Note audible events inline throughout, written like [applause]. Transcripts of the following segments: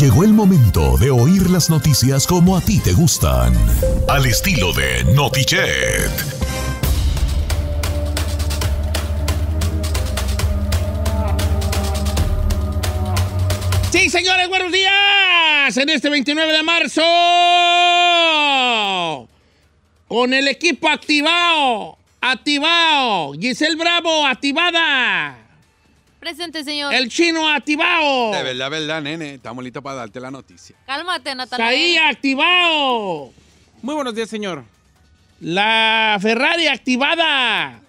Llegó el momento de oír las noticias como a ti te gustan. Al estilo de Notichet. Sí, señores, buenos días. En este 29 de marzo. Con el equipo activado. Activado. Giselle Bravo, activada. Presente, señor. El chino activado. De verdad, verdad, nene. Estamos listos para darte la noticia. Cálmate, Natalia. Saí activado. Muy buenos días, señor. La Ferrari activada.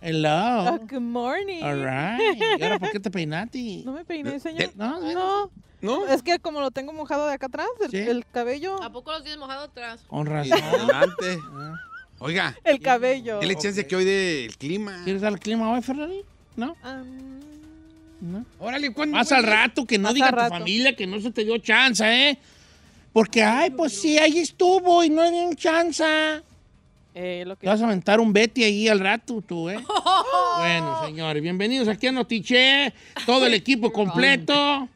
Hello. Ah, good morning. All right. ¿Y ahora por qué te peinaste? No me peiné, señor. No, no. No, ¿No? es que como lo tengo mojado de acá atrás, el, Sí. el cabello. ¿A poco los tienes mojados atrás? Con razón. adelante. Oiga, El cabello. ¿qué licencia que hoy del clima? ¿Quieres dar el clima hoy, Ferrari? ¿No? Ah, ¿No? Órale, ¿cuándo? Más al rato, que no diga al tu rato. familia que no se te dio chance, ¿eh? Porque, ay, pues sí, ahí estuvo y no le dieron chance. eh, lo Te vas a aventar un Betty ahí al rato, tú, ¿eh? [laughs] bueno, señores, bienvenidos aquí a Notiche, todo el equipo completo.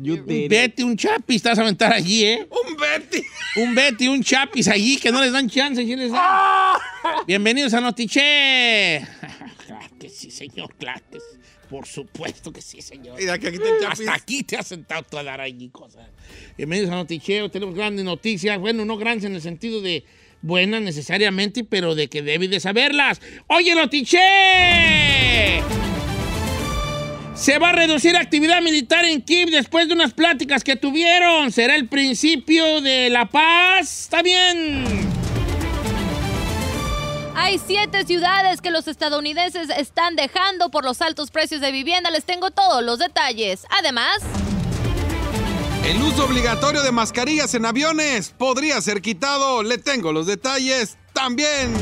You Un. Betty, un Chapis, te vas a aventar allí, ¿eh? ¡Un Betty! Un Betty, un Chapis allí, que no les dan chance. ¿sí les dan? Bienvenidos a Notiche. [laughs] claro que sí, señor, claro que sí. Por supuesto que sí, señor. Mira que aquí chapis. Hasta aquí te has sentado tú a dar allí cosas. Bienvenidos a Noticheo, tenemos grandes noticias. Bueno, no grandes en el sentido de buenas necesariamente, pero de que debes de saberlas. ¡Oye, Notiche! Se va a reducir actividad militar en Kiev después de unas pláticas que tuvieron. ¿Será el principio de la paz? ¿Está bien? Hay siete ciudades que los estadounidenses están dejando por los altos precios de vivienda. Les tengo todos los detalles. Además, El uso obligatorio de mascarillas en aviones podría ser quitado. Le tengo los detalles también.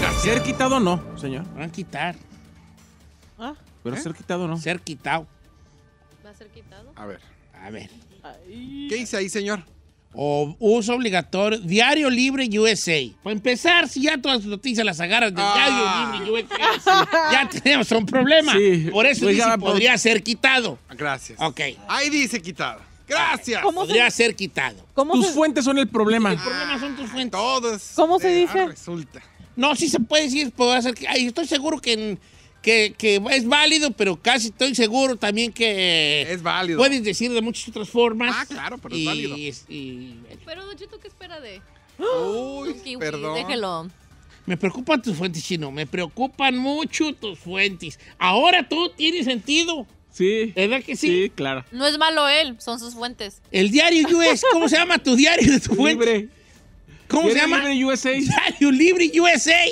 Gracias. Ser quitado no, señor. Van a quitar, Ah, Pero ser quitado no. ser quitado. ¿va a ser quitado? A ver, A ver. ay. ¿qué hice ahí, señor? O uso obligatorio, Diario Libre USA. Para empezar, si ya todas las noticias las agarras del Ah. Diario Libre USA, ya [laughs] tenemos un problema. Sí. Por eso Pues dice, ya, podría ser quitado. Gracias. Ok, Ahí dice quitado. Gracias. ¿Cómo podría se, ser quitado. cómo Tus se, fuentes son el problema. El problema son tus fuentes. Todos. ¿Cómo se Eh, dice? ah, resulta. No, sí se puede decir, puede ser que, ay, estoy seguro que, que, que es válido, pero casi estoy seguro también que Es válido. puedes decir de muchas otras formas. Ah, claro, pero es y- válido. y- Pero, Don Cheto, ¿qué espera de...? Uy, Kiwi? perdón. Déjelo. me preocupan tus fuentes, chino. Me preocupan mucho tus fuentes. Ahora tú tienes sentido. Sí. ¿Verdad que sí? Sí, claro. No es malo él, son sus fuentes. El diario US, [laughs] ¿cómo se llama tu diario de tu fuente? Libre. ¿Cómo se llama? Libre USA. Diario Libre USA.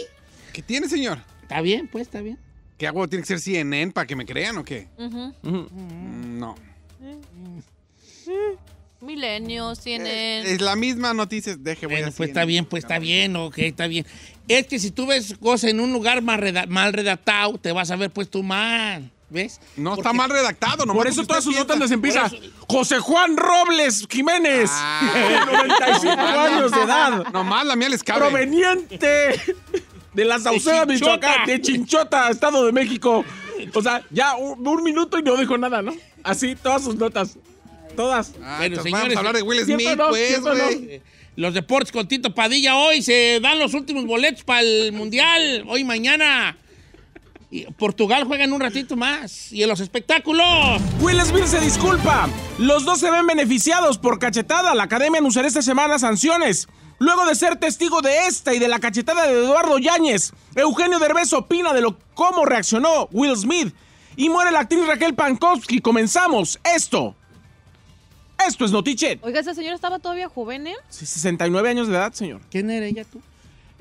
¿Qué tiene, señor? Está bien, pues, está bien. ¿Qué hago? ¿Tiene que ser CNN para que me crean o qué? Mm, No. Milenios tienen... Eh, es la misma noticia. Deje, voy Bueno, a pues CNN. está bien, pues está bien, ok, está bien. Es que si tú ves cosas en un lugar mal, reda- mal redactado, te vas a ver pues tú mal, ¿ves? No Porque- está mal redactado, nomás Por eso todas sus notas les empieza. José Juan Robles Jiménez. Ah. [laughs] 95 años de edad. Nomás la mía les cabe. Proveniente de la Sauceda, De Michoacán, Chinchota. de Chinchota, Estado de México. O sea, ya un, un minuto y no dijo nada, ¿no? Así, todas sus notas. Todas. Bueno, señores, vamos a hablar de Will ¿cierto Smith, no? pues, güey. Los deportes con Tito Padilla hoy se dan los últimos boletos para el Mundial, hoy mañana. Y Portugal juega en un ratito más. Y en los espectáculos. Will Smith se disculpa. Los dos se ven beneficiados por cachetada. La academia anunciará esta semana sanciones. Luego de ser testigo de esta y de la cachetada de Eduardo Yáñez, Eugenio Derbez opina de lo cómo reaccionó Will Smith. Y muere la actriz Raquel Pankowski. Comenzamos. Esto. Esto es Notichet. Oiga, esa señora estaba todavía joven, ¿eh? Sí, 69 años de edad, señor. ¿Quién era ella tú?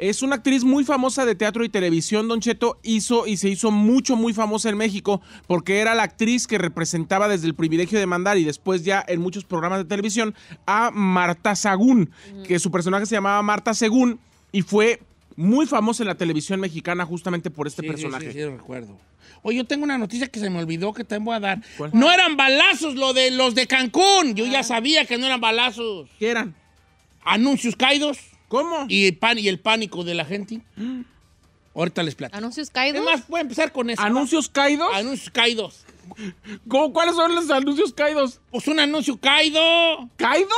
Es una actriz muy famosa de teatro y televisión, Don Cheto. Hizo y se hizo mucho, muy famosa en México porque era la actriz que representaba desde el privilegio de mandar y después ya en muchos programas de televisión a Marta Sagún, que su personaje se llamaba Marta Según y fue muy famosa en la televisión mexicana justamente por este Sí, sí, personaje. Sí, sí, recuerdo. Oye, yo tengo una noticia que se me olvidó que también voy a dar. ¿Cuál? No eran balazos lo de los de Cancún. Yo ya sabía que no eran balazos. ¿Qué eran? Anuncios caídos ¿Cómo? y el, pan, y el pánico de la gente. [gasps] Ahorita les platico. Anuncios caídos. más, voy a empezar con eso. ¿Anuncios caídos? Anuncios caídos. [laughs] ¿Cómo, ¿Cuáles son los anuncios caídos? Pues un anuncio caído. ¿Caído?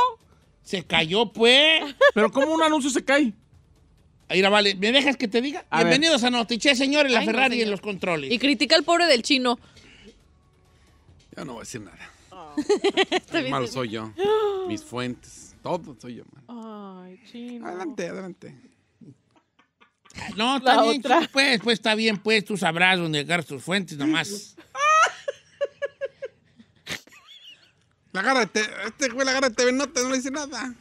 Se cayó, pues. [laughs] ¿Pero cómo un anuncio se cae? Mira, vale, ¿me dejas que te diga? A Bienvenidos a Notiche, señores, la Ay, no, Ferrari señor. en los controles. Y critica al pobre del chino. Yo no voy a decir nada. [laughs] Bien. Malo soy yo. [gasps] Mis fuentes. Todo soy yo, man. Ay, chino. Adelante, adelante. No, está La bien, otra. pues, pues está bien, pues tú sabrás dónde agarras tus fuentes nomás. La garra de TV, este güey, la garra de TV Nota no le dice nada.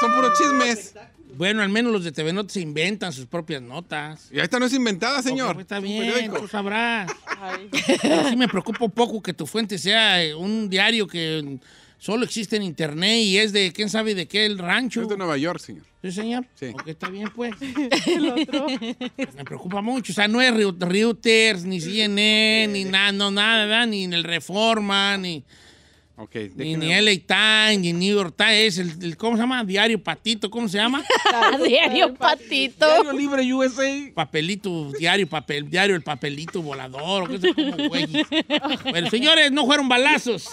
Son puros chismes. Bueno, al menos los de TV Notas se inventan sus propias notas. Y esta no es inventada, señor. Pues, está bien, tú sabrás. Ay, sí me preocupa un poco que tu fuente sea eh, un diario que solo existe en internet y es de quién sabe de qué el rancho. Es de Nueva York, señor. ¿Sí, señor? Sí. Ok, está bien, pues. [laughs] el otro. Me preocupa mucho. O sea, no es Reu- Reuters, ni CNN, ni nada, no, nada, ¿verdad? ni en el Reforma, ni, Ok, ni, ni LA Times, ni New York Times. Es el, el- ¿cómo se llama? Diario Patito, ¿cómo se llama? [laughs] [laughs] Diario Patito. Diario Libre USA. Papelito, diario, papel, diario el papelito volador, o qué sé cómo, güey. Pero señores, no fueron balazos.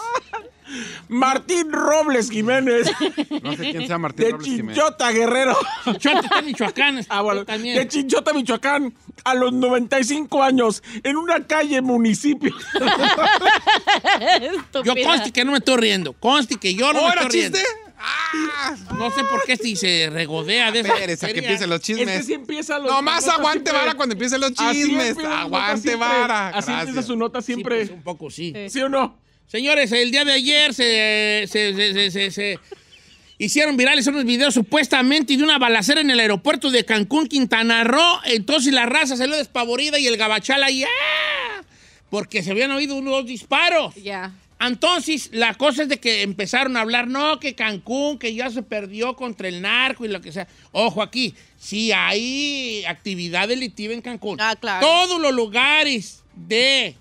Martín Robles Jiménez. No sé quién sea Martín De Robles Jiménez. Chinchota Guerrero. Chota está en Michoacán. Ah, bueno. también. De Chinchota, Michoacán. A los 95 años. En una calle municipio. Yo conste que no me estoy riendo. Conste que yo no ¿Oh, me era estoy riendo. chiste? ¡Ah! No sé por qué si se regodea de esa Espérese a que empiecen los Es que chismes. si empieza los. No más nota aguante siempre. vara cuando empiecen los chismes. Aguante vara. Así empieza su nota Sí, siempre. pues, un poco sí. ¿Sí o no? Señores, el día de ayer se, se- se- se- hicieron virales unos videos supuestamente de una balacera en el aeropuerto de Cancún, Quintana Roo. Entonces la raza salió despavorida y el gabachal ahí, ¡ah! porque se habían oído unos disparos. Ya. Entonces, la cosa es de que empezaron a hablar, no, que Cancún, que ya se perdió contra el narco y lo que sea. Ojo aquí, sí hay actividad delictiva en Cancún. Ah, claro. Todos los lugares de...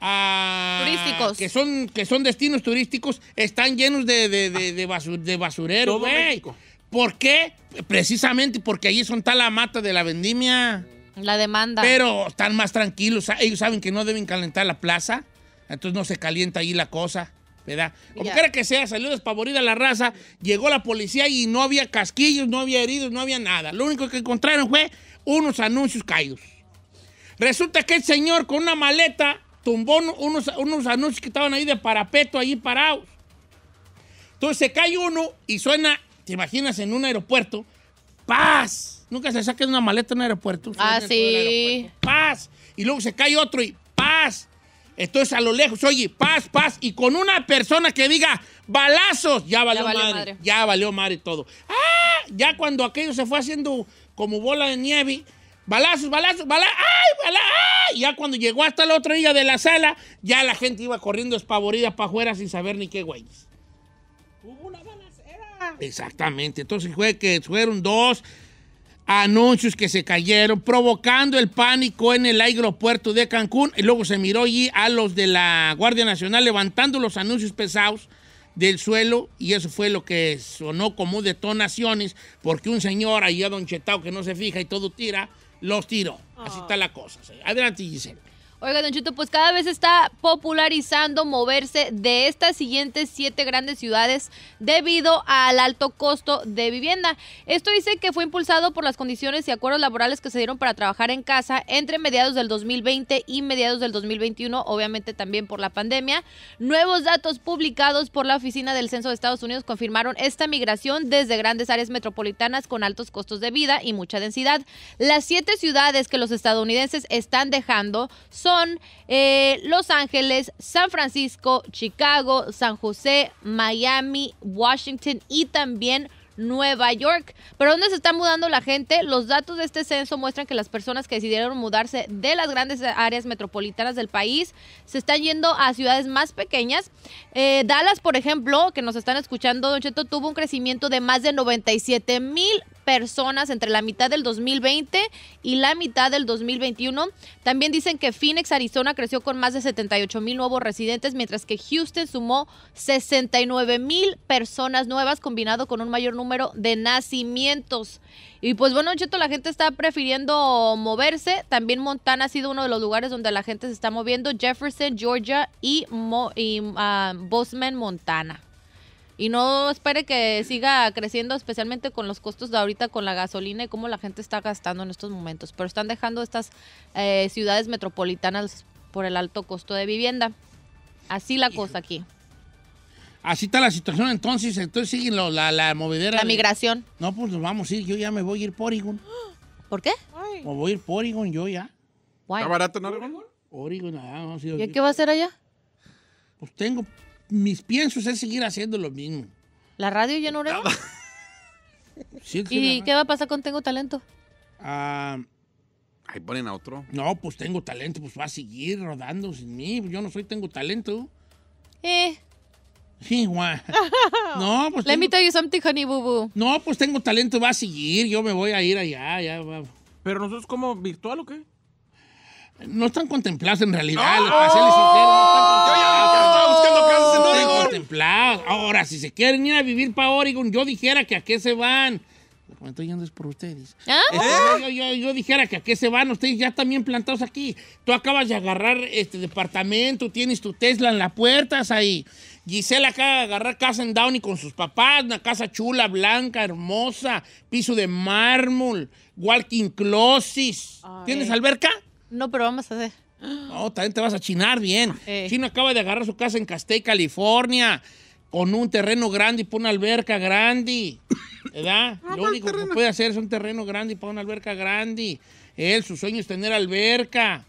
ah, Turísticos. Que son, que son destinos turísticos están llenos de, de, de, de basu- de basurero, güey. ¿Por qué? Precisamente porque allí son tal la mata de la vendimia. La demanda. Pero están más tranquilos. Ellos saben que no deben calentar la plaza. Entonces no se calienta ahí la cosa. ¿Verdad? Como quiera que sea, salió despavorida la raza. Llegó la policía y no había casquillos, no había heridos, no había nada. Lo único que encontraron fue unos anuncios caídos. Resulta que el señor con una maleta tumbó unos, unos anuncios que estaban ahí de parapeto, ahí parados. Entonces se cae uno y suena, te imaginas, en un aeropuerto, paz. Nunca se saca una maleta en un aeropuerto. Ah, sí. aeropuerto. Paz. Y luego se cae otro y paz. Entonces a lo lejos, oye, paz, paz. Y con una persona que diga balazos, ya valió, valió madre, madre. Ya valió madre todo. ¡Ah! Ya cuando aquello se fue haciendo como bola de nieve, balazos, balazos, balazos, ¡ay, balazos! ¡ay! Ya cuando llegó hasta el otro día de la sala, ya la gente iba corriendo espavorida para afuera sin saber ni qué güeyes. Exactamente. Entonces fue que fueron dos anuncios que se cayeron, provocando el pánico en el aeropuerto de Cancún. Y luego se miró allí a los de la Guardia Nacional levantando los anuncios pesados del suelo y eso fue lo que sonó como detonaciones porque un señor ahí a Don Chetao que no se fija y todo tira, los tiró. Así está la cosa. Adelante, Giselle. Oiga, Don Chito, pues cada vez está popularizando moverse de estas siguientes siete grandes ciudades debido al alto costo de vivienda. Esto dice que fue impulsado por las condiciones y acuerdos laborales que se dieron para trabajar en casa entre mediados del 2020 y mediados del 2021, obviamente también por la pandemia. Nuevos datos publicados por la Oficina del Censo de Estados Unidos confirmaron esta migración desde grandes áreas metropolitanas con altos costos de vida y mucha densidad. Las siete ciudades que los estadounidenses están dejando son eh, Los Ángeles, San Francisco, Chicago, San José, Miami, Washington y también Nueva York. ¿Pero dónde se está mudando la gente? Los datos de este censo muestran que las personas que decidieron mudarse de las grandes áreas metropolitanas del país se están yendo a ciudades más pequeñas. Eh, Dallas, por ejemplo, que nos están escuchando, Don Cheto, tuvo un crecimiento de más de 97 mil personas entre la mitad del 2020 y la mitad del 2021. También dicen que Phoenix, Arizona creció con más de 78 mil nuevos residentes, mientras que Houston sumó 69 mil personas nuevas, combinado con un mayor número de nacimientos. Y pues bueno, Cheto, la gente está prefiriendo moverse. También Montana ha sido uno de los lugares donde la gente se está moviendo. Jefferson, Georgia y, Mo- ah, Bozeman, Montana. Y no espere que siga creciendo, especialmente con los costos de ahorita con la gasolina y cómo la gente está gastando en estos momentos. Pero están dejando estas eh, ciudades metropolitanas por el alto costo de vivienda. Así la cosa aquí. Así está la situación entonces. Entonces sigue lo- la, la movedera. La de- migración. No, pues nos vamos a ir. Yo ya me voy a ir por Oregon. ¿Por qué? Me voy a ir por Oregon yo ya. ¿Está barato, no, Oregón? Oregon, ah, vamos a ir- ¿Y qué va a hacer allá? Pues tengo. Mis piensos es seguir haciendo lo mismo. ¿La radio ya no Oregón? [laughs] Sí, ¿Y qué va a pasar con Tengo Talento? Ah, Ahí ponen a otro. no, pues tengo talento, pues va a seguir rodando sin mí. Yo no soy tengo talento. Eh, Sí, guay. [laughs] No, pues let tengo, me tell you something, honey boo boo. no, pues tengo talento, va a seguir. Yo me voy a ir allá, ya va. ¿Pero nosotros como virtual o qué? No están contemplados en realidad, para serles sincero, no están Yo ya, ya estaba buscando casas contemplados. Ahora, si se quieren ir a vivir para Oregon, yo dijera que a qué se van. Lo que me estoy yendo es por ustedes. ¿Ah? Este, yo, yo- yo dijera que a qué se van, ustedes ya están bien plantados aquí. Tú acabas de agarrar este departamento, tienes tu Tesla en la puerta, ahí. Gisela acaba de agarrar casa en Downey con sus papás, una casa chula, blanca, hermosa, piso de mármol, walking closet. ¿Tienes alberca? No, pero vamos a hacer. No, también te vas a chinar bien. Eh. Chino acaba de agarrar su casa en Castell, California, con un terreno grande y para una alberca grande. ¿Verdad? Lo único que puede hacer es un terreno grande y para una alberca grande. Él, su sueño es tener alberca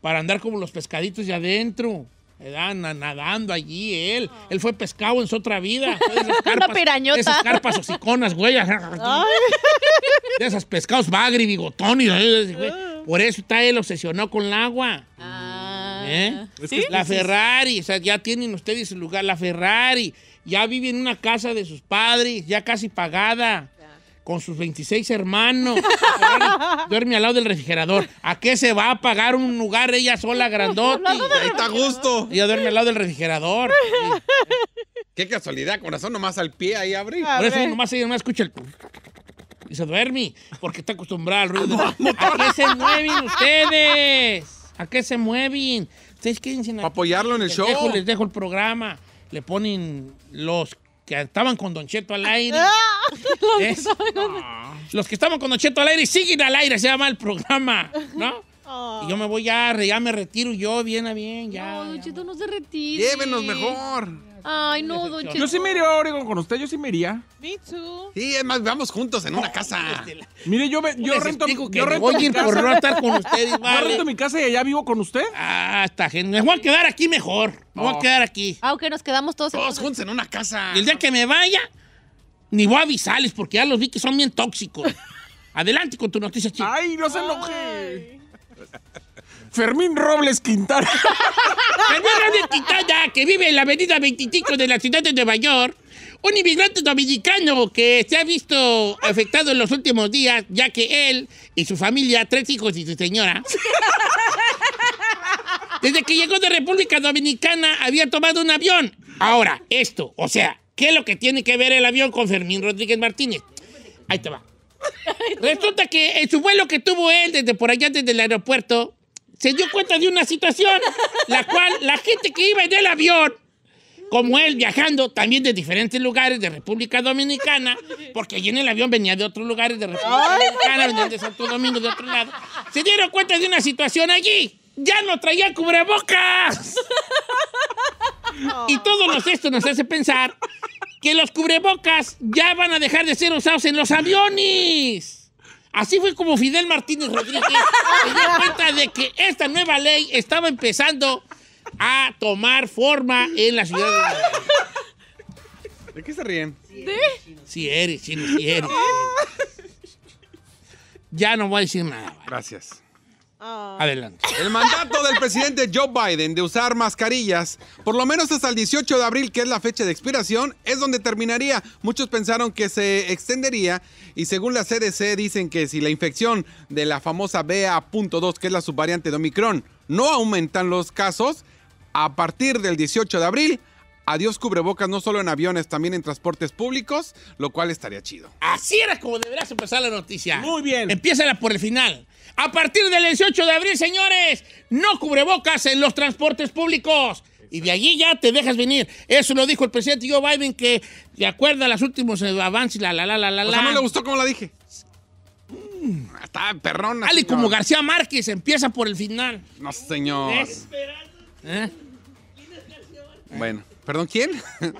para andar como los pescaditos de adentro. ¿Verdad? Na- Nadando allí, él. Él fue pescado en su otra vida. De [laughs] esas carpas- pirañota. Esas carpas hociconas, güey. [laughs] De esas pescados bagri, bigotón y güey. Por eso está él obsesionado con el agua. Ah. ¿Eh? La Ferrari, o sea, ya tienen ustedes su lugar, la Ferrari. Ya vive en una casa de sus padres, ya casi pagada, con sus 26 hermanos. Duerme al lado del refrigerador. ¿A qué se va a pagar un lugar ella sola, grandote? Ahí está a gusto. Ella duerme al lado del refrigerador. Qué casualidad, corazón, nomás al pie ahí abre. A Por eso nomás ella nomás escucha el... Y se duerme, porque está acostumbrada al ruido. de- ¿A qué se mueven ustedes? ¿A qué se mueven? Ustedes quédense en la- Para apoyarlo en el les show. Dejo, les dejo el programa. Le ponen los que estaban con Don Cheto al aire. ¿Es? Los que estaban con Don Cheto al aire siguen al aire, se llama el programa, ¿no? Y yo me voy ya, ya me retiro yo, bien a bien, ya. No, Don. Cheto, no se retire. Llévenos mejor. Ay, no, Don Cheto. Yo sí me iría a Oregon con usted, yo sí me iría. Me too. Sí, es más, vamos juntos en una casa. [laughs] Mire, yo, me, yo rento, que yo me rento voy a mi ir por no casa. estar con ustedes, Yo vale. rento mi casa y allá vivo con usted. Ah, está gente. Me voy a quedar aquí mejor. Me voy a Oh. quedar aquí. Ah, ok, nos quedamos todos. Todos juntos en una casa. Y el día que me vaya, ni voy a avisarles porque ya los vi que son bien tóxicos. [laughs] Adelante con tu noticia, chico. Ay, no se enoje. Fermín Robles Quintana. [laughs] Señora de Quintana, que vive en la avenida 25 de la ciudad de Nueva York, un inmigrante dominicano que se ha visto afectado en los últimos días, ya que él y su familia, tres hijos y su señora, [laughs] desde que llegó de República Dominicana había tomado un avión. Ahora, esto, o sea, ¿qué es lo que tiene que ver el avión con Fermín Rodríguez Martínez? Ahí te va. Resulta que en su vuelo que tuvo él desde por allá, desde el aeropuerto, se dio cuenta de una situación, la cual la gente que iba en el avión, como él viajando también de diferentes lugares de República Dominicana, porque allí en el avión venía de otros lugares de República Dominicana, venían de Santo Domingo, de otro lado, se dieron cuenta de una situación allí. Ya no traían cubrebocas. Y todo esto nos hace pensar que los cubrebocas ya van a dejar de ser usados en los aviones. Así fue como Fidel Martínez Rodríguez se dio cuenta de que esta nueva ley estaba empezando a tomar forma en la ciudad de Nueva York. ¿De qué se ríen? Si eres, chino, si eres. Ya no voy a decir nada. Gracias. Adelante. El mandato del presidente Joe Biden de usar mascarillas, por lo menos hasta el 18 de abril, que es la fecha de expiración, es donde terminaría. Muchos pensaron que se extendería y según la CDC dicen que si la infección de la famosa BA.2, que es la subvariante de Omicron, no aumentan los casos, a partir del 18 de abril, adiós cubrebocas no solo en aviones, también en transportes públicos, lo cual estaría chido. Así era como deberías empezar la noticia. Muy bien. Empiézala por el final. A partir del 18 de abril, señores, no cubrebocas en los transportes públicos. Y de allí ya te dejas venir. Eso lo dijo el presidente Joe Biden, que de acuerdo a los últimos eh, avances, la, la, la, la, la, O sea, la. no le gustó como la dije. Está perrona. Dale señor. como García Márquez, empieza por el final. No, señor. ¿Ves? ¿Eh? Bueno, ¿perdón quién? [laughs] ¿Quién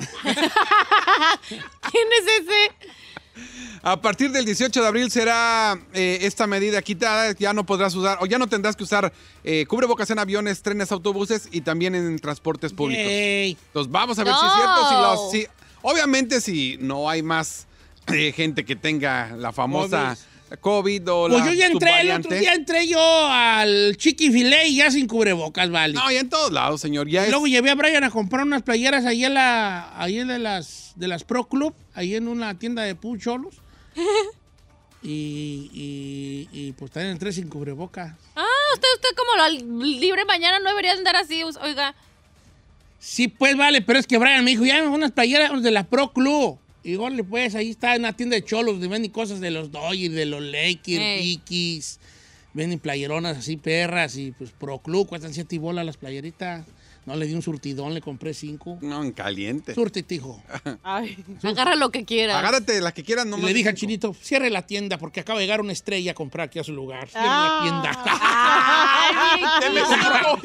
es ese? A partir del 18 de abril será eh, esta medida quitada. Ya no podrás usar, o ya no tendrás que usar eh, cubrebocas en aviones, trenes, autobuses y también en transportes públicos. Yay. Entonces vamos a ver si es cierto. Si los, si- obviamente, si no hay más eh, gente que tenga la famosa COVID o Pues la yo ya entré, el otro día entré yo al Chiqui Filet y ya sin cubrebocas, vale. No, ya en todos lados, señor. Ya Y es- luego llevé a Brian a comprar unas playeras ahí en la, ahí en de las, de las Pro Club, ahí en una tienda de pucholos. [laughs] y, y, y, pues también entré sin cubrebocas. Ah, usted, usted como lo libre mañana no debería andar así, oiga. Sí, pues vale, pero es que Brian me dijo, ya unas playeras de la Pro Club. Y órale, pues, ahí está en una tienda de cholos, donde venden cosas de los Dodgers, de los Lakers, Ey. Dickies. Venden playeronas así, perras, y pues Pro Club, cuestan siete y bolas las playeritas. No, le di un surtidón, le compré cinco. No, en caliente. Surtitijo. [laughs] Ay. Agarra lo que quiera. Agárrate las que quieras, no Y más le de dije al cinco. chinito, cierre la tienda porque acaba de llegar una estrella a comprar aquí a su lugar. Cierre Ah. la tienda.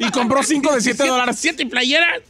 [laughs] [laughs] Y compró 5 de 7 Siete- dólares. Siete playeras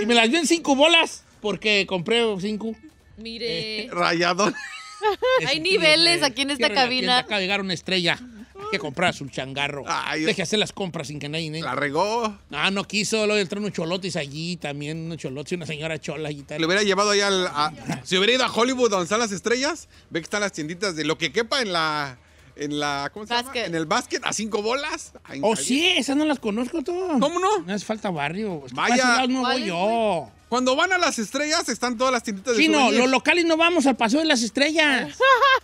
y me las dio en cinco bolas porque compré cinco. Mire, [laughs] Rayado. [laughs] hay niveles aquí en esta cabina. Acaba de llegar una estrella. Hay que comprar su changarro. Ay, Deje hacer las compras sin que nadie... La regó. Ah, no quiso. Luego entraron unos cholotes allí también. Unos cholotes y una señora chola y tal. Le hubiera llevado allá al. a- si hubiera ido a Hollywood donde están las estrellas, ve que están las tienditas de lo que quepa en la. En la. ¿Cómo se Basket. llama? En el basket a cinco bolas. Ay, Oh, sí, esas no las conozco todas. ¿Cómo no? No hace falta barrio. Es que Vaya. no voy ¿Cuáles, yo. Cuando van a las estrellas están todas las tienditas de Sí, no, souvenirs. los locales no vamos al Paseo de las Estrellas.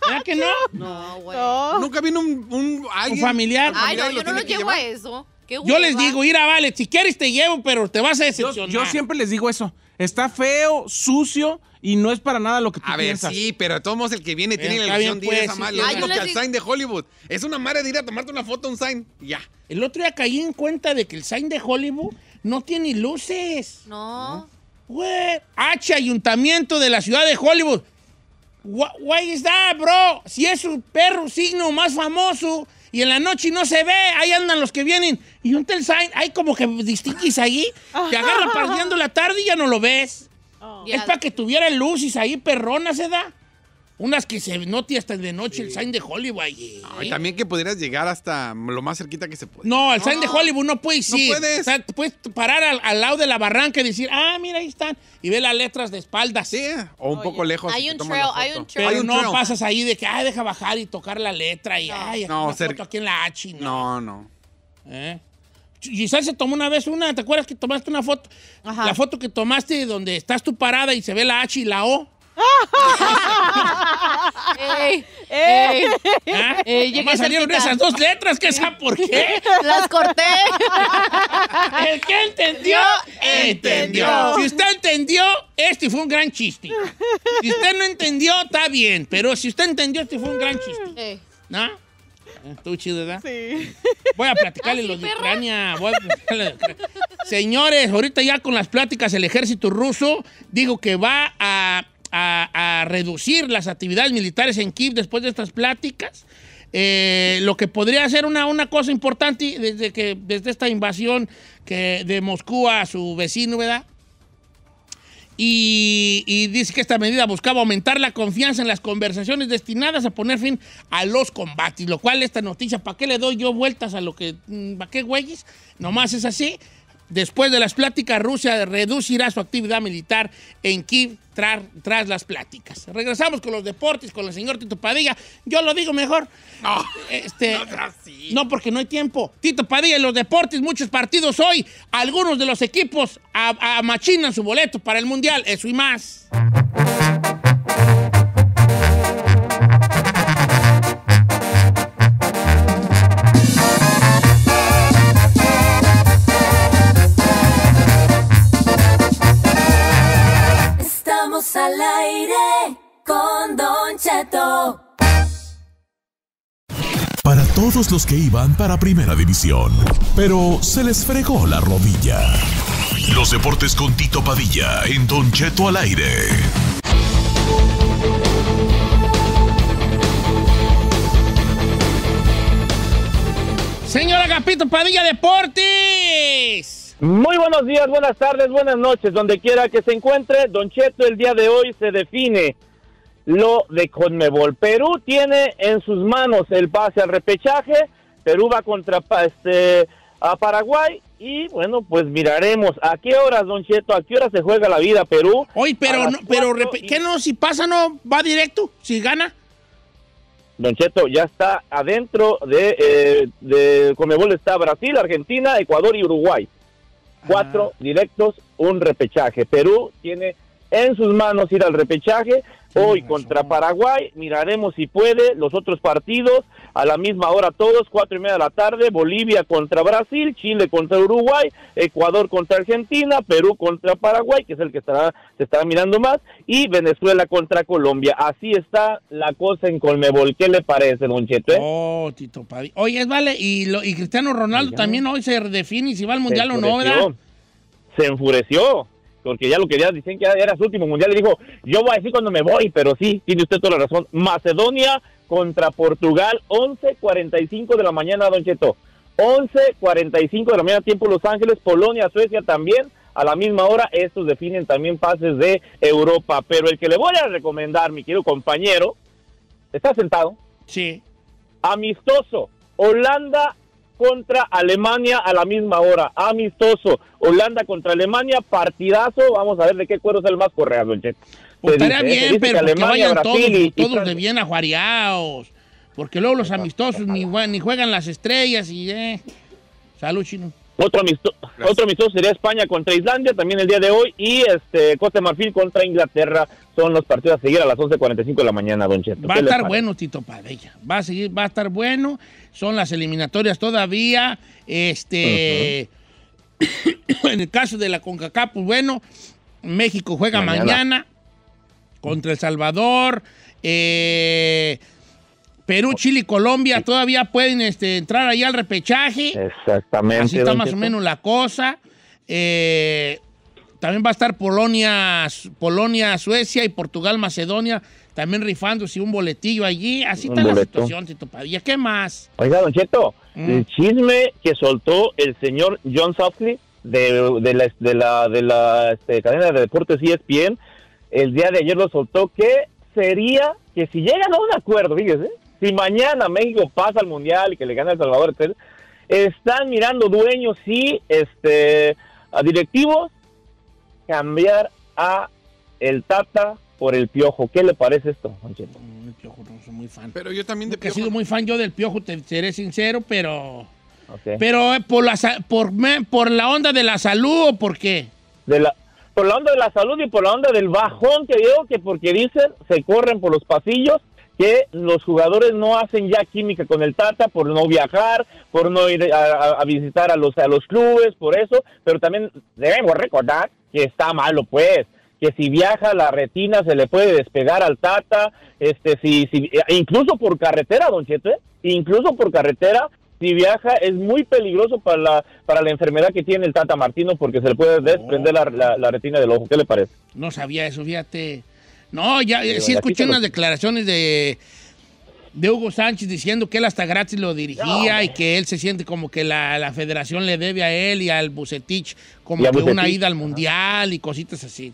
¿Verdad que no? [laughs] No, güey. No. Nunca vino un, un alguien. Un familiar. Ay, no, yo no lo llevo a eso. Qué Yo les hueva. digo, ir a vale, si quieres te llevo, pero te vas a decepcionar. yo siempre les digo eso. Está feo, sucio y no es para nada lo que tú A ver, piensas. sí, pero de todos modos el que viene tiene la está ilusión bien, de ir a pues, esa madre. sí, Es sí. lo que al sign de Hollywood. Es una madre de ir a tomarte una foto a un sign. Ya. El otro día caí en cuenta de que el sign de Hollywood no tiene luces. No. Güey, H, ayuntamiento de la ciudad de Hollywood. Why is that, bro? Si es su perro signo más famoso y en la noche no se ve, ahí andan los que vienen. Y un tel sign, hay como que distinguís ahí, te agarran [laughs] partiendo la tarde y ya no lo ves. Ya. Es para que tuviera luces ahí, perronas, ¿se da? Unas que se note hasta de noche el sign de Hollywood también que pudieras llegar hasta lo más cerquita que se puede. No, el sign de Hollywood no puedes No ir. puedes. O sea, puedes parar al, al lado de la barranca y decir, ah, mira, ahí están. Y ve las letras de espaldas. Sí, o un poco lejos. Hay un trail, hay un trail. Pero Hay un no trail. pasas ahí de que, ah, deja bajar y tocar la letra y, ay, No, una cerca. foto aquí en la H. No. No, no. ¿Eh? Giselle se tomó una vez una, ¿te acuerdas que tomaste una foto? Ajá. La foto que tomaste donde estás tú parada y se ve la H y la O. Ey, ey, ¿Ah? Eh, salieron cerquita. esas dos letras, ¿qué sabe por qué? las corté. El que entendió, entendió. Si usted entendió, este fue un gran chiste. Si usted no entendió, está bien. Pero si usted entendió, este fue un gran chiste. Ey. ¿No? Eh, Estuvo chido, ¿verdad? Sí. Voy a platicarle ¿Ah, sí, los de perra? Ucrania. Voy a platicarle de Ucrania. Señores, ahorita ya con las pláticas, el ejército ruso digo que va a, a- reducir las actividades militares en Kiev después de estas pláticas. Eh, lo que podría ser una, una cosa importante desde, que, desde esta invasión que, de Moscú a su vecino, ¿verdad? Y, y dice que esta medida buscaba aumentar la confianza en las conversaciones destinadas a poner fin a los combates, lo cual esta noticia, ¿para qué le doy yo vueltas a lo que, mm, ¿para qué güeyes? Nomás es así. Después de las pláticas, Rusia reducirá su actividad militar en Kiev tra- tras las pláticas. Regresamos con los deportes, con el señor Tito Padilla. Yo lo digo mejor. No, Este, no seas así. no, porque no hay tiempo. Tito Padilla en los deportes, muchos partidos hoy. Algunos de los equipos a- amachinan su boleto para el Mundial. Eso y más. Estamos al aire con Don Cheto. Para todos los que iban para Primera División, pero se les fregó la rodilla. Los deportes con Tito Padilla en Don Cheto al aire. Señor Agapito Padilla Deportes. Muy buenos días, buenas tardes, buenas noches, donde quiera que se encuentre. Don Cheto, el día de hoy se define lo de Conmebol. Perú tiene en sus manos el pase al repechaje. Perú va contra este, a Paraguay. Y bueno, pues miraremos a qué horas, Don Cheto, a qué hora se juega la vida Perú. Oye, pero, no, pero y- ¿qué no? Si pasa, no va directo. Si gana. Don Cheto, ya está adentro de, eh, de Conmebol está Brasil, Argentina, Ecuador y Uruguay. Cuatro directos, un repechaje. Perú tiene en sus manos ir al repechaje. Hoy contra Paraguay, miraremos si puede los otros partidos a la misma hora todos, cuatro y media de la tarde, Bolivia contra Brasil, Chile contra Uruguay, Ecuador contra Argentina, Perú contra Paraguay, que es el que estará, se estará mirando más, y Venezuela contra Colombia. Así está la cosa en Colmebol. ¿Qué le parece, Don Cheto? eh? Oh, Tito Padilla. Oye, vale, y, lo- y Cristiano Ronaldo también hoy se define si va al Se Mundial o no, ¿verdad? Se enfureció, porque ya lo quería, dicen que ya era su último mundial, y dijo, yo voy a decir cuando me voy, pero sí, tiene usted toda la razón. Macedonia contra Portugal, 11.45 de la mañana, Don Cheto. 11.45 de la mañana, tiempo Los Ángeles, Polonia, Suecia también. A la misma hora, estos definen también pases de Europa. Pero el que le voy a recomendar, mi querido compañero, está sentado, Sí. amistoso. Holanda contra Alemania a la misma hora. Amistoso. Holanda contra Alemania, partidazo. Vamos a ver de qué cuero es el más correal, don Cheto. Pues estaría bien, dice pero que que vayan todos, Brasil todos Francia- de bien ajuareados. Porque luego los amistosos ni, ni juegan las estrellas y eh. Salud, chino. Otro, amisto- otro amistoso sería España contra Islandia, también el día de hoy. Y este Costa Marfil contra Inglaterra. Son los partidos a seguir a las 11.45 de la mañana, don Cheto. Va a ¿Qué le estar bueno, Tito Padilla. Va a seguir, va a estar bueno. Son las eliminatorias todavía. Este. [coughs] en el caso de la CONCACAF, pues bueno, México juega mañana, Mañana. contra El Salvador. Eh, Perú, Chile y Colombia todavía pueden este, entrar ahí al repechaje. Exactamente. Así está más o menos la cosa. Eh, también va a estar Polonia, Polonia, Suecia y Portugal, Macedonia, también rifándose un boletillo allí. Así está la situación, Tito Padilla. ¿Qué más? Oiga, Don Cheto, Mm. el chisme que soltó el señor John Sutcliffe de, de la, de la, de la este, cadena de deportes ESPN, el día de ayer lo soltó, que sería que si llegan a un acuerdo, fíjese, si mañana México pasa al Mundial y que le gana El Salvador, están mirando dueños y este, a directivos cambiar a el Tata por el Piojo. ¿Qué le parece esto? Mm, el Piojo no soy muy fan. Pero yo también de Nunca he Piojo. sido muy fan yo del Piojo, te seré sincero, pero... Pero eh, por la, por, me- por la onda de la salud o por qué? de la por la onda de la salud y por la onda del bajón que veo que porque dicen se corren por los pasillos que los jugadores no hacen ya química con el Tata por no viajar, por no ir a, visitar a los a los clubes, por eso, pero también debemos recordar que está malo pues, que si viaja la retina se le puede despegar al Tata, este si, si incluso por carretera, Don Cheto, ¿eh? incluso por carretera si viaja es muy peligroso para la, para la enfermedad que tiene el Tata Martino porque se le puede desprender la, la- la retina del ojo. ¿Qué le parece? No sabía eso, fíjate. No, ya eh, sí escuché lo- unas declaraciones de, de Hugo Sánchez diciendo que él hasta gratis lo dirigía y que él se siente como que la, la federación le debe a él y al Bucetich como que una ida al mundial y cositas así.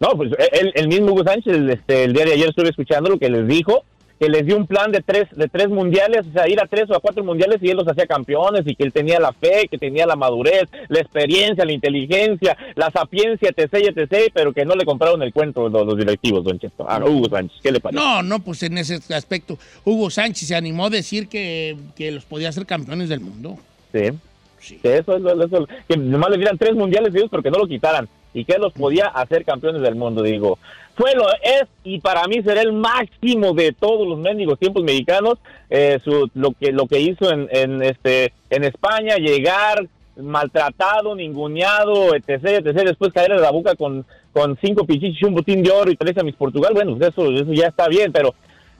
No, pues el, el mismo Hugo Sánchez este, el día de ayer estuve escuchando lo que les dijo, que les dio un plan de tres, de tres mundiales, o sea, ir a tres o a cuatro mundiales y él los hacía campeones y que él tenía la fe, que tenía la madurez, la experiencia, la inteligencia, la sapiencia, etc, etc, pero que no le compraron el cuento los, los directivos, don Cheto. Ah, Hugo Sánchez, ¿qué le parece? No, no, pues en ese aspecto. Hugo Sánchez se animó a decir que, que los podía hacer campeones del mundo. Sí. Que eso, eso, eso, que nomás le dieran tres mundiales seguidos pero que no lo quitaran y que los podía hacer campeones del mundo, digo. Fue lo es y para mí será el máximo de todos los mendigos tiempos mexicanos eh, su, lo que lo que hizo en, en este en España llegar maltratado, ninguneado, etc, etc, después caer en la boca con, con cinco pichichis un botín de oro y tres a mis Portugal, bueno, pues eso, eso ya está bien, pero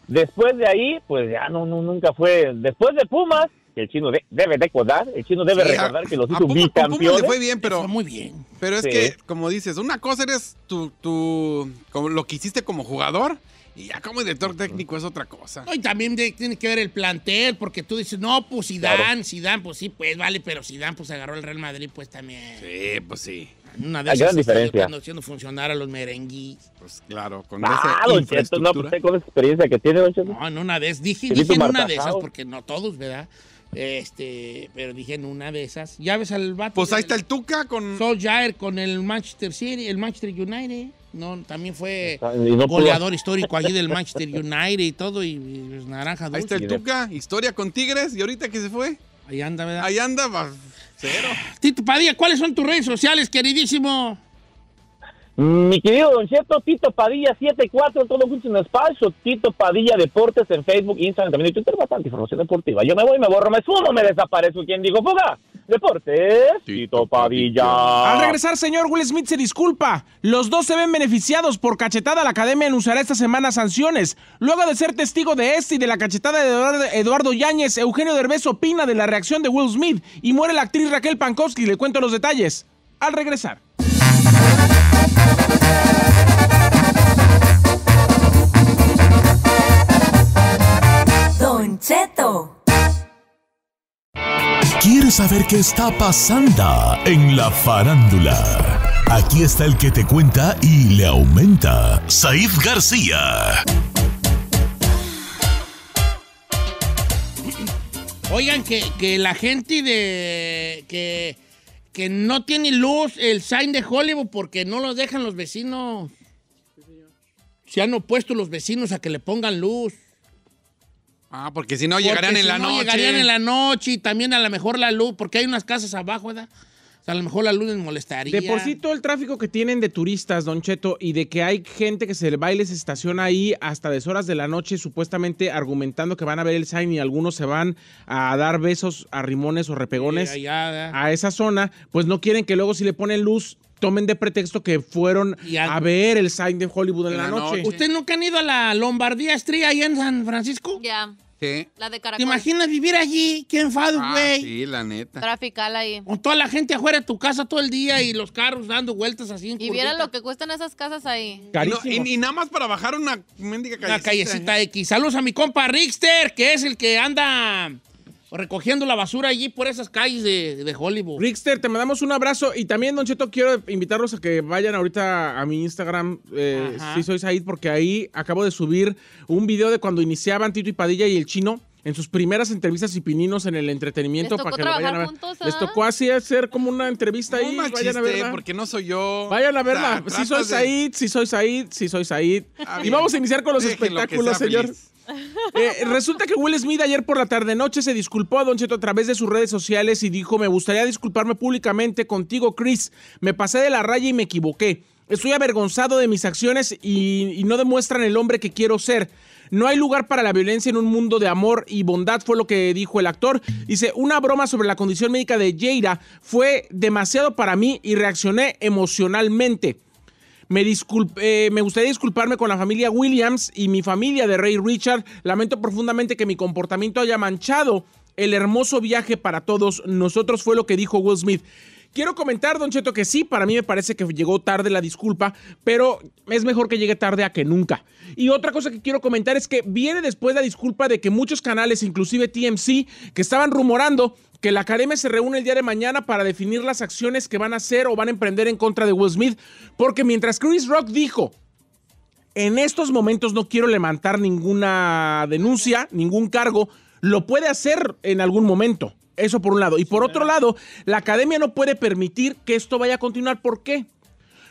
después de ahí, pues ya no, no nunca fue, después de Pumas, que el chino de- debe recordar, el chino debe Sí, recordar a- que los hizo bicampeones. fue bien, pero, Fue muy bien. pero es Sí. que, como dices, una cosa eres tu, tu, como lo que hiciste como jugador y ya como director técnico es otra cosa. No, y también de- tiene que ver el plantel, porque tú dices, no, pues Zidane, Zidane, pues sí, pues vale, pero Zidane pues agarró el Real Madrid, pues también. Sí, pues sí. Una de Hay esas gran diferencia. haciendo- haciendo funcionar a los merengues. Pues claro, con Ah, esa don Cheto, no, infraestructura. pues con esa experiencia que tiene, don Cheto. No, en una de esas. Dije, dije en una de esas, porque no todos, ¿verdad? Este, pero dije en una de esas. Ya ves al vato. Pues ahí está el Tuca con... Solskjaer con el Manchester City, el Manchester United. No, también fue no goleador histórico allí del Manchester United y todo, y, naranja Ahí dulce. está el Tuca, historia con Tigres y ahorita que se fue, Ahí anda, ¿verdad? ahí anda, va, cero. Tito Padilla, ¿cuáles son tus redes sociales, queridísimo? Mi querido Don Cheto, Tito Padilla 74, todo junto en espacio. Tito Padilla Deportes en Facebook, Instagram, también en Twitter, bastante información deportiva. Yo me voy, me borro, me sumo, me desaparezco. ¿Quién digo fuga? Deportes, Tito Padilla. Al regresar, señor Will Smith se disculpa. Los dos se ven beneficiados por cachetada. La academia anunciará esta semana sanciones. Luego de ser testigo de este y de la cachetada de Eduardo, Eduardo Yáñez, Eugenio Derbez opina de la reacción de Will Smith y muere la actriz Raquel Pankowski. Le cuento los detalles. Al regresar. Don Cheto. ¿Quieres saber qué está pasando en la farándula? Aquí está el que te cuenta y le aumenta, Saif García. Oigan, que, que la gente de que, que no tiene luz el sign de Hollywood porque no los dejan los vecinos. Se han opuesto los vecinos a que le pongan luz. Ah, porque si no llegarían Porque en si la no, noche. Llegarían en la noche y también a lo mejor la luz, porque hay unas casas abajo, ¿verdad? Sea, a lo mejor la luz les molestaría. De por sí todo el tráfico que tienen de turistas, Don Cheto, y de que hay gente que se va y les estaciona ahí hasta deshoras de la noche, supuestamente argumentando que van a ver el sign y algunos se van a dar besos a rimones o repegones Sí, allá, ¿verdad? a esa zona, pues no quieren que luego si le ponen luz tomen de pretexto que fueron a- a ver el sign de Hollywood en, En la, la noche. noche. ¿Usted nunca han ido a la Lombardía Street ahí en San Francisco? Ya, Sí. la de ¿Te Caracol. imaginas vivir allí? ¡Qué enfado, Ah, güey! sí, la neta. Trafical ahí. Con toda la gente afuera de tu casa todo el día y los carros dando vueltas así en Y vieran curvita. lo que cuestan esas casas ahí. Y, no- Carísimo. y- y nada más para bajar una mendiga Una callecita. callecita X. Saludos a mi compa Rickster, que es el que anda recogiendo la basura allí por esas calles de, de Hollywood. Rickster, te mandamos un abrazo. Y también, Don Cheto, quiero invitarlos a que vayan ahorita a mi Instagram, eh, si soy Said, porque ahí acabo de subir un video de cuando iniciaban Tito y Padilla y el chino en sus primeras entrevistas y pininos en el entretenimiento ¿Les tocó para que lo vayan a ver. juntos, Les ah? tocó así hacer como una entrevista No ahí, más vayan a chiste, verla. porque no soy yo. Vayan a O sea, verla. si soy tratas de- Said, si soy Said, si soy Said. Ah, y vamos a iniciar con los espectáculos, sea señor. Eh, resulta que Will Smith ayer por la tarde noche se disculpó a Don Cheto a través de sus redes sociales y dijo, me gustaría disculparme públicamente contigo, Chris. Me pasé de la raya y me equivoqué. Estoy avergonzado de mis acciones y, y no demuestran el hombre que quiero ser. No hay lugar para la violencia en un mundo de amor y bondad, fue lo que dijo el actor. Dice, una broma sobre la condición médica de Jada fue demasiado para mí y reaccioné emocionalmente. Me, disculp- eh, me gustaría disculparme con la familia Williams y mi familia de Rey Richard. Lamento profundamente que mi comportamiento haya manchado el hermoso viaje para todos nosotros, fue lo que dijo Will Smith. Quiero comentar, Don Cheto, que sí, para mí me parece que llegó tarde la disculpa, pero es mejor que llegue tarde a que nunca. Y otra cosa que quiero comentar es que viene después la disculpa de que muchos canales, inclusive TMC, que estaban rumorando que la academia se reúne el día de mañana para definir las acciones que van a hacer o van a emprender en contra de Will Smith, porque mientras Chris Rock dijo En estos momentos no quiero levantar ninguna denuncia, ningún cargo. Lo puede hacer en algún momento. Eso por un lado. Y por otro lado, la academia no puede permitir que esto vaya a continuar. ¿Por qué?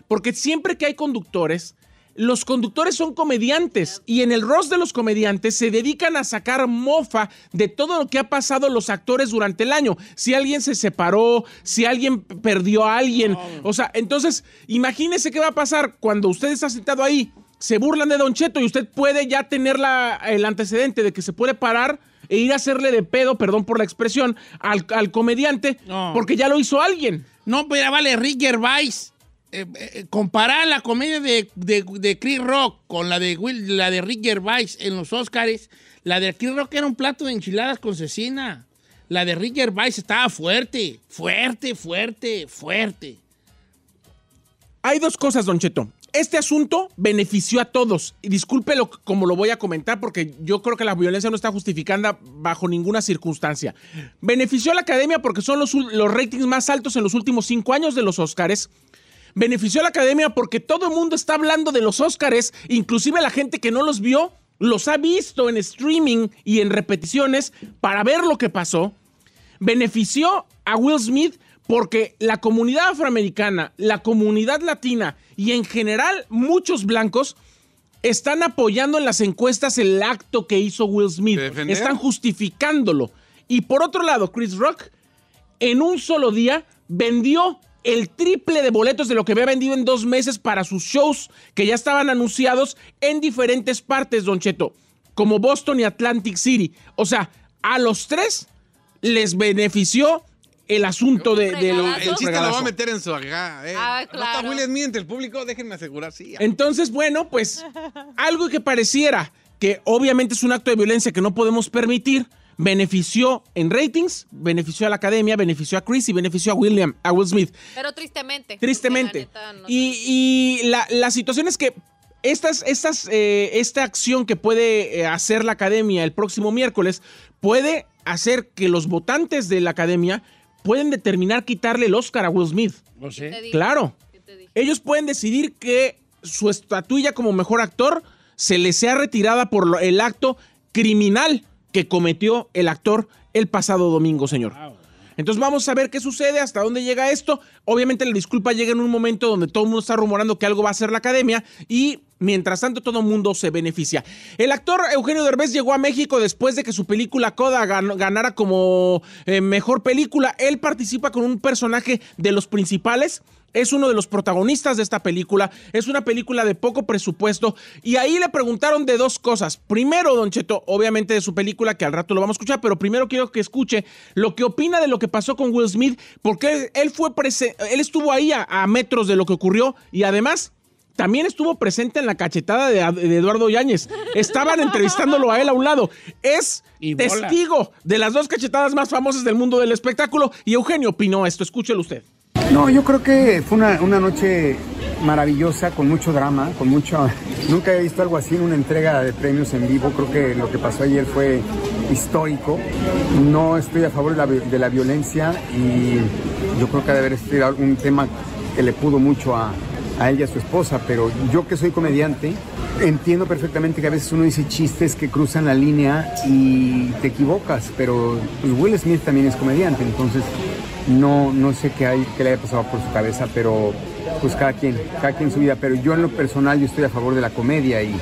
Porque siempre que hay conductores, los conductores son comediantes y en el rostro de los comediantes se dedican a sacar mofa de todo lo que ha pasado los actores durante el año. Si alguien se separó, si alguien perdió a alguien. O sea, entonces, imagínese qué va a pasar cuando usted está sentado ahí, se burlan de Don Cheto y usted puede ya tener la- el antecedente de que se puede parar e ir a hacerle de pedo, perdón por la expresión, al, al comediante No. porque ya lo hizo alguien. No, pero vale, Rick Gervais. eh, eh, comparar la comedia de, de, de Chris Rock con la de, Will- la de Rick Gervais en los Oscars, la de Chris Rock era un plato de enchiladas con cecina. La de Rick Gervais estaba fuerte, fuerte, fuerte, fuerte. Hay dos cosas, Don Cheto. Este asunto benefició a todos. Y disculpe lo, como lo voy a comentar, porque yo creo que la violencia no está justificada bajo ninguna circunstancia. Benefició a la academia porque son los, los ratings más altos en los últimos cinco años de los Oscars. Benefició a la academia porque todo el mundo está hablando de los Oscars, inclusive la gente que no los vio, los ha visto en streaming y en repeticiones para ver lo que pasó benefició a Will Smith porque la comunidad afroamericana, la comunidad latina y en general muchos blancos están apoyando en las encuestas el acto que hizo Will Smith. Están justificándolo. Y por otro lado, Chris Rock en un solo día vendió el triple de boletos de lo que había vendido en dos meses para sus shows que ya estaban anunciados en diferentes partes, Don Cheto, como Boston y Atlantic City. O sea, a los tres les benefició el asunto de, de lo-. El chiste lo va a meter en su acá. Eh. Ah, ¿No está claro. Will Smith entre el público? Déjenme asegurar, sí. Entonces, bueno, pues algo que pareciera que obviamente es un acto de violencia que no podemos permitir, benefició en ratings, benefició a la academia, benefició a Chris y benefició a William, a Will Smith. Pero tristemente. Tristemente. porque la neta no Y, y la, la situación es que estas, estas, eh, esta acción que puede eh, hacer la academia el próximo miércoles puede hacer que los votantes de la academia pueden determinar quitarle el Oscar a Will Smith. No sé. te dije, Claro. Ellos pueden decidir que su estatuilla como mejor actor se le sea retirada por lo- el acto criminal que cometió el actor el pasado domingo, señor. Entonces vamos a ver qué sucede, hasta dónde llega esto. Obviamente la disculpa llega en un momento donde todo el mundo está rumorando que algo va a hacer la academia y mientras tanto todo el mundo se beneficia. El actor Eugenio Derbez llegó a México después de que su película Coda gan- ganara como eh, mejor película. Él participa con un personaje de los principales. Es uno de los protagonistas de esta película. Es una película de poco presupuesto. Y ahí le preguntaron de dos cosas. Primero, Don Cheto, obviamente de su película, que al rato lo vamos a escuchar, pero primero quiero que escuche lo que opina de lo que pasó con Will Smith, porque él fue él estuvo ahí a, a metros de lo que ocurrió y además. También estuvo presente en la cachetada de, de Eduardo Yáñez. Estaban entrevistándolo a él a un lado. Es Y testigo de las dos cachetadas más famosas del mundo del espectáculo. Y Eugenio opinó esto. Escúchelo usted. No, yo creo que fue una, una noche maravillosa, con mucho drama, con mucho... [laughs] Nunca he visto algo así en una entrega de premios en vivo. Creo que lo que pasó ayer fue histórico. No estoy a favor de la, de la violencia y yo creo que debe haber sido un tema que le pudo mucho a, a él y a su esposa, pero yo que soy comediante, entiendo perfectamente que a veces uno dice chistes que cruzan la línea y te equivocas, pero pues, Will Smith también es comediante, entonces no, no sé qué, hay, qué le haya pasado por su cabeza, pero pues cada quien, cada quien su vida, pero yo en lo personal yo estoy a favor de la comedia y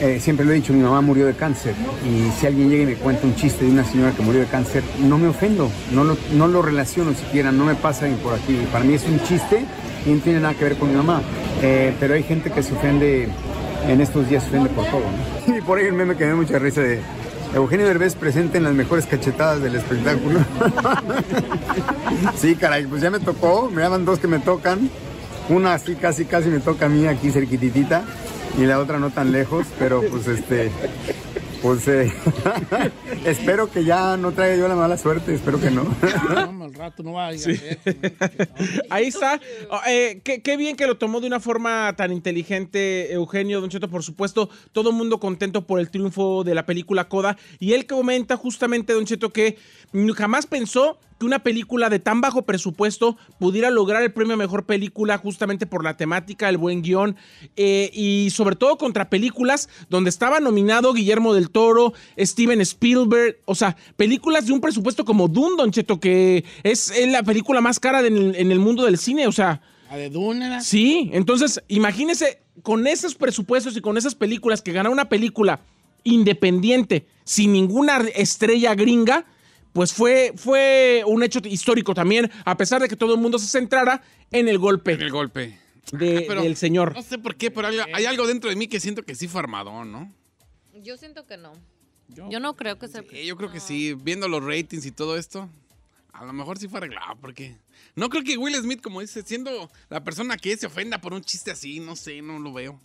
eh, siempre lo he dicho, mi mamá murió de cáncer y si alguien llega y me cuenta un chiste de una señora que murió de cáncer, no me ofendo, no lo, no lo relaciono siquiera, no me pasa por aquí. Para mí es un chiste no tiene nada que ver con mi mamá. Eh, pero hay gente que se en estos días se por todo. [laughs] Y por ahí el meme que me da mucha risa de Eugenio Derbez presente en las mejores cachetadas del espectáculo. [laughs] sí, caray, pues ya me tocó, me llaman dos que me tocan. Una así casi casi me toca a mí aquí cerquititita y la otra no tan lejos, pero pues este pues eh, [laughs] espero que ya no traiga yo la mala suerte, espero que no. [laughs] No, al rato no va a ir Ahí está. Oh, eh, qué, qué bien que lo tomó de una forma tan inteligente Eugenio Don Cheto, por supuesto. Todo mundo contento por el triunfo de la película Coda. Y él comenta justamente, Don Cheto, que jamás pensó que una película de tan bajo presupuesto pudiera lograr el premio a mejor película justamente por la temática, el buen guion eh, y sobre todo contra películas donde estaba nominado Guillermo del Toro, Steven Spielberg, o sea, películas de un presupuesto como Dune, Don Cheto, que es, la película más cara de- en, el, en el mundo del cine, o sea. La de Dune era. Sí, entonces imagínese con esos presupuestos y con esas películas que gana una película independiente sin ninguna estrella gringa, pues fue, fue un hecho histórico también, a pesar de que todo el mundo se centrara en el golpe El golpe. de- Pero del señor. No sé por qué, pero hay, hay algo dentro de mí que siento que sí fue armadón, ¿no? Yo siento que no. Yo no creo que sea. Eh, yo creo que sí, viendo los ratings y todo esto, a lo mejor sí fue arreglado, porque no creo que Will Smith, como dice, siendo la persona que es, se ofenda por un chiste así, no sé, no lo veo.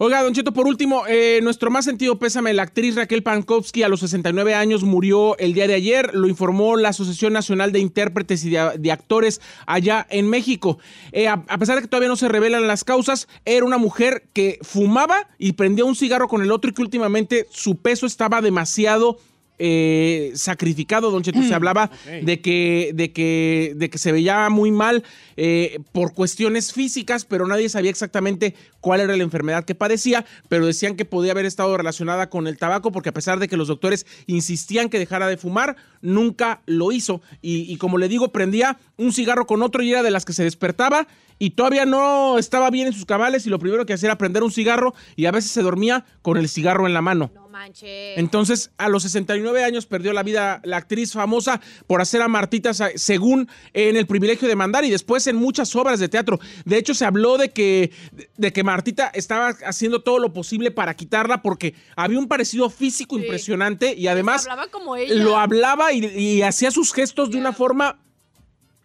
Oiga, Don Cheto, por último, eh, nuestro más sentido pésame, la actriz Raquel Pankowski a los 69 años murió el día de ayer, lo informó la Asociación Nacional de Intérpretes y de, Actores allá en México. Eh, a, a pesar de que todavía no se revelan las causas, era una mujer que fumaba y prendía un cigarro con el otro y que últimamente su peso estaba demasiado... eh, sacrificado, Don Cheto, se hablaba de, que, de, que, de que se veía muy mal eh, por cuestiones físicas, pero nadie sabía exactamente cuál era la enfermedad que padecía, pero decían que podía haber estado relacionada con el tabaco, porque a pesar de que los doctores insistían que dejara de fumar, nunca lo hizo. Y, y como le digo, prendía un cigarro con otro y era de las que se despertaba y todavía no estaba bien en sus cabales y lo primero que hacía era prender un cigarro y a veces se dormía con el cigarro en la mano. No manches. Entonces, a los 69 años perdió la vida la actriz famosa por hacer a Martita según en El privilegio de mandar y después en muchas obras de teatro. De hecho, se habló de que, de que Martita estaba haciendo todo lo posible para quitarla porque había un parecido físico Sí. impresionante y además Hablaba como ella. lo hablaba y, y hacía sus gestos de una forma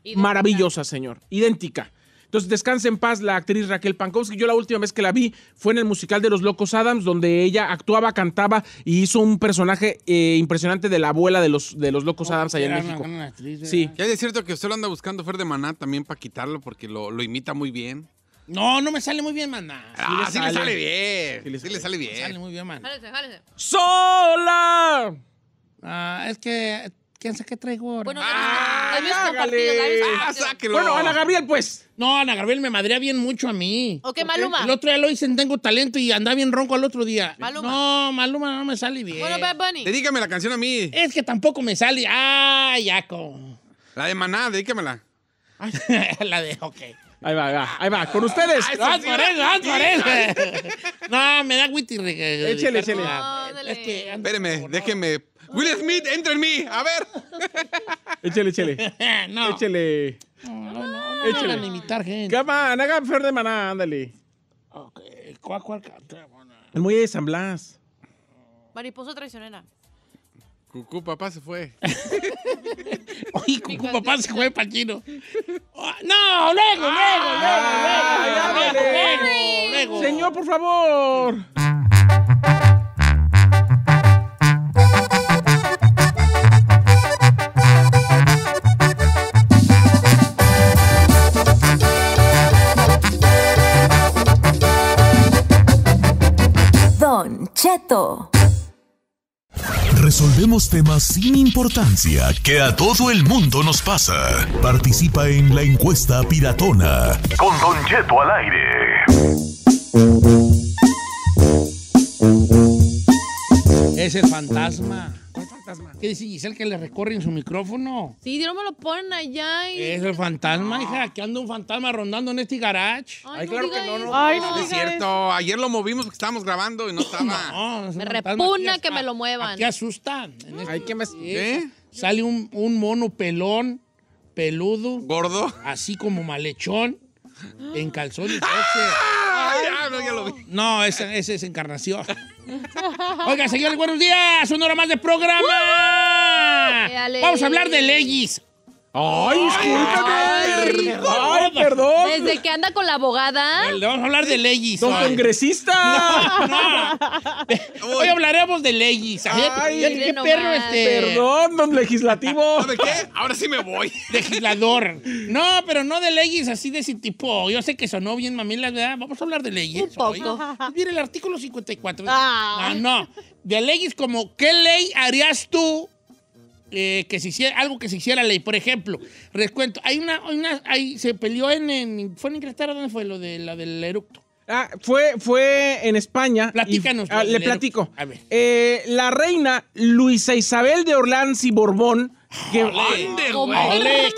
Idéntica. maravillosa, señor. Idéntica. Entonces, descanse en paz la actriz Raquel Pankowski. Yo la última vez que la vi fue en el musical de Los Locos Adams, donde ella actuaba, cantaba y hizo un personaje eh, impresionante de la abuela de los, de los Locos Adams allá en una México. actriz, ¿verdad? Sí. Ya es cierto que usted lo anda buscando Fer de Maná también para quitarlo porque lo, lo imita muy bien. No, no me sale muy bien, maná. ah, sí le sale. sale bien. Sí le Sí le sale Me sale bien. muy bien, man. Jálese, jálese. ¡Sola! Ah, es que. ¿Quién sabe qué traigo ahora? Bueno, Ah, Ah. Bueno, Ana Gabriel, pues. No, Ana Gabriel me madrea bien mucho a mí. Ok, Maluma. El otro día lo hice en Tengo Talento y andaba bien ronco al otro día. Maluma. No, Maluma no me sale bien. Bueno, Bad Bunny. Dedícame la canción a mí. Es que tampoco me sale. Ah, ya con. La de Maná, dedícamela. [laughs] La de, ok. Ahí va, ahí va, ahí va. Con ustedes. ¡Vamos por eso, vamos por eso! [laughs] [laughs] No, me da witty. Échele, échele. Es que Espéreme, déjeme. Will Smith, entra en mí. A ver. [laughs] Échele, échele. [laughs] No, Échele. no, no, no, Échele. no hagan imitar gente. Come on, haga Fer de Maná, ándale. Ok, ¿cuál, cuál canta? El muelle de San Blas. Mariposa traicionera. Cucú, papá se fue. [laughs] Oye, Cucu, papá se fue para chino. Ah, No, luego, luego, luego, luego, ándale. luego, luego. Señor, por favor. Resolvemos temas sin importancia que a todo el mundo nos pasa. Participa en la encuesta piratona. Con Don Cheto al aire. Es el fantasma. ¿Qué dice Giselle que le recorren su micrófono? Sí, no me lo ponen allá y... Es el fantasma, hija, que anda un fantasma rondando en este garage. Ay, claro diga que no, no. Ay, no No es cierto. Ayer lo movimos porque estábamos grabando y no [coughs] estaba. No, es Me fantasma. repugna Aquí que me lo muevan. Aquí asustan. En este- Ay, ¿qué más? ¿Qué? Sale un, un mono pelón, peludo, ¿Gordo? así como malechón, en calzones. Ese- Ah, ya, no, ya lo vi. No, ese es encarnación. Oiga, señores, buenos días. Una hora más de programa. Vamos a hablar de leyes. Ay, discúlpame. Ay, Ay, perdón. Desde que anda con la abogada. Le vamos a hablar de leyes. Don hoy. congresista. No. [laughs] Hoy hablaremos de leyes. Ay, fíjate qué nomás. perro este Perdón, don legislativo. [laughs] ¿Sabe qué? Ahora sí me voy. legislador. No, pero no de leyes así de ese tipo. Yo sé que sonó bien mamilas, ¿verdad? Vamos a hablar de leyes. Un poco. Mira el artículo 54. Ah. No, no. De leyes como, ¿qué ley harías tú eh, que se hiciera, algo que se hiciera ley. Por ejemplo, les cuento, hay una, una hay, se peleó en, en- ¿fue en Inglaterra? ¿Dónde fue lo de la del eructo? Ah, fue, fue en España. Platícanos, Y- ah, le platico. A ver. Eh, la reina Luisa Isabel de Orleans y Borbón, que,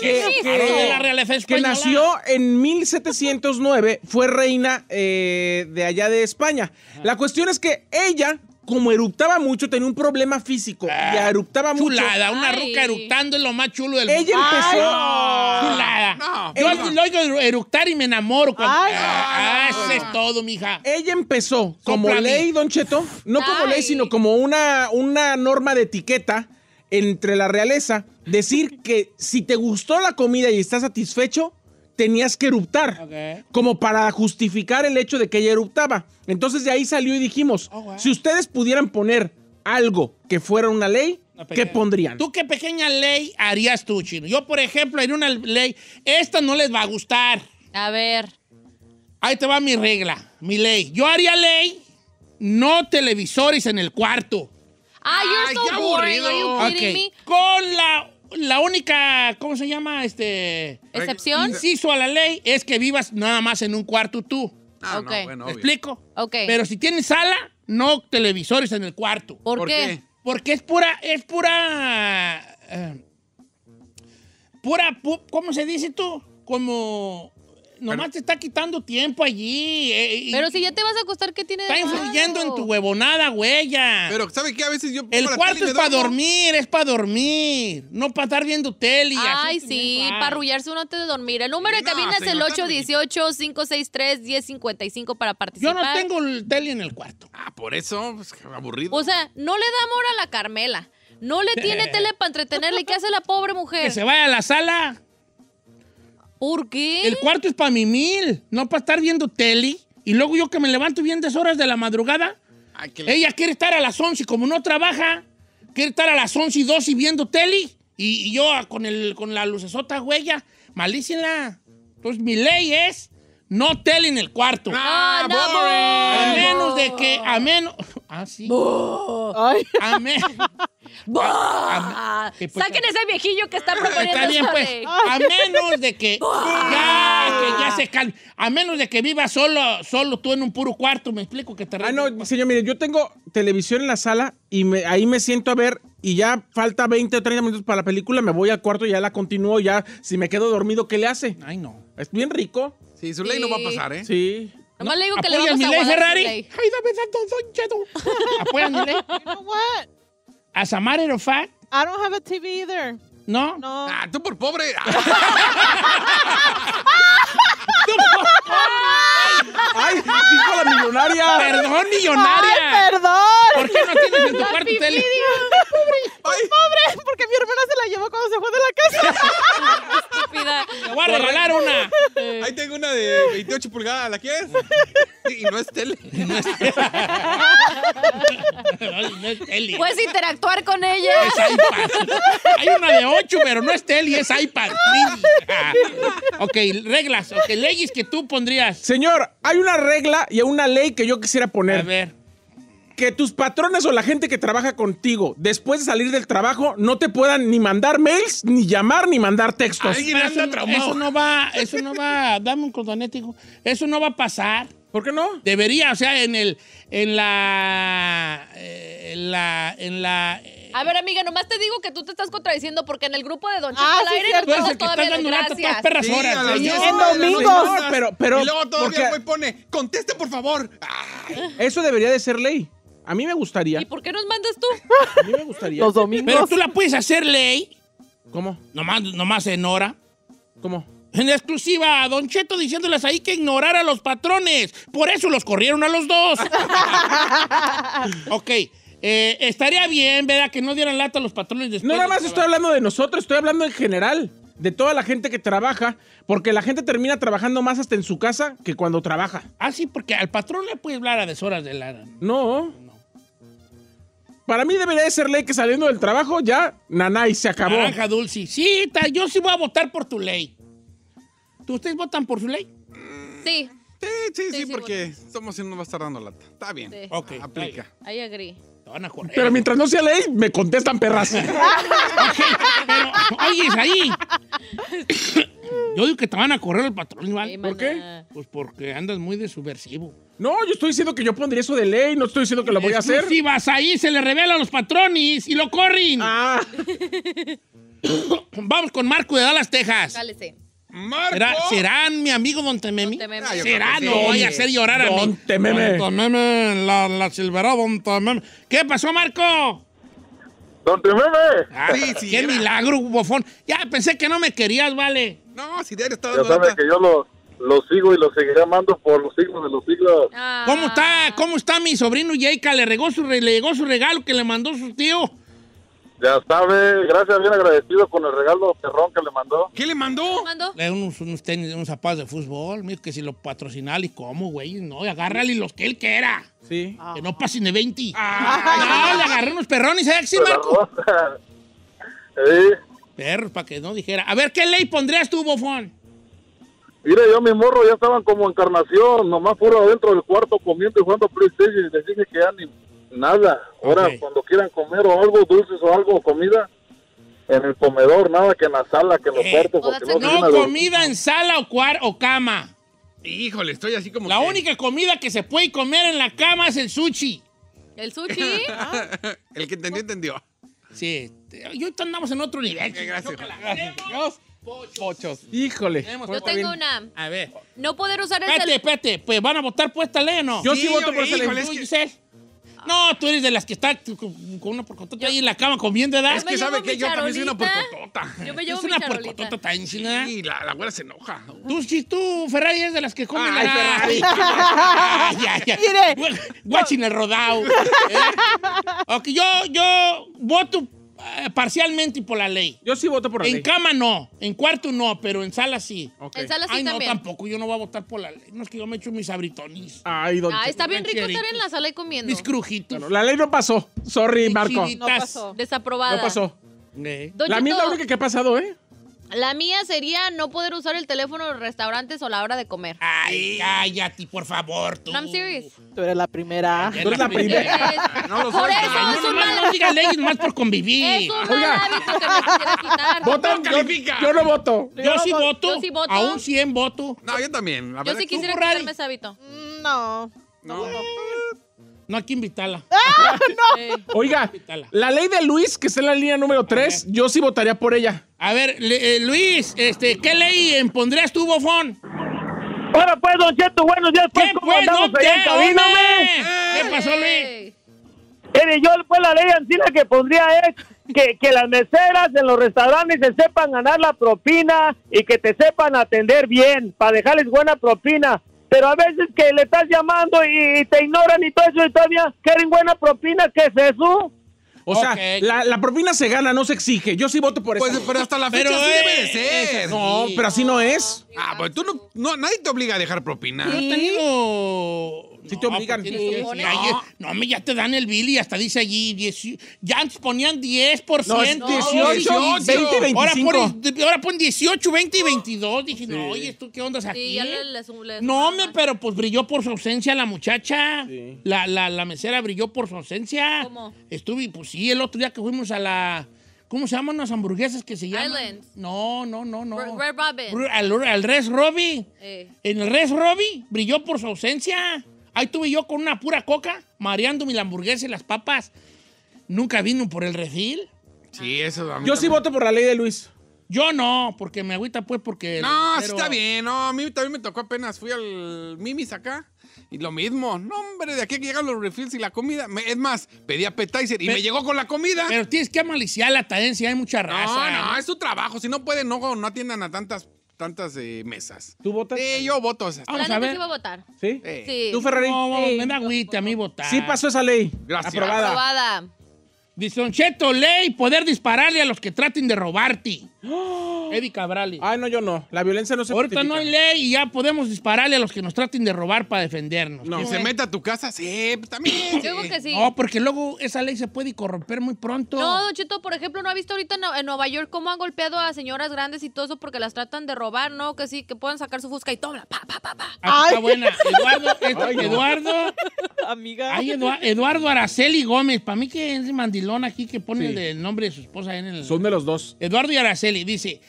que- que, que- de la realeza que española. nació en 1709, fue reina eh, de allá de España. La cuestión es que ella, como eructaba mucho, tenía un problema físico. y eructaba mucho. Ah, Chulada, una Ay. ruca eructando es lo más chulo del Ella mundo. empezó. Chulada. No, Yo ella- lo oigo eructar y me enamoro. Cuando, Ay, ah, no, eso es todo, mija. Ella empezó como ley, Don Cheto, no como Ay. ley, sino como una, una norma de etiqueta entre la realeza, decir que si te gustó la comida y estás satisfecho, tenías que eruptar, Ok. como para justificar el hecho de que ella eruptaba. Entonces de ahí salió y dijimos, Oh, wow. si ustedes pudieran poner algo que fuera una ley, Una ¿qué pondrían? ¿Tú qué pequeña ley harías tú, Chino? Yo, por ejemplo, haría una ley. Esta no les va a gustar. A ver. Ahí te va mi regla, mi ley. Yo haría ley, no televisores en el cuarto. Ah, Ay, you're so qué boring. Are you Con la, la única, ¿cómo se llama? Este... ¿Excepción? Inciso a la ley es que vivas nada más en un cuarto tú. Ah, Ok. no, bueno, ¿Me obvio. explico? Ok. Pero si tienes sala, no televisores en el cuarto. ¿Por, ¿Por qué? qué? Porque es pura, es pura, eh, pura, pu- ¿cómo se dice tú? Como, nomás te está quitando tiempo allí. eh, y Pero si ya te vas a acostar, ¿qué tiene de está influyendo en tu huevonada, güeya. Pero, ¿sabe qué? A veces yo. pongo El la cuarto es para dormir, es para dormir, no para estar viendo tele. Ay, sí, para arrullarse uno antes de dormir. El número de No, cabina es el señor, está 818-563-1055 para Yo participar. no tengo el tele en el cuarto. Ah, por eso, pues, aburrido. O sea, no le da amor a la Carmela. No le tiene [laughs] tele para entretenerle. ¿Qué hace la pobre Que mujer? se vaya a la sala. ¿Por qué? El cuarto es para mil, no para estar viendo tele. Y luego yo que me levanto bien de horas de la madrugada. Ay, que le- Ella quiere estar a las 11 y como no trabaja, quiere estar a las 11 y 2 y viendo tele. Y, y yo ah, con, el, con la lucesota huella, malísima. Entonces mi ley es no tele en el cuarto. Ah, no, A menos de que, a menos... [laughs] Ah, sí. Ay, A menos... ¡Bah! que pues- Saquen ese viejillo que está proponiendo Está bien, esa pues. ley. A menos de que ya, que ya se calme. A menos de que vivas solo, solo tú en un puro cuarto, me explico que te Ah, no, señor, mire, yo tengo televisión en la sala y me- ahí me siento a ver y ya falta 20 o 30 minutos para la película, me voy al cuarto y ya la continúo, ya si me quedo dormido, ¿qué le hace? Ay, no. Es bien rico. Sí, su ley no va a pasar, ¿eh? Sí. Nomás le digo que le ¿Apoyas vamos mi a ley, guardar Ferrari? ley. Ay, dame tanto, Don Cheto. [laughs] ¿Apoyas mi ley? you know what? As a matter of fact, I don't have a TV either. ¿no? No. Ah, [laughs] tú por pobre. ¡Ay! ¡Dijo la millonaria! Perdón, millonaria. ¡Ay, perdón! ¿Por qué no tienes en tu cuarto tele? Ay, Pobre, porque mi hermana se la llevó cuando se fue de la casa. [laughs] Estúpida. Te voy a regalar una. ahí tengo una de 28 pulgadas, ¿la quieres? Y no es tele. No es, [laughs] no es tele. Puedes interactuar con ella. Es iPad. Hay una de 8, pero no es tele, es iPad. ok, reglas, ok, leyes que tú pondrías. Señor, hay una regla y una ley que yo quisiera A poner. ver. Que tus patrones o la gente que trabaja contigo después de salir del trabajo no te puedan ni mandar mails, ni llamar, ni mandar textos. Alguien Pero anda eso, traumado. eso no va, eso no va, [laughs] dame un condonético. Eso no va a pasar. ¿Por qué no? Debería, o sea, en el, en la, eh, en la, en la. eh, A ver, amiga, nomás te digo que tú te estás contradiciendo porque en el grupo de Don Cheto Ah, al sí, aire eres nos el todavía dando gracias. perras Sí, horas. a las señor. 10 En la domingos. pero- pero- y luego todo porque- el güey pone, conteste por favor. Ay, Eso debería de ser ley. A mí me gustaría. ¿Y por qué nos mandas tú? A mí me gustaría. Los domingos. Pero tú la puedes hacer ley, ¿Cómo? nomás, nomás en hora. ¿Cómo? En exclusiva, a Don Cheto diciéndoles ahí que ignorar a los patrones. Por eso los corrieron a los dos. [laughs] ok. eh, estaría bien, ¿verdad? Que no dieran lata a los patrones después. No nada más estoy hablando de nosotros, estoy hablando en general. De toda la gente que trabaja, porque la gente termina trabajando más hasta en su casa que cuando trabaja. Ah, sí, porque al patrón le puedes hablar a deshoras de la... No. Para mí debería de ser ley que saliendo del trabajo ya, nanay, se acabó. Naranja dulce. Sí, ta- yo sí voy a votar por tu ley. ¿Tú ustedes votan por su ley? Sí, Sí, sí, sí, Sí, sí, porque somos y no va a estar dando lata. Está bien. Sí. Ok. Aplica. I agree. Te van a correr. Pero mientras no sea ley, me contestan perras. Pero, [laughs] oye, ahí. Yo digo que te van a correr el patrón, ¿vale? ¿Por qué? Pues porque andas muy de subversivo. No, yo estoy diciendo que yo pondría eso de ley, no estoy diciendo que lo voy a hacer. Si vas ahí, se le revela a los patrones y lo corren. Ah, [coughs] Vamos con Marco de Dallas, Texas. Cálese. Marco. ¿Será, ¿Serán mi amigo Don Tememi? Don Tememi. Ah, yo ¿Será? creo que No sí. voy a hacer llorar a Don mí. Tememe. Don Tememe, la, la Don Tememe. ¿Qué pasó, Marco? Don Tememe. Ah, Sí, sí, qué era. milagro, bofón. Ya pensé que no me querías, vale. No, si diario está Ya dando sabe lata. que yo lo, lo sigo y lo seguiré amando por los siglos de los siglos. Ah. ¿Cómo está, cómo está mi sobrino Jayka? ¿Le, regó su, le llegó su regalo que le mandó su tío? Ya sabe, gracias, bien agradecido con el regalo perrón que le mandó. ¿Qué le mandó? Le unos, unos tenis, unos zapatos de fútbol. Me dijo que si lo patrocinaba y cómo, güey. No, agárrale los que él quiera. sí. Que no pasen de 20. no, le agarré unos perrones, ¿eh? Sí, Marco. [laughs] Sí. Perros, para que no dijera. A ver, ¿qué ley pondrías tú, bofón? Mire, yo mis morros ya estaban como encarnación, nomás fueron adentro del cuarto comiendo y jugando PlayStation y les dije que ni nada. Ahora, cuando quieran comer o algo, dulces o algo, comida, en el comedor, nada que en la sala, que en los Eh, cuartos, porque no no. Comida en sala o, cuar o cama. Híjole, estoy así como. La que- única comida que se puede comer en la cama es el sushi. ¿El sushi? [laughs] El que entendió, entendió. Sí. Yo andamos en otro nivel. Gracias. Dios. Pochos. Híjole. Yo tengo una. A ver. No poder usar el Espérate, espérate. Pues van a votar por esta ley o no. Yo sí, Sí, voto por yo- esa ley. No, tú eres de las que está con una porcotota ahí en la cama comiendo, ¿verdad? Es que sabe que yo también soy una porcotota. Yo me Es llevo mi una porcotota tan china. Y la, la abuela se enoja. Tú, sí, tú, Ferrari, es de las que comen Ay, la- Ferrari. [laughs] Ay, ay, ay. El rodao. ¿eh? Ok, yo, yo voto eh, parcialmente por la ley. Yo sí voto por la En ley. cama no, en cuarto no, pero en sala sí. Ok. En sala sí Ay, no, también. tampoco, yo no voy a votar por la ley. No es que yo me echo mis abritonis, Ay, don Ah, está bien rico estar en la sala y comiendo. mis crujitos. Bueno, la ley no pasó. Sorry, mis Marco. No pasó. Desaprobada. No pasó. Eh. La mía es la única que ha pasado, ¿eh? La mía sería no poder usar el teléfono en los restaurantes o la hora de comer. Ay, cállate, por favor, tú. No, I'm serious. Tú eres la primera. Tú eres la primera. Es- No lo Por soy, eso es No, un mal, no digas leyes nomás por convivir. es un mal hábito que me quisiera quitar. ¿Votan? No Yo, califica. yo no voto. Yo sí Yo voto. yo sí voto. Aún 100 voto. No, yo también. La Yo sí quisiera quitarme ese hábito. Mm, No. No. No hay que invitarla. [laughs] Eh, Oiga, la ley de Luis, que está en la línea número 3, yo sí votaría por ella. A ver, le- eh, Luis, este, ¿qué ley impondrías tú, bofón? Ahora pues, Don Cheto, buenos días. ¿Qué Pues, ¿cómo pues? No te? ¿Qué pasó, Luis? eh, Mire, yo pues la ley ancina que pondría es que, que las meseras en los restaurantes se sepan ganar la propina y que te sepan atender bien para dejarles buena propina. Pero a veces que le estás llamando y, te ignoran y todo eso y todavía quieren buena propina, ¿qué es eso? O sea, la, la propina se gana, no se exige. Yo sí voto por Pues, eso. pero hasta la fecha Pero, sí debe de ser. es no, Sí. pero así no es. Ah, pues tú no, no. Nadie te obliga a dejar propina. Yo he tenido... Sí te obligan. Sí. ay, no, me ya te dan el bill y hasta dice allí, 10 ya antes ponían 10%. No, es No, 18, 20, 25. Ahora ponen, ahora ponen 18, 20 y 22. Dije, no, oye, ¿tú qué onda aquí? Sí, ya le, les- No, me, pero pues brilló por su ausencia la muchacha. La, la, la mesera brilló por su ausencia. ¿Cómo? Estuve, pues sí, el otro día que fuimos a la. ¿Cómo se llaman unas hamburguesas que se llaman? Islands. No, no, no, no. Red Robin. Al, al Res Robbie. Eh, En el Res Robbie brilló por su ausencia. Ahí tuve yo con una pura coca, mareándome la hamburguesa y las papas. Nunca vino por el refil. Sí, eso a mí Yo sí voto por la ley de Luis. Yo no, porque me agüita pues porque... No, sí está bien. No, a mí también me tocó apenas. Fui al Mimis acá. Y lo mismo. No, hombre, de aquí a que llegan los refills y la comida. Me- es más, pedí appetizer y me llegó con la comida. Pero tienes que amaliciar la tadencia, hay mucha no, raza. no, es su trabajo. Si no pueden, no, no atiendan a tantas, tantas eh, mesas. ¿Tú votas? Sí, yo voto. o sea, Vamos a ver. sí va a votar. ¿Sí? Sí. ¿Tú, Ferrari? No, Sí. me da agüita a mí votar. Sí pasó esa ley. Gracias. Aprobada. Aprobada. Dice Don Cheto, ley, poder dispararle a los que traten de robarte. [gasps] Eddie Cabrales. Ay, no, yo no. La violencia no se Ahorita no hay ley y ya podemos dispararle a los que nos traten de robar para defendernos. No. Que ¿Qué se meta a tu casa, sí, pues también. [coughs] Yo digo que sí. No, porque luego esa ley se puede corromper muy pronto. No, Don Cheto, por ejemplo, ¿no ha visto ahorita en, Nu- en Nueva York cómo han golpeado a señoras grandes y todo eso porque las tratan de robar, ¿no? Que sí, que puedan sacar su fusca y toma, pa, pa, pa, pa. Ah, está Ay. buena. Eduardo, [laughs] esto- Eduardo, [laughs] Amiga. Ay, Edua- Eduardo Araceli Gómez. Para mí que es mandilón aquí que pone el, el nombre de su esposa en el... Son de los dos. Eduardo y Araceli dice,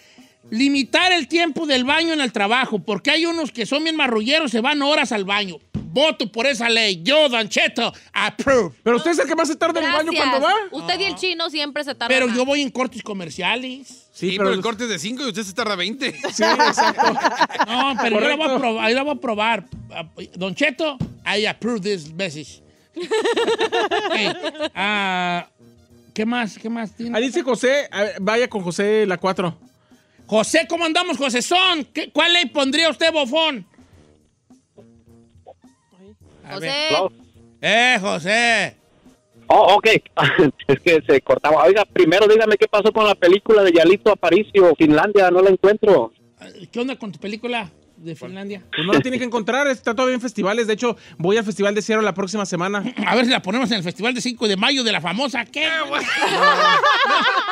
limitar el tiempo del baño en el trabajo, porque hay unos que son bien marrulleros, se van horas al baño. Voto por esa ley. Yo, Don Cheto, approve. Pero usted es el que más se tarda en el baño Gracias. cuando va. Usted y el chino siempre se tardan. Pero más. yo voy en cortes comerciales. Sí, pero, el corte es de 5 y usted se tarda 20. [laughs] Sí, exacto. [laughs] No, pero yo la voy a probar. Ahí la voy a probar. Ah, Don Cheto, I approve this message. [laughs] Ok, ah, ¿Qué más? ¿Qué más tiene? Ahí dice José, vaya con José la 4. José, ¿cómo andamos, José Son? ¿Qué- ¿Cuál ley pondría usted, bofón? A José, ver. Eh, José. Oh, ok. [laughs] es que se cortaba. Oiga, primero dígame qué pasó con la película de Yalito Aparicio, Finlandia, no la encuentro. ¿Qué onda con tu película de Finlandia? Pues no la tiene que encontrar, está todavía en festivales. De hecho, voy al Festival de Cierro la próxima semana. A ver si la ponemos en el Festival de 5 de mayo de la famosa. ¿Qué?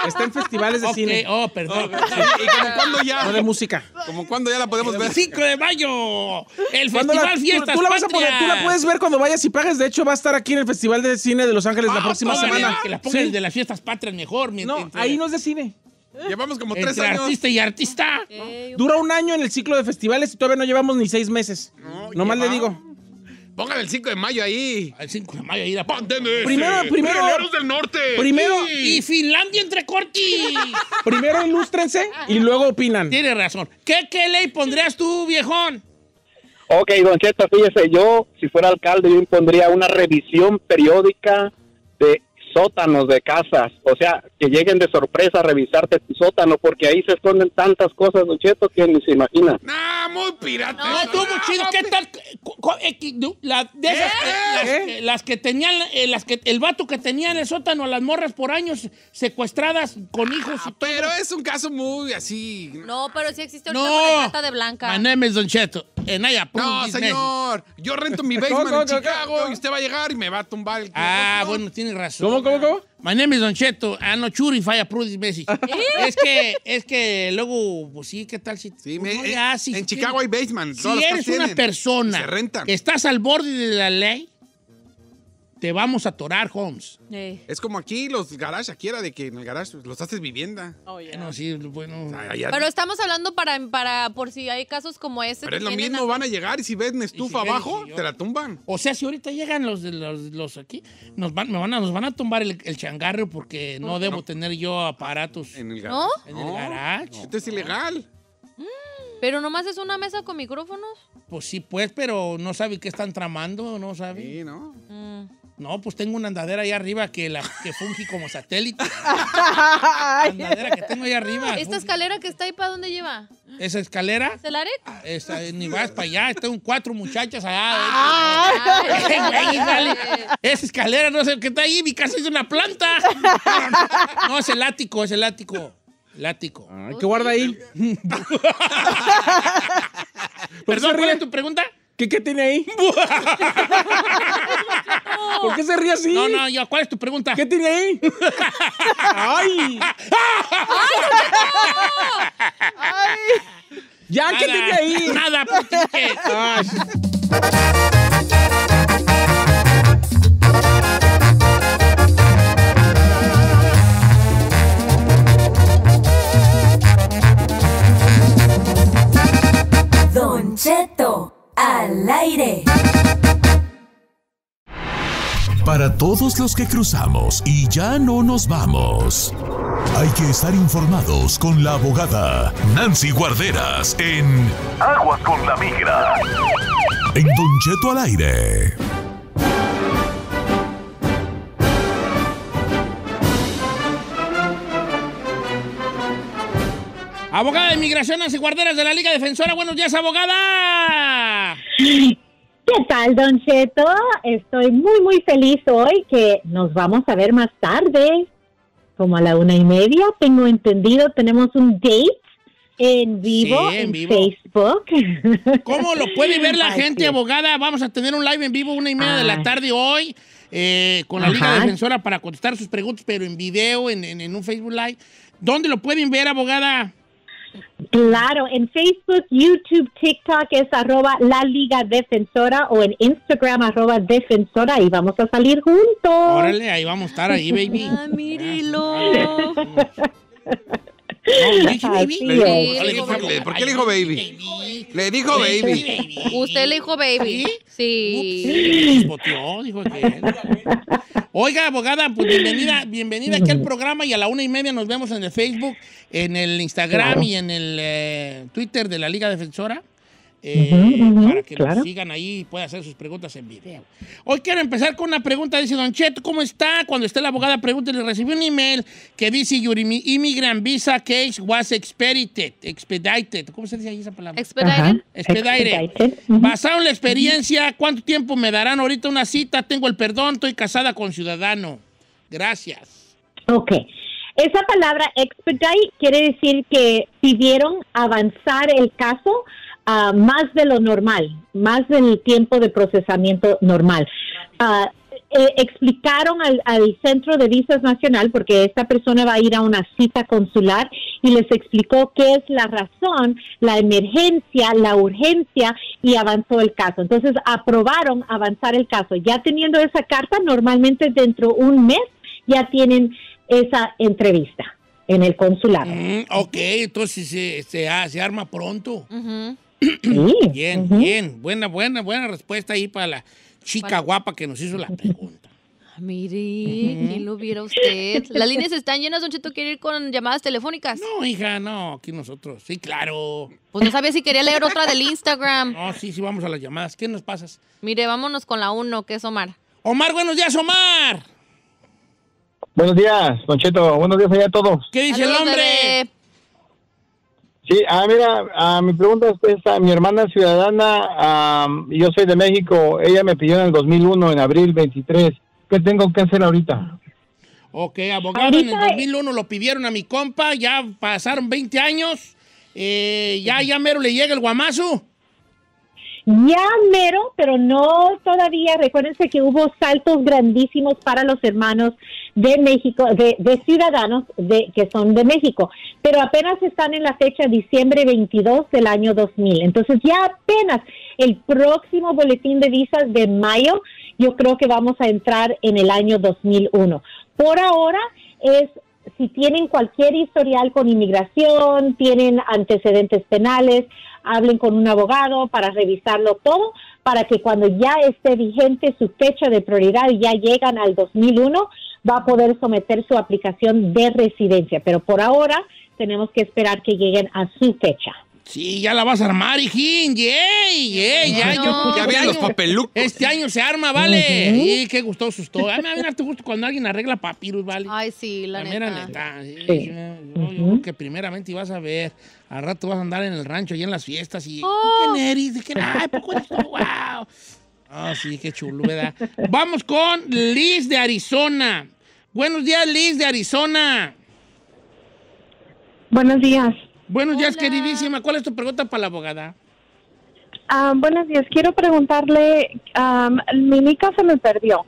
Está en festivales de Ok, cine. Oh, perdón. ¿Y como cuándo ya? No de música. ¿Como cuándo ya la podemos ver? 5 de mayo. El ¿Cuándo la- Festival tú- Fiestas tú, la vas a poner- tú la puedes ver cuando vayas y pagues. De hecho, va a estar aquí en el Festival de Cine de Los Ángeles la Ah, próxima semana. Que la pongan Sí. el de las fiestas patrias mejor. No, entre- ahí no es de cine. Llevamos como tres Entre años. artista y artista. Dura un año en el ciclo de festivales y todavía no llevamos ni seis meses. Nomás le lleva. digo. Póngale el 5 de mayo ahí. El 5 de mayo ahí la Pónteme ese. Primero, primero- Pioneros del norte. Primero, Y Finlandia entre cortis. [laughs] primero ilústrense y luego opinan. Tiene razón. ¿Qué, ¿Qué ley pondrías tú, viejón? Ok, Don Cheto, fíjese, yo, si fuera alcalde, yo impondría una revisión periódica de sótanos de casas. O sea, que lleguen de sorpresa a revisarte tu sótano, porque ahí se esconden tantas cosas, Don Cheto, que ni se imagina. Nah, muy pirata. No, eso. estuvo muy chido. ¿Qué tal? Eh, la- de esas, eh, las, ¿Eh? que- las que tenían, eh, las que, el vato que tenía en el sótano a las morras por años secuestradas con hijos y Ah, pero es un caso muy así. No, pero sí existe No. la trata de blanca. My name is Don Cheto. I approve No, señor. Yo rento mi [laughs] ¿Cómo, basement en Chicago y usted va a llegar y me va a tumbar el. Ah, bueno, tiene razón. ¿Cómo, cómo, cómo? My name is Don Cheto. I'm not sure if I approve this message. es que, es que luego, pues sí, ¿qué tal si... Sí, pues me- no, eh, ya, si en Chicago hay basement. Si eres una tienen. persona que estás al borde de la ley, te vamos a atorar, Holmes. Eh. Es como aquí los garages, aquí era de que en el garage los haces vivienda. Oh, yeah. Bueno, sí, bueno. Allá- Pero estamos hablando para, para por si hay casos como ese. Pero es lo mismo, a- van a llegar y si ves una estufa ven, abajo, y si yo- te la tumban. O sea, si ahorita llegan los de los, los aquí, nos van, me van a, nos van a tumbar el, el changarro porque no, debo tener yo aparatos En el ¿No? garage. en el garage. Esto es ilegal. Pero nomás es una mesa con micrófonos. Pues sí, pues, pero no sabe qué están tramando, no sabe. Sí, ¿no? Mm. No, pues tengo una andadera ahí arriba que, la, que funge como satélite. la andadera que tengo ahí arriba. Esta funge. escalera que está ahí, ¿para dónde lleva? Esa escalera, ¿Es el Arec? esa, ni vas para allá, están cuatro muchachas allá. Ay, Ahí sale. Esa escalera, no sé qué está ahí, mi casa es una planta. No, es el ático, es el ático. El ático. Ay, ¿Qué guarda ahí? [laughs] Perdón, ¿cuál es tu pregunta? ¿Qué, qué tiene ahí? [laughs] ¿Por qué se ríe así? No, no, yo, ¿cuál es tu pregunta? ¿Qué tiene ahí? [laughs] ¡Ay! ¿Ya qué tiene ahí? Nada, porque. Ay, Don Cheto, al aire. Para todos los que cruzamos y ya no nos vamos. Hay que estar informados con la abogada Nancy Guarderas en Aguas con la Migra. En Don Cheto al aire. Abogada de Inmigraciones y Guarderas de la Liga Defensora, buenos días, abogada. ¿Qué tal, Don Cheto? Estoy muy, muy feliz hoy que nos vamos a ver más tarde, como a la una y media. Tengo entendido, tenemos un date en vivo Sí, en en, vivo. Facebook. [laughs] ¿Cómo lo puede ver la gente, abogada? Vamos a tener un live en vivo una y media de la Ah. tarde hoy eh, con la Liga Ajá. Defensora para contestar sus preguntas, pero en video, en, en- en un Facebook Live. ¿Dónde lo pueden ver, abogada? Claro, en Facebook, YouTube, TikTok es arroba la Liga Defensora o en Instagram arroba defensora y vamos a salir juntos. Órale, ahí vamos a estar ahí, baby. Ah, mírelo. [laughs] No, dije baby. Así Le dijo- es. le dijo- le- ¿Por qué le dijo baby? Le dijo baby. Usted le dijo baby. Sí. Dijo que. Oiga, abogada, pues bienvenida, bienvenida aquí al programa y a la una y media nos vemos en el Facebook, en el Instagram y en el eh, Twitter de la Liga Defensora. Eh, para que claro. nos sigan ahí y puedan hacer sus preguntas en video. Hoy quiero empezar con una pregunta. Dice Don Cheto, ¿cómo está? Cuando esté la abogada, pregúntele. Recibí un email que dice Your immi- immigrant visa case was expedited. Expedited. ¿Cómo se dice ahí esa palabra? Expedited. Expedire. Expedited. Basado en la experiencia, ¿cuánto tiempo me darán ahorita una cita? Tengo el perdón, estoy casada con ciudadano. Gracias. Ok. Esa palabra expedite quiere decir que pidieron avanzar el caso a más de lo normal, más del tiempo de procesamiento normal. Ah, eh, explicaron al, al Centro de Visas Nacional, porque esta persona va a ir a una cita consular, y les explicó qué es la razón, la emergencia, la urgencia, y avanzó el caso. Entonces, aprobaron avanzar el caso. Ya teniendo esa carta, normalmente dentro de un mes ya tienen esa entrevista en el consulado. Mm, ok, entonces se, se, ah, se arma pronto. Ujú. Sí. [clears throat] Bien, bien. Buena, buena, buena respuesta ahí para la chica Para- guapa que nos hizo la pregunta. Ah, Mire, ¿quién lo viera usted? Las líneas están llenas, Don Cheto, ¿quiere ir con llamadas telefónicas? No, hija, no, aquí nosotros. Sí, claro. Pues no sabía si quería leer otra del Instagram. No, sí, sí, vamos a las llamadas. ¿Qué nos pasas? Mire, vámonos con la uno, que es Omar. Omar, buenos días, Omar. Buenos días, Don Cheto. Buenos días allá a todos. ¿Qué dice el hombre? bebé. Sí, ah, mira, ah, mi pregunta es esta. Mi hermana ciudadana, ah, yo soy de México. Ella me pidió en el 2001, en abril 23. ¿Qué tengo que hacer ahorita? Ok, abogado, en el Ahorita- 2001 lo pidieron a mi compa, ya pasaron 20 años, eh, ya, ya mero le llega el guamazo. Ya mero, pero no todavía. Recuérdense que hubo saltos grandísimos para los hermanos de México, de, de ciudadanos de, que son de México, pero apenas están en la fecha diciembre 22 del año 2000. Entonces ya apenas el próximo boletín de visas de mayo, yo creo que vamos a entrar en el año 2001. Por ahora es si tienen cualquier historial con inmigración, tienen antecedentes penales, hablen con un abogado para revisarlo todo, para que cuando ya esté vigente su fecha de prioridad ya llegan al 2001, va a poder someter su aplicación de residencia. Pero por ahora tenemos que esperar que lleguen a su fecha. Sí, ya la vas a armar, hijín, yay, yay, ya, No. Ya este vienen los año- papelucos. Este año se arma, vale. Y qué gustoso estoy. A mí me da gusto cuando alguien arregla papirus, vale. Ay, sí, la, La mera neta. neta. sí, Sí. yo- yo- yo creo que primeramente ibas a ver. Al rato vas a andar en el rancho y en las fiestas y. Oh. ¿Qué neris? ¿De qué? Ay, poco esto? ¡Wow! [laughs] Ah, sí, qué chulo, ¿verdad? Vamos con Liz de Arizona. Buenos días, Liz de Arizona. Buenos días. Buenos días, Hola. queridísima. ¿Cuál es tu pregunta para la abogada? Ah, buenos días. Quiero preguntarle, mi mica se me perdió,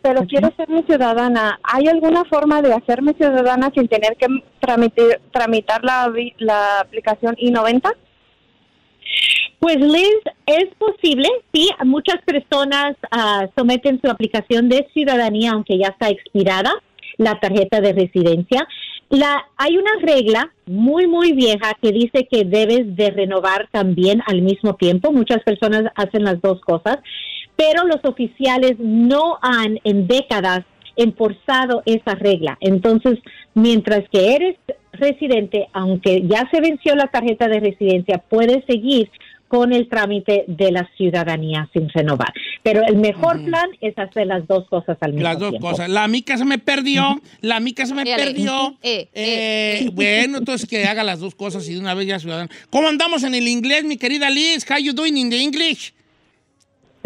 pero quiero ser mi ciudadana. ¿Hay alguna forma de hacerme ciudadana sin tener que tramitir- tramitar la, vi- la aplicación I-90? Pues Liz, es posible, sí, muchas personas ah, someten su aplicación de ciudadanía, aunque ya está expirada, la tarjeta de residencia. La, hay una regla muy, muy vieja que dice que debes de renovar también al mismo tiempo. Muchas personas hacen las dos cosas, pero los oficiales no han en décadas enforzado esa regla. Entonces, mientras que eres residente, aunque ya se venció la tarjeta de residencia, puedes seguir con el trámite de la ciudadanía sin renovar. Pero el mejor plan es hacer las dos cosas al mismo Las dos tiempo. cosas. La mica se me perdió. La mica se me Dale. perdió. Eh, Eh, [laughs] bueno, entonces que haga las dos cosas y de una vez ya ciudadano. ¿Cómo andamos en el inglés, mi querida Liz? How you doing in the English?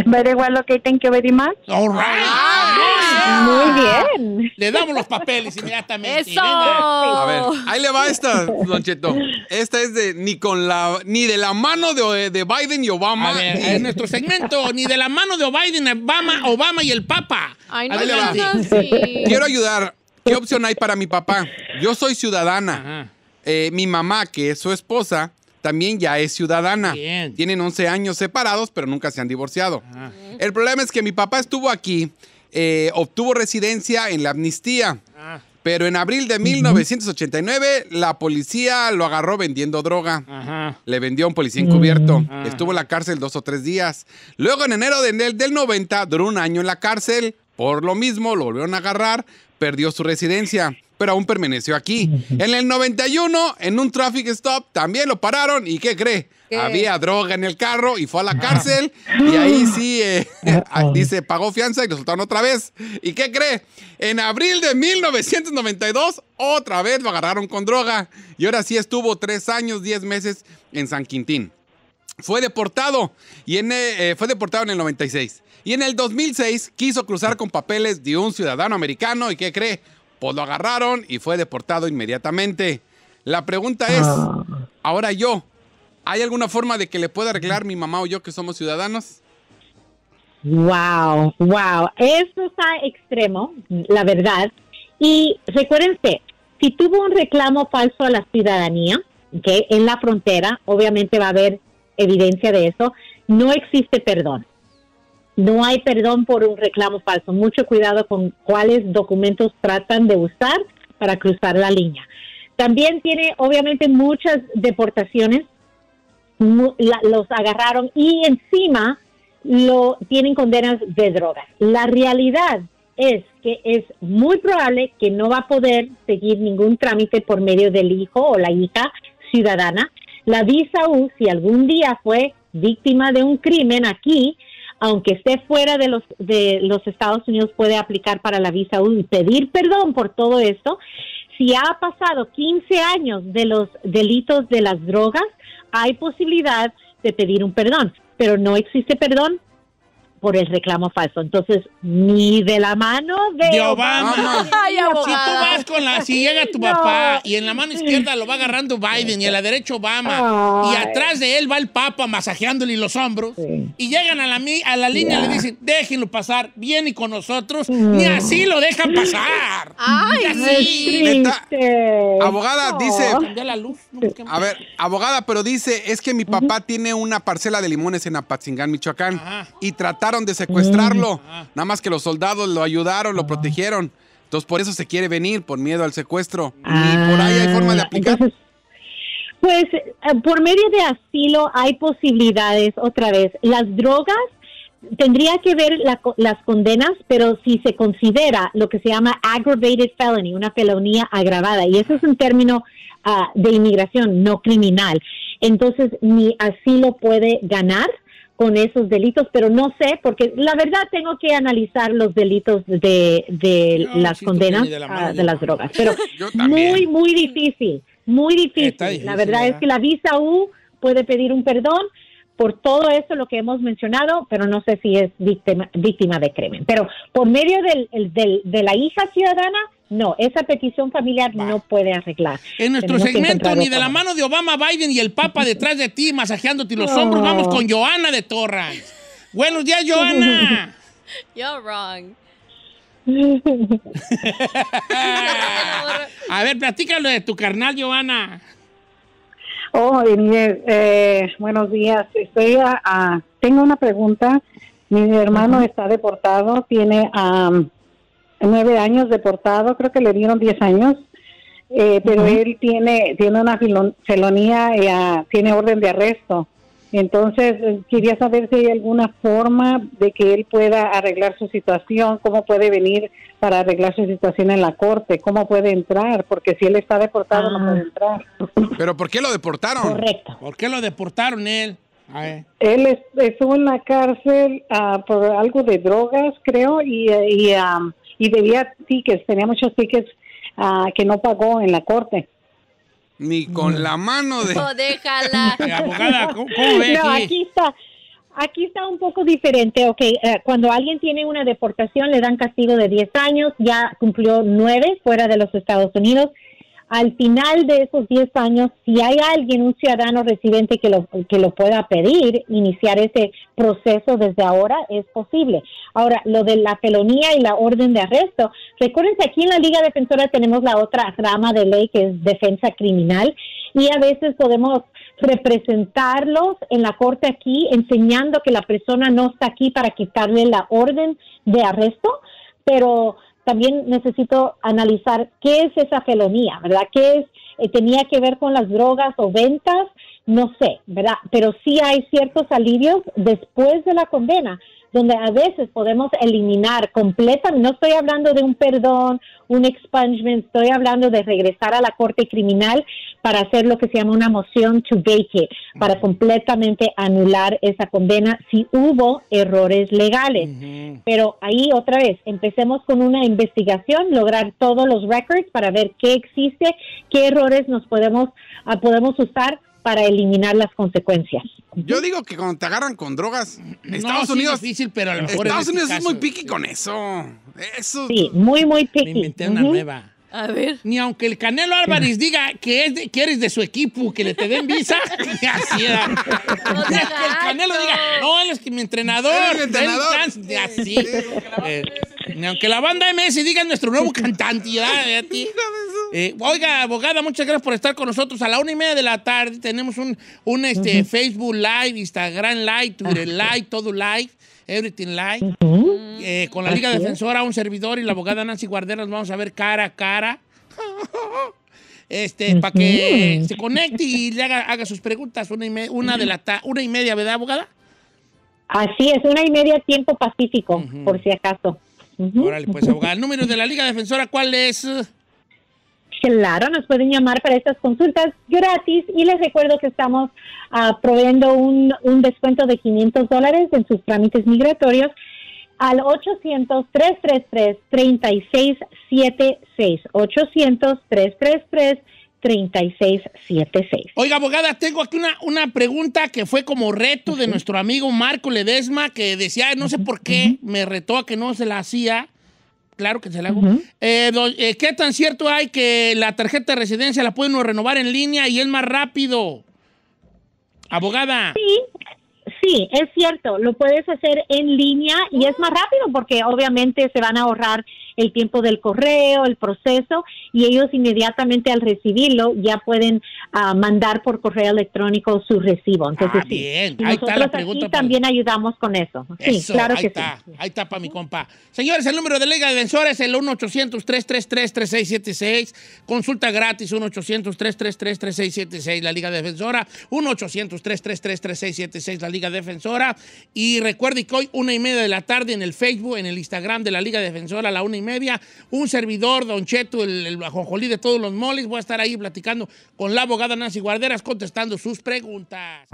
Very well, okay, thank you very much. All right. Muy bien. Le damos los papeles inmediatamente. ¡Eso! Venga. A ver, ahí le va esta, Don Cheto. Esta es de ni con la ni de la mano de, de Biden y Obama. A ver, ni- nuestro segmento, ni de la mano de Biden, Obama, Obama y el Papa. Ay, no Adelante. seas así. Quiero ayudar. ¿Qué opción hay para mi papá? Yo soy ciudadana. Eh, mi mamá, que es su esposa, también ya es ciudadana. Bien. Tienen 11 años separados, pero nunca se han divorciado. El problema es que mi papá estuvo aquí, eh, obtuvo residencia en la amnistía. Ah. Pero en abril de 1989, la policía lo agarró vendiendo droga. Ajá. Le vendió a un policía encubierto. Ah. Estuvo en la cárcel dos o tres días. Luego, en enero de- del, del 90, duró un año en la cárcel. Por lo mismo, lo volvieron a agarrar. Perdió su residencia, pero aún permaneció aquí. En el 91, en un traffic stop, también lo pararon. ¿Y qué cree? ¿Qué? Había droga en el carro y fue a la cárcel. Y ahí [gasps] sí, eh, [laughs] dice, pagó fianza y lo soltaron otra vez. ¿Y qué cree? En abril de 1992, otra vez lo agarraron con droga. Y ahora sí estuvo tres años, diez meses en San Quintín. Fue deportado y en, eh, eh, fue deportado en el 96. Y en el 2006 quiso cruzar con papeles de un ciudadano americano y ¿qué cree? Pues lo agarraron y fue deportado inmediatamente. La pregunta es, ahora yo, ¿hay alguna forma de que le pueda arreglar mi mamá o yo que somos ciudadanos? Wow, wow. Eso está extremo, la verdad. Y recuérdense, si tuvo un reclamo falso a la ciudadanía, ¿ok? en la frontera, obviamente va a haber evidencia de eso, no existe perdón. No hay perdón por un reclamo falso. Mucho cuidado con cuáles documentos tratan de usar para cruzar la línea. También tiene, obviamente, muchas deportaciones. La- los agarraron y encima lo tienen condenas de drogas. La realidad es que es muy probable que no va a poder seguir ningún trámite por medio del hijo o la hija ciudadana. La visa U, si algún día fue víctima de un crimen aquí, aunque esté fuera de los de los Estados Unidos, puede aplicar para la visa U y pedir perdón por todo esto. Si ha pasado 15 años de los delitos de las drogas, hay posibilidad de pedir un perdón, pero no existe perdón por el reclamo falso. Entonces, ni de la mano de, De Obama. Ay, Si tú vas con la, si llega tu [laughs] No. papá y en la mano izquierda lo va agarrando Biden y en la derecha Obama y Ay. atrás de él va el Papa masajeándole los hombros Sí. y llegan a la, mi- a la línea y Ya. le dicen, déjenlo pasar, viene con nosotros, ni así lo dejan pasar. Ay, así. Abogada, No. dice- la luz. ¿no? A ver, abogada, pero dice, es que mi papá tiene una parcela de limones en Apatzingán, Michoacán, Ajá. y trataron de secuestrarlo. Ajá. Nada más que los soldados lo ayudaron, lo protegieron. Entonces, por eso se quiere venir, por miedo al secuestro. Ni por ahí hay forma de Ah, aplicar. entonces, pues eh, por medio de asilo hay posibilidades otra vez. Las drogas tendría que ver la las condenas, pero si se considera lo que se llama aggravated felony, una felonía agravada, y eso es un término ah, de inmigración, no criminal. Entonces, ni asilo puede ganar con esos delitos, pero no sé, porque la verdad tengo que analizar los delitos de, de No, las condenas de la ah, de las drogas. [laughs] Pero muy, muy difícil, muy difícil. La verdad ¿verdad? es que la visa U puede pedir un perdón por todo eso lo que hemos mencionado, pero no sé si es víctima, víctima de crimen. Pero por medio del, el- del- de la hija ciudadana, no, esa petición familiar no puede arreglar. En nuestro Tenemos segmento, ni de la mano de Obama, Biden y el Papa detrás de ti, masajeándote los No. hombros, vamos con Joana de Torrance. Buenos días, Joana. [laughs] You're wrong. [laughs] A ver, platícalo de tu carnal, Joana. Oh, eh, buenos días. Estoy a, a- tengo una pregunta. Mi hermano está deportado, tiene am, nueve años deportado, creo que le dieron diez años, eh, pero él tiene tiene una felonía, y, ah, tiene orden de arresto. Entonces, eh, quería saber si hay alguna forma de que él pueda arreglar su situación, cómo puede venir para arreglar su situación en la corte, cómo puede entrar, porque si él está deportado no Ah. puede entrar. ¿Pero por qué lo deportaron? Correcto. ¿Por qué lo deportaron él? Él es- estuvo en la cárcel ah, por algo de drogas, creo, y, eh, y, am, y debía tickets, tenía muchos tickets ah, que no pagó en la corte. Ni con la mano de... Oh, déjala. [laughs] Abogada, ¿cómo, cómo ve No, aquí? aquí está. Aquí está un poco diferente. Ok, eh, cuando alguien tiene una deportación le dan castigo de 10 años, ya cumplió 9 fuera de los Estados Unidos. Al final de esos 10 años, si hay alguien, un ciudadano residente que lo, que lo pueda pedir, iniciar ese proceso desde ahora, es posible. Ahora, lo de la felonía y la orden de arresto, recuerden que aquí en la Liga Defensora tenemos la otra rama de ley que es defensa criminal y a veces podemos representarlos en la corte aquí, enseñando que la persona no está aquí para quitarle la orden de arresto, pero también necesito analizar qué es esa felonía, ¿verdad? ¿Qué es? Eh, ¿Tenía que ver con las drogas o ventas? No sé, ¿verdad? Pero sí hay ciertos alivios después de la condena donde a veces podemos eliminar completamente, no estoy hablando de un perdón, un expungement, estoy hablando de regresar a la corte criminal para hacer lo que se llama una moción to vacate, para completamente anular esa condena si hubo errores legales. Pero ahí otra vez, empecemos con una investigación, lograr todos los records para ver qué existe, qué errores nos podemos, ah, podemos usar para eliminar las consecuencias. Yo digo que cuando te agarran con drogas, No, Estados sí, Unidos. difícil, pero a lo mejor Estados este Unidos es muy piqui con eso. Eso. Sí, muy, muy Me picky. inventé una nueva. A ver. Ni aunque el Canelo Álvarez diga que, es de- que eres de su equipo, que le te den visa, [laughs] [laughs] ni así era. Ni aunque el Canelo diga, no, él es que mi entrenador. Den entrenador. chance", Ni así. Eh, ni aunque la banda MS diga nuestro nuevo [laughs] cantante, ¿verdad? Eh, oiga, abogada, muchas gracias por estar con nosotros. A la una y media de la tarde tenemos un, un este, Facebook Live, Instagram Live, Twitter Live, todo live, everything live. Eh, con la Liga. Defensora, un servidor y la abogada Nancy Guarderas vamos a ver cara a cara. [laughs] Este, para que se conecte y le haga, haga sus preguntas. Una y, me- una de la ta- una y media, ¿verdad, abogada? Así es, una y media tiempo pacífico, por si acaso. Órale, pues, abogada. El número de la Liga Defensora, ¿cuál es? Claro, nos pueden llamar para estas consultas gratis y les recuerdo que estamos ah, proveyendo un, un descuento de 500 dólares en sus trámites migratorios al 800-333-3676. 800-333-3676. Oiga, abogada, tengo aquí una, una pregunta que fue como reto de nuestro amigo Marco Ledesma, que decía, no sé por qué, me retó a que no se la hacía. Claro que se la hago. Eh, do- eh, ¿Qué tan cierto hay que la tarjeta de residencia la pueden renovar en línea y es más rápido? Abogada. Sí, sí, es cierto, lo puedes hacer en línea y es más rápido porque obviamente se van a ahorrar el tiempo del correo, el proceso y ellos inmediatamente al recibirlo ya pueden ah, mandar por correo electrónico su recibo. Entonces, Ah, sí. bien. Y Ahí está la nosotros pregunta aquí para- también ayudamos con eso. Sí, Eso, claro ahí que está, sí. ahí está para mi compa. Señores, el número de Liga Defensora es el 1-800-333-3676. Consulta gratis, 1-800-333-3676, la Liga Defensora. 1-800-333-3676, la Liga Defensora. Y recuerde que hoy, una y media de la tarde, en el Facebook, en el Instagram de la Liga Defensora, a la una y media, un servidor, Don Cheto, el, el ajonjolí de todos los moles, voy a estar ahí platicando con la abogada Nancy Guarderas, contestando sus preguntas.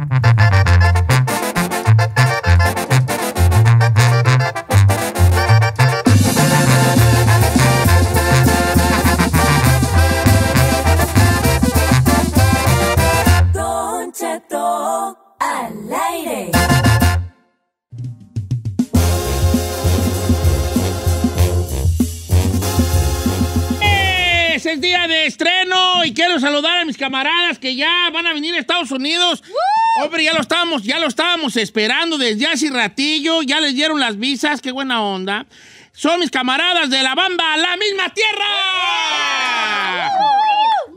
Es día de estreno y quiero saludar a mis camaradas que ya van a venir a Estados Unidos. Hombre, ya lo estábamos, ya lo estábamos esperando desde hace ratillo, ya les dieron las visas, qué buena onda. Son mis camaradas de la bamba, la misma tierra.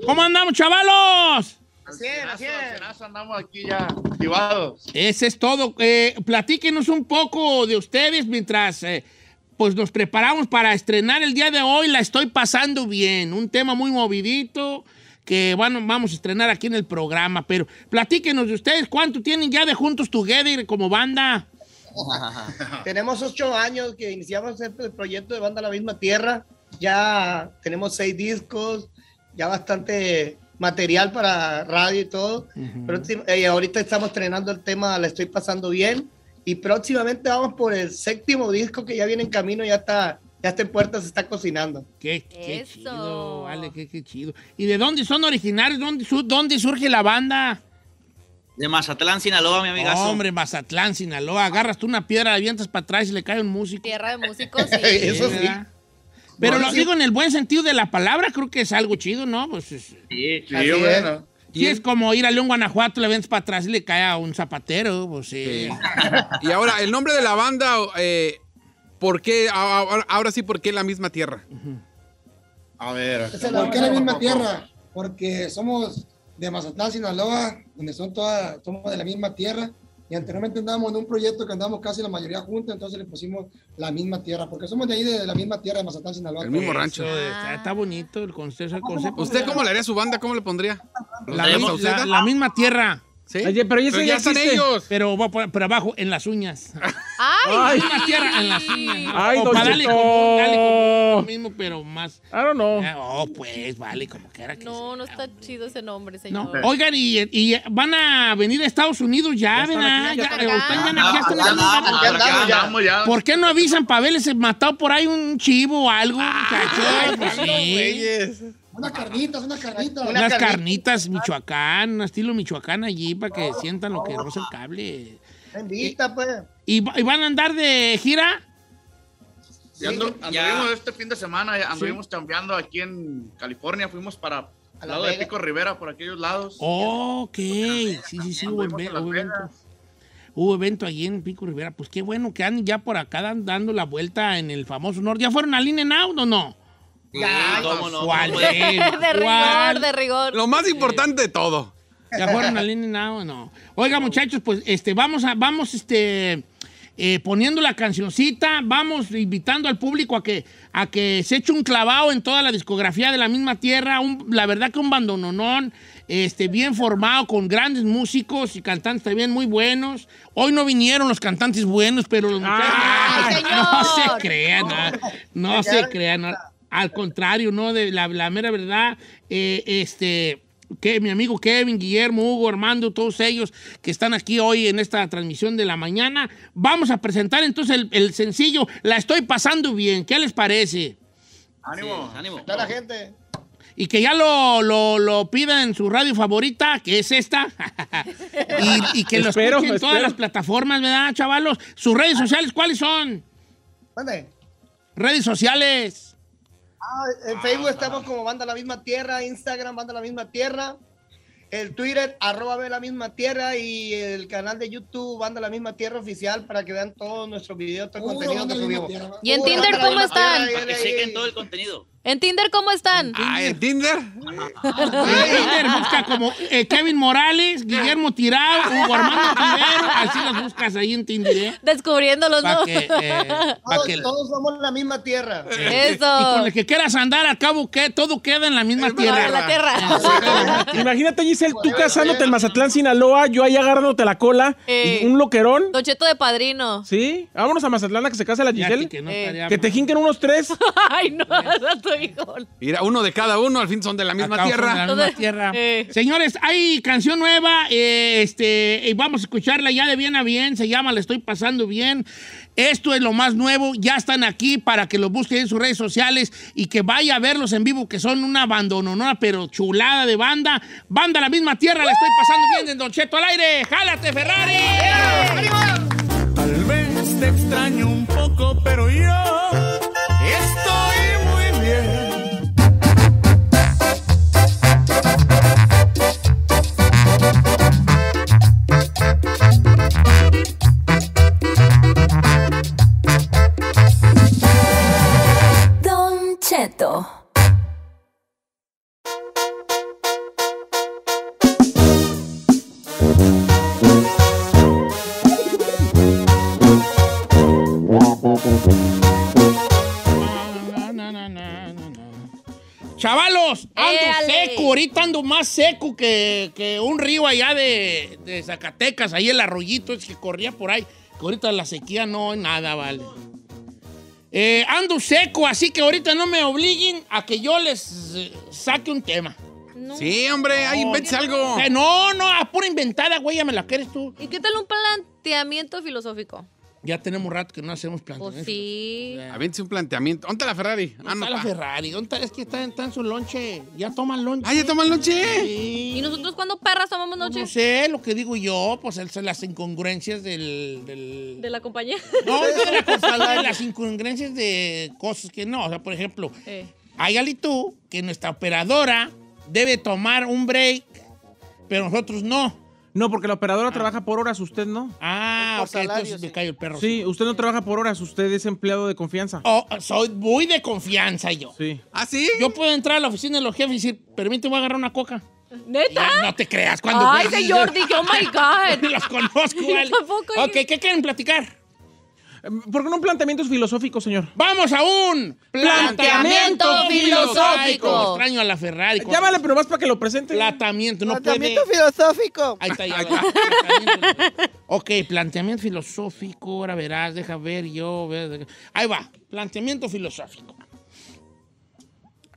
¿Cómo andamos, chavalos? Así es, así es. andamos aquí ya activados. Ese es todo. Eh, platíquenos un poco de ustedes mientras eh, pues nos preparamos para estrenar el día de hoy. La estoy pasando bien. Un tema muy movidito que bueno, vamos a estrenar aquí en el programa. Pero platíquenos de ustedes. ¿Cuánto tienen ya de Juntos Together como banda? [laughs] Tenemos ocho años que iniciamos este proyecto de Banda La Misma Tierra. Ya tenemos seis discos, ya bastante material para radio y todo. Próxim- eh, ahorita estamos estrenando el tema La Estoy Pasando Bien. Y próximamente vamos por el séptimo disco que ya viene en camino, ya está, ya está en puertas, se está cocinando. Qué, qué chido, vale, qué, qué chido. ¿Y de dónde son originarios? ¿Dónde, su- dónde surge la banda? De Mazatlán, Sinaloa, mi amigazo. Hombre, Mazatlán, Sinaloa. Agarras tú una piedra, la avientas para atrás y le cae un músico. Tierra de músicos, [laughs] sí. Eso sí. ¿verdad? Pero lo sí. digo en el buen sentido de la palabra, creo que es algo chido, ¿no? Pues es- Sí, Sí, bueno. Sí, es como ir a León, Guanajuato, le vienes para atrás y le cae a un zapatero, pues sí. Y ahora, el nombre de la banda, eh, ¿por qué? Ahora sí, ¿por qué la misma tierra? A ver. ¿Por qué la misma tierra? Porque somos de Mazatlán, Sinaloa, donde son todas, somos de la misma tierra. Y anteriormente andábamos en un proyecto que andábamos casi la mayoría juntos, entonces le pusimos la misma tierra, porque somos de ahí, de la misma tierra de Mazatlán, Sinaloa. El mismo Eso, rancho. Está, está bonito el concepto. el concepto. ¿Usted cómo le haría su banda? ¿Cómo le pondría? La, la- la misma tierra. ¿Sí? Pero ese Pero ya ya están existe. ellos. Pero va por, por abajo, en las uñas. ¡Ay! La misma tierra en las uñas. Ay, o para Cheto. como, darle como lo mismo, pero más. I don't know. Ah, Oh, pues, vale, como quiera que No, no está chido ese nombre, sea. No. señor. Oigan, y, y van a venir a Estados Unidos ya, aquí, ya Ya, están eh, ya- Ah, ya ah, están- ya ya- andamos, ya- ya andamos, ya andamos, ya. ¿Por qué no avisan para haberles matado por ahí un chivo o algo, muchachos? Sí. Unas carnitas, unas carnitas. Unas carnitas Michoacán, un estilo Michoacán allí para que sientan lo que roza el cable. Bendita, pues. ¿Y, va- y van a andar de gira? Anduvimos este fin de semana, anduvimos chambeando aquí en California, fuimos para A el La lado de. Pico Rivera, por aquellos lados. Ok, sí, sí, sí, hubo, evento. Hubo evento allí en Pico Rivera. Pues qué bueno que andan ya por acá dan- dando la vuelta en el famoso norte. ¿Ya fueron al In Out o no? Ya, cómo no. No. de rigor, ¿Cuál? de rigor. Lo más importante de todo. ¿Ya fueron al In Out o no? Oiga, muchachos, pues este, vamos a, vamos, este, eh, poniendo la cancioncita, vamos invitando al público a que, a que se eche un clavado en toda la discografía de la misma tierra. Un- la verdad que un bandononón, este, bien formado, con grandes músicos y cantantes también muy buenos. Hoy no vinieron los cantantes buenos, pero los muchachos. ¡Ay, no señor! se crean, no, no se crean. no. Al contrario, no, de la, la mera verdad, eh, este que mi amigo Kevin, Guillermo, Hugo, Armando, todos ellos que están aquí hoy en esta transmisión de la mañana. Vamos a presentar entonces el, el sencillo La estoy pasando bien. ¿Qué les parece? Ánimo. Sí, ánimo. Está la gente. Y que ya lo, lo, lo pidan en su radio favorita, que es esta. [laughs] y, y que lo Espero, escuchen en todas espero. las plataformas, ¿verdad, chavalos? Sus redes sociales, ¿cuáles son? ¿Dónde? Redes sociales. Ah, en Facebook estamos como Banda La Misma Tierra, Instagram Banda La Misma Tierra, el Twitter arroba ve la misma tierra y el canal de YouTube Banda La Misma Tierra Oficial para que vean todos nuestros videos, todo el Puro contenido que subimos. ¿Y en Tinder cómo están? Para que chequen todo el contenido. ¿En Tinder cómo están? Ah, ¿en Tinder? En Tinder busca como eh, Kevin Morales, Guillermo Tirado, Hugo Armando Rivero. Así los buscas ahí en Tinder, ¿eh? Descubriéndolos, Para ¿no? que, eh, [laughs] Todos, que- todos somos la misma tierra. Y con Eso. el que quieras andar, al cabo, que todo queda en la misma tierra. la tierra. [laughs] Imagínate, Giselle, tú casándote en Mazatlán, Sinaloa, yo ahí agarrándote la cola Eh. y un loquerón. Don Cheto de padrino. ¿Sí? Vámonos a Mazatlán a que se case la Giselle. que no Eh. Que te jinquen unos tres. [laughs] Ay, no, [laughs] Mira, uno de cada uno, al fin son de la misma Acá son tierra. de la misma tierra. [laughs] Eh. Señores, hay canción nueva, eh, este, y vamos a escucharla ya de bien a bien, se llama Le estoy pasando bien. Esto es lo más nuevo, ya están aquí para que los busquen en sus redes sociales y que vaya a verlos en vivo, que son una bandonona, pero chulada de banda. Banda La Misma Tierra, le estoy pasando bien en Don Cheto al aire. ¡Jálate, Ferrari! Tal vez te extraño un poco, pero yo Chavalos, ando Éale. seco, ahorita ando más seco que, que un río allá de, de Zacatecas, ahí el arroyito es que corría por ahí, que ahorita la sequía no es nada, vale. Eh, ando seco, así que ahorita no me obliguen a que yo les eh, saque un tema. No. Sí, hombre, ahí inventes algo. Eh, no, no, a pura inventada, güey, ya me la quieres tú. ¿Y qué tal un planteamiento filosófico? Ya tenemos rato que no hacemos Pues planteamiento. sí. Aviéntese un planteamiento. ¿Dónde está la Ferrari? ¿Dónde está la Ferrari? ¿Dónde está? Es que está, está en su lonche. Ya toman lonche. ¡Ah, ya toman lonche! ¿Y nosotros cuándo perras tomamos noche? No sé, lo que digo yo, pues es las incongruencias del... del- De la compañía. No, no [laughs] de la cosa, de las incongruencias de cosas que no. O sea, por ejemplo, Eh. hágale tú que nuestra operadora debe tomar un break, pero nosotros no. No, porque la operadora trabaja por horas, usted no. Ah, Por ok, salario, entonces me cae el perro. Sí, usted no trabaja por horas, usted es empleado de confianza. Oh, soy muy de confianza yo. Sí. ¿Ah, sí? Yo puedo entrar a la oficina de los jefes y decir, permíteme, voy a agarrar una coca. ¿Neta? Ya, no te creas. Cuando Ay, señor, dije, oh my [laughs] God. Los conozco, Yo vale. tampoco, Ok, ¿qué quieren platicar? ¿Por qué no un planteamiento filosófico, señor? Vamos a un Planteamiento filosófico. Extraño a la Ferrari. Llámale, pero más para que lo presente. Planteamiento, no puede. Planteamiento filosófico. Ahí está, ya. [laughs] Planteamiento. ok, planteamiento filosófico. Ahora verás, deja ver yo. ver- Ahí va, planteamiento filosófico.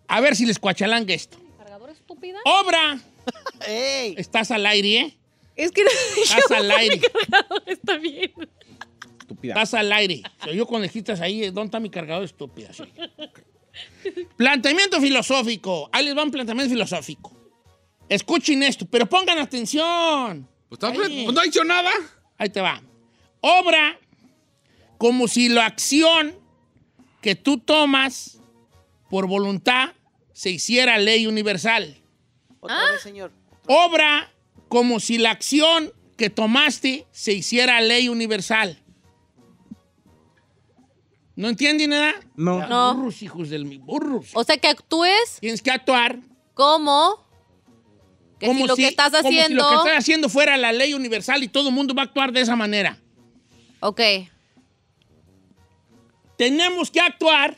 A ver si les cuachalanga esto. ¿Cargador estúpida? Obra. [laughs] Ey. Estás al aire, ¿eh? Es que [laughs] Estás al aire. Está bien. Estás al aire. Oyó con lejitas ahí. ¿Dónde está mi cargador estúpida? Sí. Planteamiento filosófico. Ahí les va un planteamiento filosófico. Escuchen esto, pero pongan atención. Pues, pues no ha dicho nada. Ahí te va. Obra como si la acción que tú tomas por voluntad se hiciera ley universal. Otra vez, señor. Obra como si la acción que tomaste se hiciera ley universal. ¿No entienden nada? No. No. Burros, hijos del mi burros. O sea, que actúes Tienes que actuar como que como si lo que estás como si haciendo. lo que estás haciendo fuera la ley universal y todo el mundo va a actuar de esa manera. Ok. tenemos que actuar.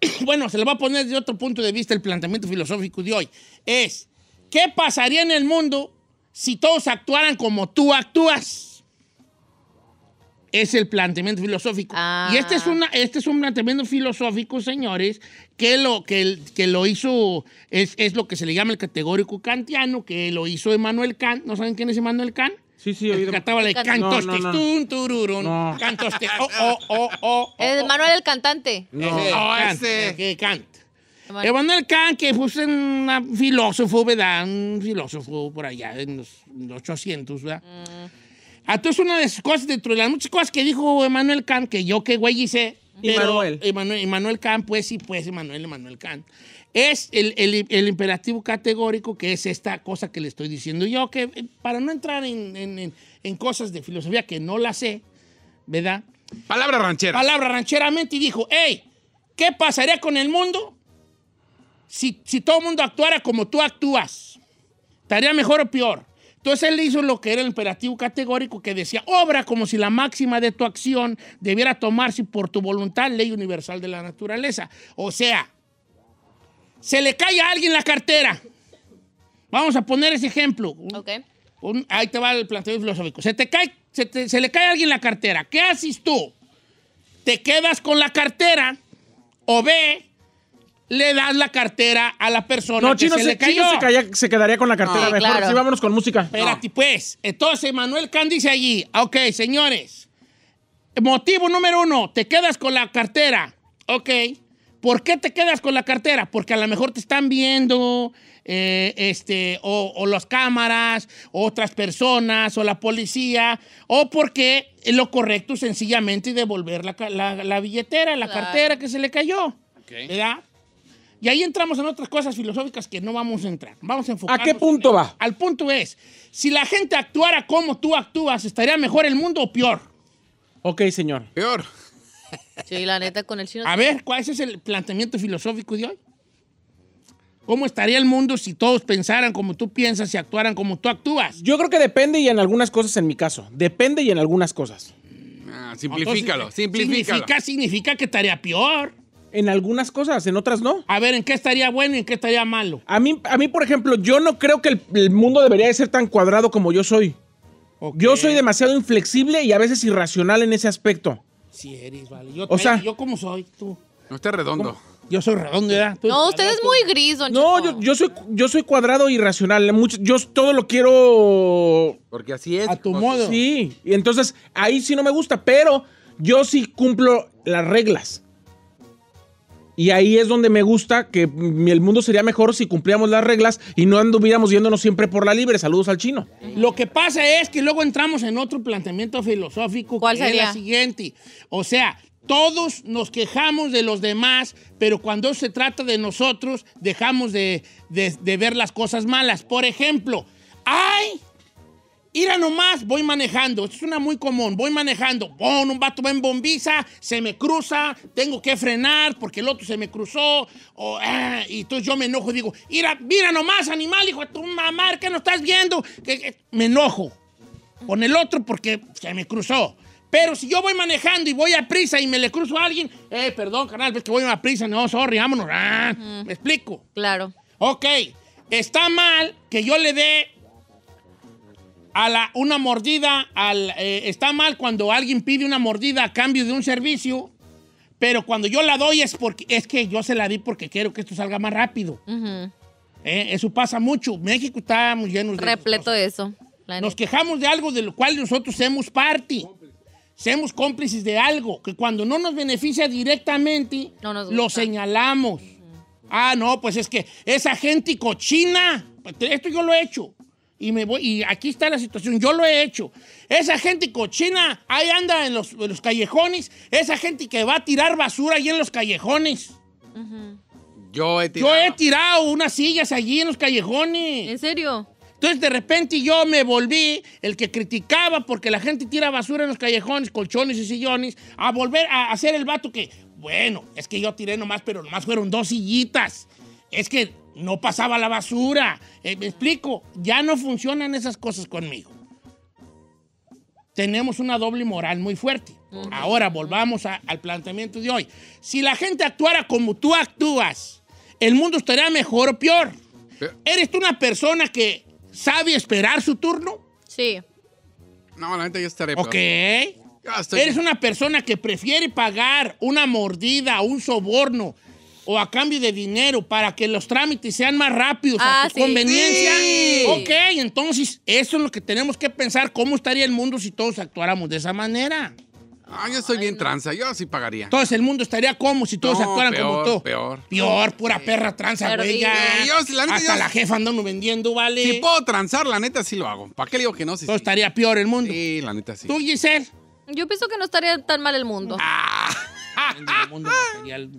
[clears throat] Bueno, se le va a poner desde otro punto de vista el planteamiento filosófico de hoy. Es, ¿qué pasaría en el mundo si todos actuaran como tú actúas? Es el planteamiento filosófico. Y este es, una, este es un planteamiento filosófico, señores, que lo, que, el- que lo hizo, es, es lo que se le llama el categórico kantiano, que lo hizo Emmanuel Kant. ¿No saben quién es Emmanuel Kant? Sí, sí, El que oído. cantaba de No, cantos, no, no. tun, tururun, No. cantos, oh, oh, oh, oh, Es Manuel el cantante. no, Ese. Kant, ese. que Kant. Emmanuel. Kant, que fue un filósofo, ¿verdad? Un filósofo por allá en los, en los 800, ¿verdad? Entonces, una de las cosas, dentro de las muchas cosas que dijo Emmanuel Kant, que yo que güey hice. Emmanuel, Emmanuel Kant, pues sí, pues Emmanuel, Emmanuel Kant, es el, el- el imperativo categórico, que es esta cosa que le estoy diciendo yo, que eh, para no entrar en, en- en- en cosas de filosofía que no la sé, ¿verdad? Palabra ranchera. palabra rancheramente y dijo, hey, ¿qué pasaría con el mundo si, si todo el mundo actuara como tú actúas? ¿Estaría mejor o peor? Entonces él hizo lo que era el imperativo categórico que decía, obra como si la máxima de tu acción debiera tomarse por tu voluntad, ley universal de la naturaleza. O sea, se le cae a alguien la cartera. Vamos a poner ese ejemplo. Un- ahí te va el planteamiento filosófico. Se te cae, se, te- se le cae a alguien la cartera. ¿Qué haces tú? ¿Te quedas con la cartera o B, le das la cartera a la persona No, que Chino, se, se, le cayó? Chino se, calla- se quedaría con la cartera. Mejor, claro. sí, vámonos con música. Espérate, pues. Entonces, Manuel Can dice allí, ok, señores, motivo número uno, te quedas con la cartera. Ok. ¿Por qué te quedas con la cartera? Porque a lo mejor te están viendo, eh, este, o, o las cámaras, o otras personas, o la policía, o porque es lo correcto sencillamente devolver la, la- la billetera, la Claro. cartera que se le cayó. ¿Verdad? Y ahí entramos en otras cosas filosóficas que no vamos a entrar. Vamos a ¿A enfocarnos. qué punto va? Al punto es, si la gente actuara como tú actúas, ¿estaría mejor el mundo o peor? Ok, señor. Peor. Sí, la neta, con el chino. A ver, ¿cuál es el planteamiento filosófico de hoy? ¿Cómo estaría el mundo si todos pensaran como tú piensas y actuaran como tú actúas? Yo creo que depende y en algunas cosas en mi caso. Depende y en algunas cosas. Ah, simplifícalo, Entonces, simplifícalo. Significa, significa que estaría peor. En algunas cosas, en otras no. A ver, ¿en qué estaría bueno y en qué estaría malo? A mí, a mí por ejemplo, yo no creo que el, el mundo debería de ser tan cuadrado como yo soy. Yo soy demasiado inflexible y a veces irracional en ese aspecto. Si eres, vale. Yo, O sea- yo como soy, tú. No esté redondo. Yo soy redondo, ¿verdad? Tú No, usted es muy gris, don No, yo, yo soy, yo soy cuadrado y racional. Mucho- yo todo lo quiero. Porque así es. A tu modo. Sí, y entonces ahí sí no me gusta, pero yo sí cumplo las reglas. Y ahí es donde me gusta que el mundo sería mejor si cumplíamos las reglas y no anduviéramos yéndonos siempre por la libre. Saludos al chino. Lo que pasa es que luego entramos en otro planteamiento filosófico ¿Cuál que es la siguiente. O sea, todos nos quejamos de los demás, pero cuando se trata de nosotros, dejamos de, de- de ver las cosas malas. Por ejemplo, ¡ay! Ira nomás, voy manejando. Esto es una muy común. Voy manejando. Bon, un vato va en bombiza, se me cruza, tengo que frenar porque el otro se me cruzó. o, ah, y entonces yo me enojo y digo, mira, mira nomás, animal, hijo de tu mamá, ¿qué no estás viendo? Que- que-". Me enojo con el otro porque se me cruzó. Pero si yo voy manejando y voy a prisa y me le cruzo a alguien, eh, perdón, canal, ves que voy a prisa, no, sorry, vámonos. Ah, ¿Me explico? Claro. Ok, está mal que yo le dé a la, una mordida, al, eh, está mal cuando alguien pide una mordida a cambio de un servicio, pero cuando yo la doy es porque es que yo se la di porque quiero que esto salga más rápido. Eh, eso pasa mucho. México está muy lleno de Repleto de eso. la nos neta. quejamos de algo de lo cual nosotros somos parte. Somos cómplices de algo que cuando no nos beneficia directamente, No nos lo señalamos. Ah, no, pues es que esa gente cochina. Pues, Esto yo lo he hecho. Y, me voy, y aquí está la situación, yo lo he hecho. Esa gente cochina, ahí anda en los, en los callejones. Esa gente que va a tirar basura ahí en los callejones. Yo he tirado. Yo he tirado unas sillas allí en los callejones. ¿En serio? Entonces de repente yo me volví el que criticaba porque la gente tira basura en los callejones, colchones y sillones, a volver a hacer el vato que, bueno, es que yo tiré nomás, pero nomás fueron dos sillitas. Es que no pasaba la basura. Eh, me explico, ya no funcionan esas cosas conmigo. Tenemos una doble moral muy fuerte. Ahora volvamos a- al planteamiento de hoy. Si la gente actuara como tú actúas, ¿el mundo estaría mejor o peor? ¿Eres tú una persona que sabe esperar su turno? Sí. No, la neta yo estaré. peor. Ok. Ya estoy- ¿Eres una persona que prefiere pagar una mordida, un soborno o a cambio de dinero para que los trámites sean más rápidos Ah, a tu sí. conveniencia? Sí. Ok, entonces eso es lo que tenemos que pensar. ¿Cómo estaría el mundo si todos actuáramos de esa manera? Ah, yo soy bien tranza. Yo sí pagaría. Entonces el mundo estaría como si todos No, actuaran como tú. peor. Peor, pura perra tranza, güey. ya. Terrible. Yo, sí, la neta, Hasta yo- la jefa andando vendiendo, ¿vale? Si puedo transar, la neta sí lo hago. ¿Para qué le digo que no? Sí, Todo sí. estaría peor el mundo. Sí, la neta sí. ¿Tú, Giselle? Yo pienso que no estaría tan mal el mundo. Ah. El mundo material.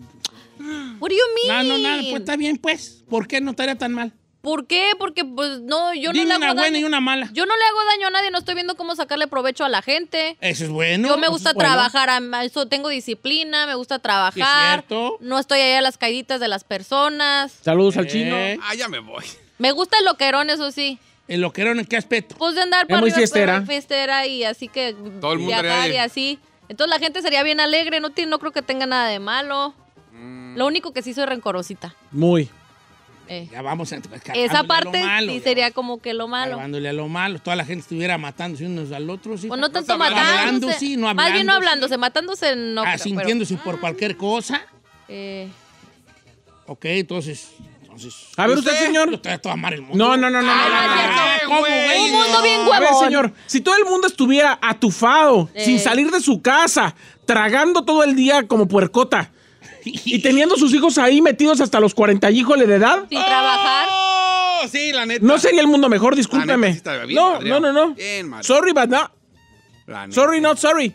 What do you No, mean? no, nada, pues está bien, pues. ¿Por qué no estaría tan mal? ¿Por qué? Porque pues no, yo Dime no le una hago buena daño. y una mala. Yo no le hago daño a nadie, no estoy viendo cómo sacarle provecho a la gente. Eso es bueno. yo me eso gusta es bueno. trabajar, a- eso tengo disciplina, me gusta trabajar. cierto. No estoy ahí a las caíditas de las personas. Saludos al Eh, chino. Ah, ya me voy. Me gusta el loquerón, eso sí. ¿El loquerón en qué aspecto? Pues de andar Es para muy arriba, fiestera. fiestera y así que Todo el mundo viajar y así. Entonces la gente sería bien alegre, no, tiene- no creo que tenga nada de malo. Mm. Lo único que sí soy rencorosita. Muy. Eh. Ya vamos a... Esa parte malo, sí sería como que lo malo. Llevándole a lo malo. Toda la gente estuviera matándose unos al otro, sí. Pues no tanto hablando, matándose. sí, no Más bien no hablando, hablándose, matándose no. Ah, creo, sintiéndose por cualquier cosa. pero, eh, Ok, entonces... entonces A ver, usted, señor. Yo te voy a amar el mundo. No, no, no, no. Ah, no, no, no, no. ¿cómo, güey? Un mundo bien A ver, huevón. señor, si todo el mundo estuviera atufado, Eh. sin salir de su casa, tragando todo el día como puercota, y teniendo sus hijos ahí metidos hasta los 40 híjole de edad, Sin trabajar. Oh, sí, la neta. no sería el mundo mejor, La neta discúlpeme. sí estaría bien, no, no, no, no. Bien. Sorry, but not. Sorry, not sorry.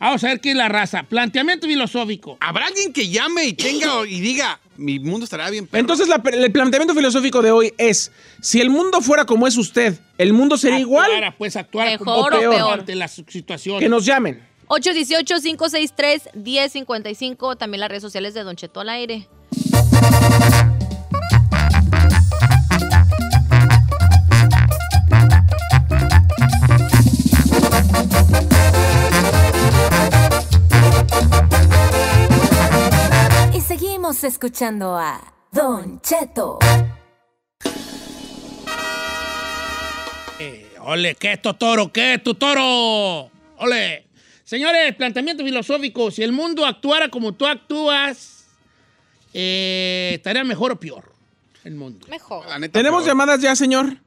Vamos a ver qué es la raza. Planteamiento filosófico. ¿Habrá alguien que llame y tenga y diga, mi mundo estará bien perro"? Entonces, la- el planteamiento filosófico de hoy es: si el mundo fuera como es usted, ¿el mundo sería igual? Actuara, pues actuar Mejor o peor. ante la situación. Que nos llamen. 818-563-1055. También las redes sociales de Don Cheto al aire. Y seguimos escuchando a Don Cheto. Eh, ole, ¿qué es toro? ¿Qué es tu toro? Ole. Señores, planteamiento filosófico. Si el mundo actuara como tú actúas, eh, estaría mejor o peor el mundo. Mejor. ¿Tenemos llamadas ya, señor?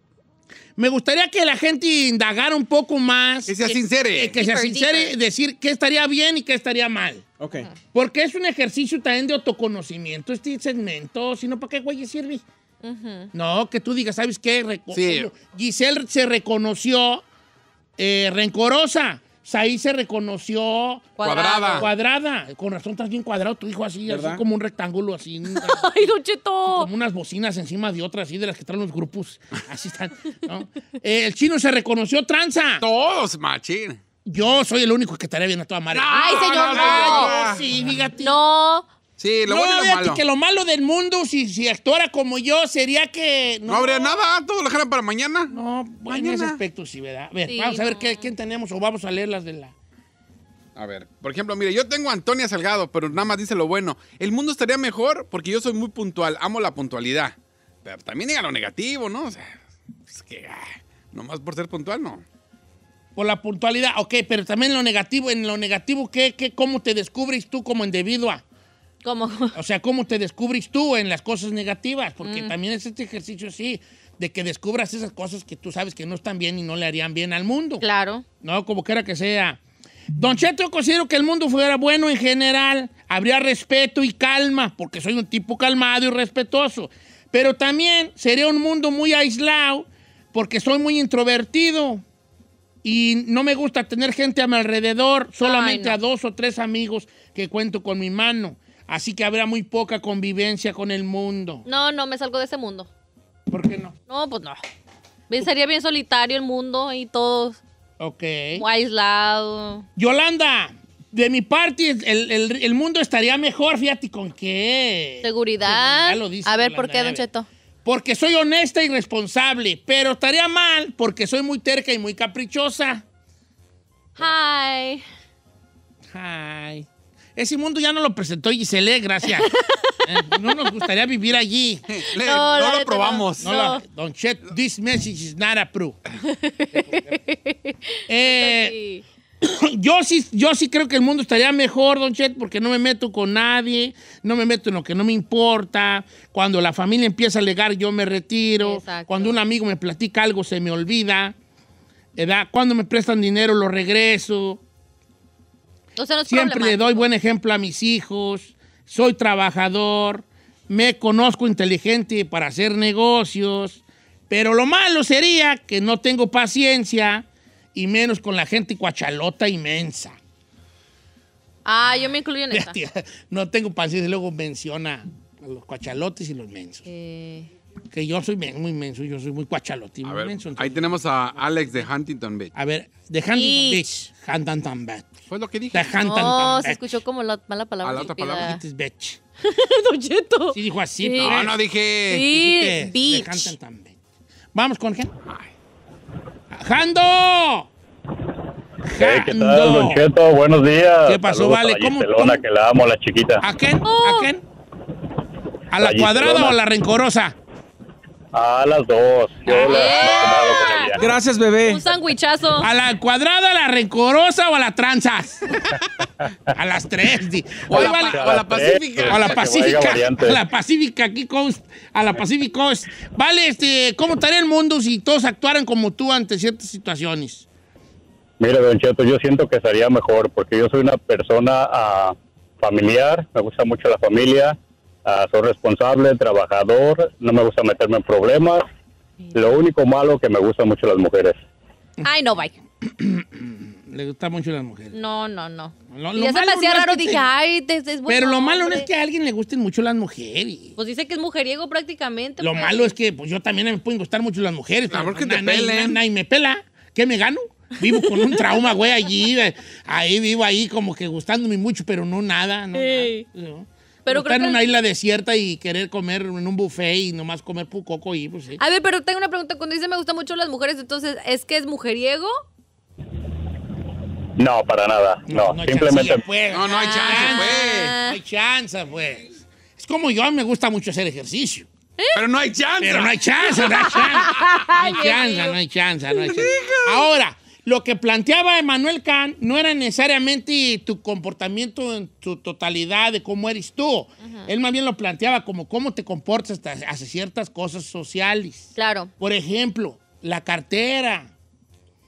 Me gustaría que la gente indagara un poco más. Que sea sincere. que sea sincere decir qué estaría bien y qué estaría mal. Ok. Porque es un ejercicio también de autoconocimiento este segmento. Si no, ¿para qué güey sirve? No, que tú digas, ¿sabes qué? Reco- Sí. Giselle se reconoció eh, rencorosa. Saí se reconoció Cuadrada. Cuadrada. Con razón estás bien cuadrado, tu hijo así, así ¿Verdad? como un rectángulo, así. [laughs] Ay, Don Cheto. como unas bocinas encima de otras, así de las que traen los grupos. Así están. ¿no? Eh, el chino se reconoció tranza. Todos, machín. Yo soy el único que estaría bien a toda madre. Ay, señor, no, no. no, sí, fíjate. No. Sí, lo no, bueno y lo fíjate malo. que lo malo del mundo, si, si actuara como yo, sería que... No habría nada, todo lo dejaran para mañana. No, bueno, en ese aspecto sí, ¿verdad? A ver, Sí, vamos a ver no. qué, quién tenemos o vamos a leer las de la... A ver, por ejemplo, mire, yo tengo a Antonia Salgado, pero nada más dice lo bueno. El mundo estaría mejor porque yo soy muy puntual, amo la puntualidad. Pero también diga lo negativo, ¿no? O sea, es que, ah, nomás por ser puntual, no. Por la puntualidad, ok, pero también lo negativo, en lo negativo, ¿qué, qué, ¿cómo te descubres tú como individua? ¿Cómo? [laughs] O sea, ¿cómo te descubres tú en las cosas negativas? Mm. Porque también es este ejercicio así, de que descubras esas cosas que tú sabes que no están bien y no le harían bien al mundo. Claro. No, como quiera que sea. Don Cheto, yo considero que el mundo fuera bueno en general. Habría respeto y calma, porque soy un tipo calmado y respetuoso. Pero también sería un mundo muy aislado, porque soy muy introvertido. Y no me gusta tener gente a mi alrededor, solamente no. a dos o tres amigos que cuento con mi mano. Así que habrá muy poca convivencia con el mundo. No, no, me salgo de ese mundo. ¿Por qué no? No, pues no. Sería bien solitario el mundo y todos Ok. aislado. Yolanda, de mi parte, el, el- el mundo estaría mejor, fíjate con qué. Seguridad. Ya lo dice a ver, Yolanda, ¿por qué, Don. Cheto? Porque soy honesta y responsable, pero estaría mal porque soy muy terca y muy caprichosa. Hi. Ay. Ese mundo ya no lo presentó Gisele, gracias. [laughs] Eh, no nos gustaría vivir allí. Le- No, lo probamos. No, la- Don Chet, this message is not approved. [laughs] Eh, yo sí, yo sí creo que el mundo estaría mejor, Don Chet, porque no me meto con nadie, no me meto en lo que no me importa. Cuando la familia empieza a alegar, yo me retiro. Exacto. Cuando un amigo me platica algo, se me olvida. ¿verdad? Cuando me prestan dinero, lo regreso. O sea, no es Siempre le doy buen ejemplo a mis hijos. Soy trabajador. Me conozco inteligente para hacer negocios. Pero lo malo sería que no tengo paciencia y menos con la gente cuachalota inmensa. Ah, yo me incluyo en [laughs] esta. No tengo paciencia luego menciona a los cuachalotes y los mensos. Eh, Que yo soy muy menso, yo soy muy cuachalote y A muy ver, menso. ahí tenemos a Alex de Huntington Beach. A ver, de Huntington Beach. Beach. Huntington Beach. Fue lo que dije. Huntington no, se escuchó como la mala palabra. A la otra palabra. It is Beach. [laughs] Don Cheto. Sí, dijo así. Sí. pero- No, no dije. Sí, Dijiste, Beach. Vamos con quién. ¡Jando! Hey, ¿Qué tal, Jando. Don Cheto? Buenos días. ¿Qué pasó, Saludos vale? a la ¿Cómo- que la amo, la chiquita. ¿A quién? Oh. ¿A quién? ¿A la La cuadrada o a la rencorosa? A las dos. Yo Yeah. con ella. Gracias, bebé. Un sandwichazo. ¿A la cuadrada, a la rencorosa o a la tranzas? a las tres. di. La vale. o a la Pacífica. A la Pacífica. A la Pacífica, aquí coast. A la Pacific Coast. Vale, este, ¿cómo estaría el mundo si todos actuaran como tú ante ciertas situaciones? Mire, Don Cheto, yo siento que sería mejor porque yo soy una persona ah, familiar, me gusta mucho la familia, ah, soy responsable, trabajador, no me gusta meterme en problemas. Lo único malo que me gustan mucho las mujeres. Ay, no, bye. [clears throat] Le gustan mucho las mujeres. No, no, no. Lo- y lo ya se me hacía raro, dije, te- ay, es, es Pero lo malo no es que a alguien le gusten mucho las mujeres. Pues dice que es mujeriego prácticamente. Lo pues. malo es que pues yo también me pueden gustar mucho las mujeres. A ver pero que te na- na- pelen. na- Nadie me pela. ¿Qué me gano? Vivo con un trauma, güey, allí. eh, Ahí vivo ahí como que gustándome mucho, pero no nada. No, nada, no. Pero Estar en que- una isla desierta y querer comer en un buffet y nomás comer pucoco y pues sí. A ver, pero tengo una pregunta. Cuando dice me gustan mucho las mujeres, entonces, ¿es que es mujeriego? No, para nada. No, simplemente pues. No, no hay chance, pues. No hay chance, pues. Es como yo, me gusta mucho hacer ejercicio. Pero no hay chance. Pero no hay chance, no hay chance. No hay [laughs] Ay, chance, no hay chance, no hay chance. Ahora, lo que planteaba Emanuel Kant no era necesariamente tu comportamiento en tu totalidad de cómo eres tú. Él más bien lo planteaba como cómo te comportas hasta- hacia ciertas cosas sociales. Claro. Por ejemplo, la cartera.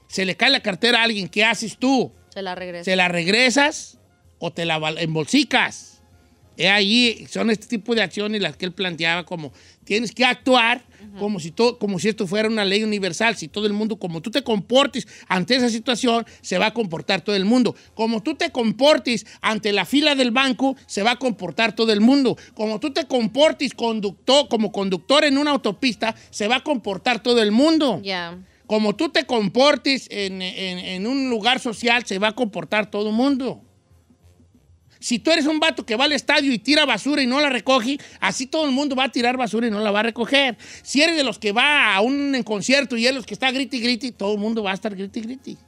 Se le cae la cartera a alguien, ¿qué haces tú? Se la regresa. ¿Se la regresas o te la embolsicas? He ahí son este tipo de acciones las que él planteaba como tienes que actuar como, si todo, como si esto fuera una ley universal. Si todo el mundo, como tú te comportes ante esa situación, se va a comportar todo el mundo. Como tú te comportes ante la fila del banco, se va a comportar todo el mundo. Como tú te comportes conductor, como conductor en una autopista, se va a comportar todo el mundo. Ya. Como tú te comportes en, en- en un lugar social, se va a comportar todo el mundo. Si tú eres un vato que va al estadio y tira basura y no la recoge, así todo el mundo va a tirar basura y no la va a recoger. Si eres de los que va a un concierto y eres los que está griti griti, todo el mundo va a estar griti griti.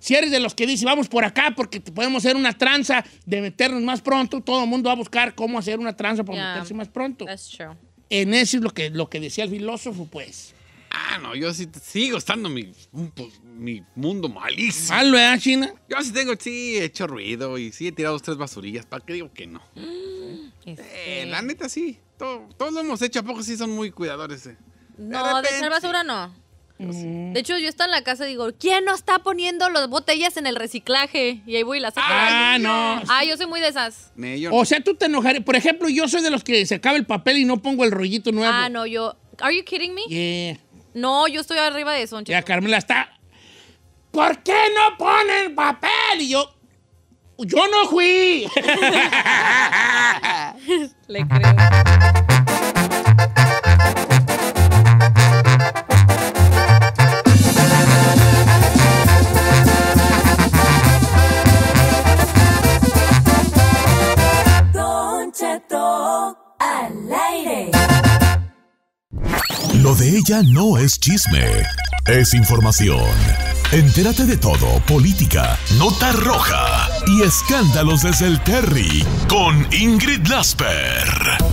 Si eres de los que dice, vamos por acá porque podemos hacer una tranza de meternos más pronto, todo el mundo va a buscar cómo hacer una tranza para Yeah. meterse más pronto. That's true. En eso es lo que, lo que decía el filósofo, pues. Ah, no, yo sí te- sigo estando mi, un po- mi mundo malísimo. Malo, ¿eh, China? Yo sí tengo, sí, he hecho ruido y sí he tirado dos, tres basurillas. ¿Para qué digo que no? Eh, la neta sí. Todo- todos lo hemos hecho. ¿A poco sí son muy cuidadores? eh? No, de echar basura no. De hecho, yo estaba en la casa y digo, ¿quién no está poniendo las botellas en el reciclaje? Y ahí voy y las saco. Ah, no. Ah, yo soy muy de esas. O sea, tú te enojarías. Por ejemplo, yo soy de los que se acaba el papel y no pongo el rollito nuevo. Ah, no, yo. ¿Are you kidding me? Yeah. No, yo estoy arriba de eso. don Ya. Carmela está. ¿Por qué no ponen papel? Y yo. Yo no fui. [laughs] Le creo. Lo de ella no es chisme, es información. Entérate de todo, política, nota roja y escándalos desde el Terry con Ingrid Lasper.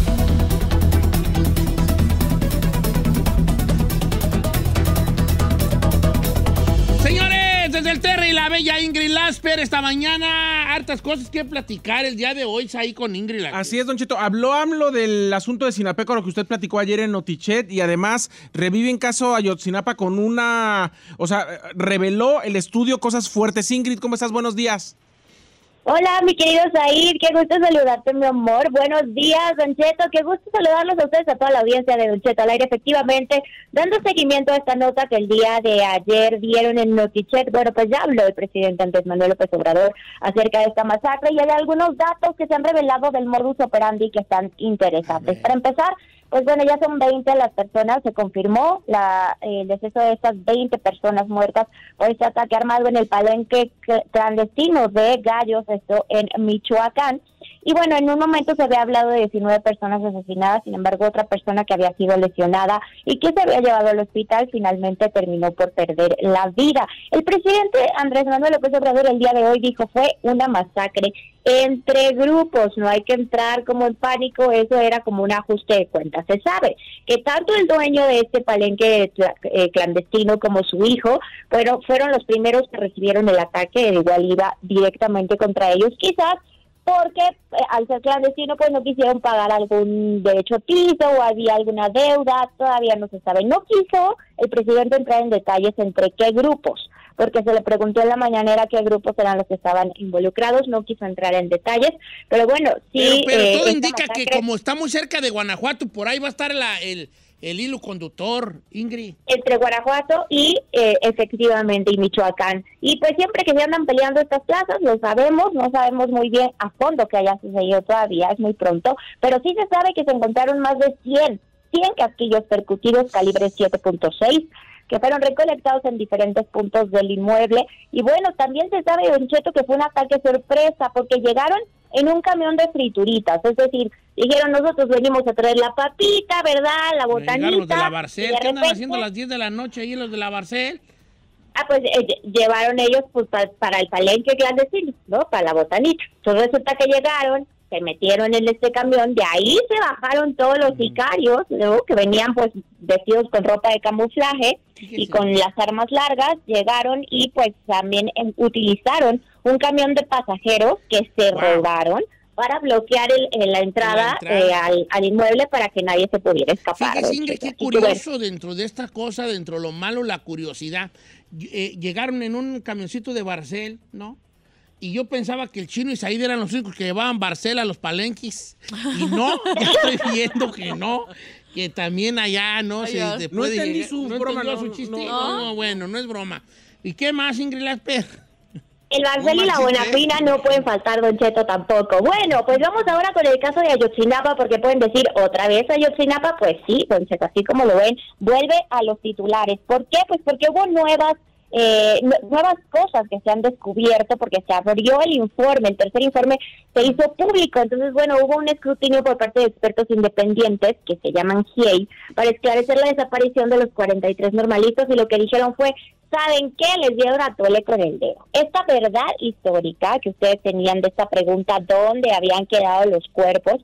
Terry y la bella Ingrid Lasper, esta mañana, hartas cosas que platicar el día de hoy ahí con Ingrid. Lasper. Así es, Don Cheto. Habló AMLO del asunto de Sinapeco, lo que usted platicó ayer en Notichet, y además revive en caso Ayotzinapa con una. O sea, reveló el estudio cosas fuertes. Ingrid, ¿cómo estás? Buenos días. Hola, mi querido Said, qué gusto saludarte, mi amor. Buenos días, Don Cheto, qué gusto saludarlos a ustedes, a toda la audiencia de Don Cheto al aire. Efectivamente, dando seguimiento a esta nota que el día de ayer dieron en Notichet, bueno, pues ya habló el presidente Andrés Manuel López Obrador acerca de esta masacre y hay algunos datos que se han revelado del modus operandi que están interesantes. Para empezar, pues bueno, ya son 20 las personas, se confirmó la, eh, el deceso de estas 20 personas muertas por este ataque armado en el palenque cl- clandestino de Gallos, esto en Michoacán. Y bueno, en un momento se había hablado de 19 personas asesinadas, sin embargo, otra persona que había sido lesionada y que se había llevado al hospital finalmente terminó por perder la vida. El presidente Andrés Manuel López Obrador el día de hoy dijo fue una masacre entre grupos, no hay que entrar como en pánico, eso era como un ajuste de cuentas. Se sabe que tanto el dueño de este palenque eh, clandestino como su hijo fueron, fueron los primeros que recibieron el ataque, igual iba directamente contra ellos, quizás porque eh, al ser clandestino pues no quisieron pagar algún derecho piso o había alguna deuda, todavía no se sabe. No quiso el presidente entrar en detalles entre qué grupos, porque se le preguntó en la mañanera qué grupos eran los que estaban involucrados, no quiso entrar en detalles, pero bueno, sí. Pero, pero eh, todo indica que como está muy cerca de Guanajuato, por ahí va a estar la- el, el hilo conductor, Ingrid. entre Guanajuato y eh, efectivamente y Michoacán. Y pues siempre que se andan peleando estas plazas, lo sabemos, no sabemos muy bien a fondo que haya sucedido todavía, es muy pronto, pero sí se sabe que se encontraron más de 100, 100 casquillos percutidos calibre 7.6 que fueron recolectados en diferentes puntos del inmueble. Y bueno, también se sabe, Don Cheto, que fue un ataque sorpresa, porque llegaron en un camión de frituritas, es decir, dijeron nosotros venimos a traer la papita, ¿verdad? La botanita. Los de la Barcel. ¿Qué andan haciendo a las 10 de la noche ahí los de la Barcel? Ah, pues eh, lle- llevaron ellos pues pa- para el palenque clandestino, ¿no? Para la botanita. Entonces resulta que llegaron, se metieron en este camión, de ahí se bajaron todos los sicarios, ¿no? que venían pues vestidos con ropa de camuflaje y con las armas largas, llegaron y pues también em, utilizaron un camión de pasajeros que se robaron para bloquear el, el- la entrada, entrada. eh, al, al inmueble para que nadie se pudiera escapar. Fíjese, Ingrid, qué curioso dentro de esta cosa, dentro de lo malo, la curiosidad. Eh, llegaron en un camioncito de Barcel, ¿no? Y yo pensaba que el chino y Said eran los únicos que llevaban Barcel a los palenquis. Y no, [laughs] ya estoy viendo que no. Que también allá, ¿no? Ay, Se, No entendí su ¿No broma, no, su chiste? no. No, no, bueno, no es broma. ¿Y qué más, Ingrid Lasper? El Barcel y la Un Buena machiste. Fina no pueden faltar, Don Cheto, tampoco. Bueno, pues vamos ahora con el caso de Ayotzinapa, porque pueden decir otra vez Ayotzinapa. Pues sí, Don Cheto, así como lo ven, vuelve a los titulares. ¿Por qué? Pues porque hubo nuevas eh, nu- nuevas cosas que se han descubierto, porque se abrió el informe, el tercer informe se hizo público. Entonces, bueno, hubo un escrutinio por parte de expertos independientes que se llaman GIEI para esclarecer la desaparición de los 43 normalistas y lo que dijeron fue ¿Saben qué? Les dieron a tole con el dedo. Esta verdad histórica que ustedes tenían de esta pregunta, ¿dónde habían quedado los cuerpos?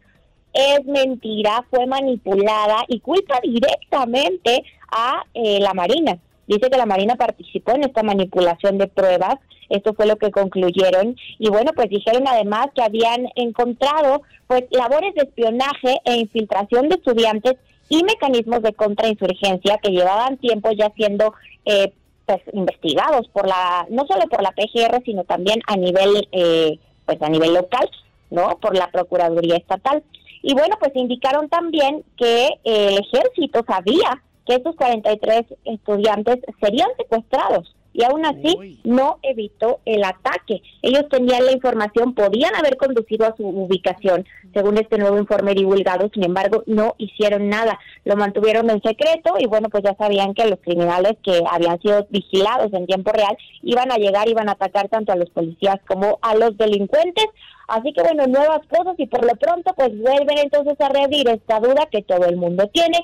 Es mentira, fue manipulada y culpa directamente a eh, la Marina. Dice que la Marina participó en esta manipulación de pruebas. Esto fue lo que concluyeron. Y bueno, pues dijeron además que habían encontrado pues labores de espionaje e infiltración de estudiantes y mecanismos de contrainsurgencia que llevaban tiempo ya siendo eh, pues investigados por la no solo por la PGR sino también a nivel eh, pues a nivel local no por la procuraduría estatal. Y bueno pues indicaron también que el ejército sabía que estos 43 estudiantes serían secuestrados y aún así no evitó el ataque. Ellos tenían la información, podían haber conducido a su ubicación, según este nuevo informe divulgado, sin embargo, no hicieron nada, lo mantuvieron en secreto y bueno, pues ya sabían que los criminales que habían sido vigilados en tiempo real iban a llegar, iban a atacar tanto a los policías como a los delincuentes. Así que bueno, nuevas cosas y por lo pronto pues vuelven entonces a reabrir esta duda que todo el mundo tiene,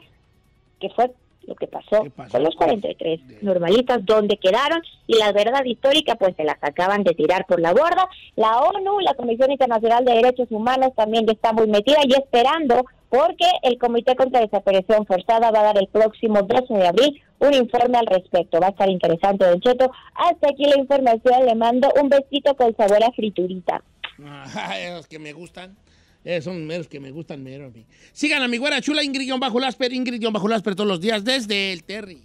que fue lo que pasó, con los 43 normalistas, dónde quedaron y la verdad histórica pues se las acaban de tirar por la borda. La ONU, la Comisión Internacional de Derechos Humanos también ya está muy metida y esperando porque el Comité contra Desaparición Forzada va a dar el próximo 12 de abril un informe al respecto. Va a estar interesante, Don Cheto. Hasta aquí la información. Le mando un besito con sabor a friturita. [laughs] Esos que me gustan. Esos son meros que me gustan mero a mí. Sigan a mi güera chula Ingrid-Lasper, Ingrid-Lasper todos los días desde el Terry.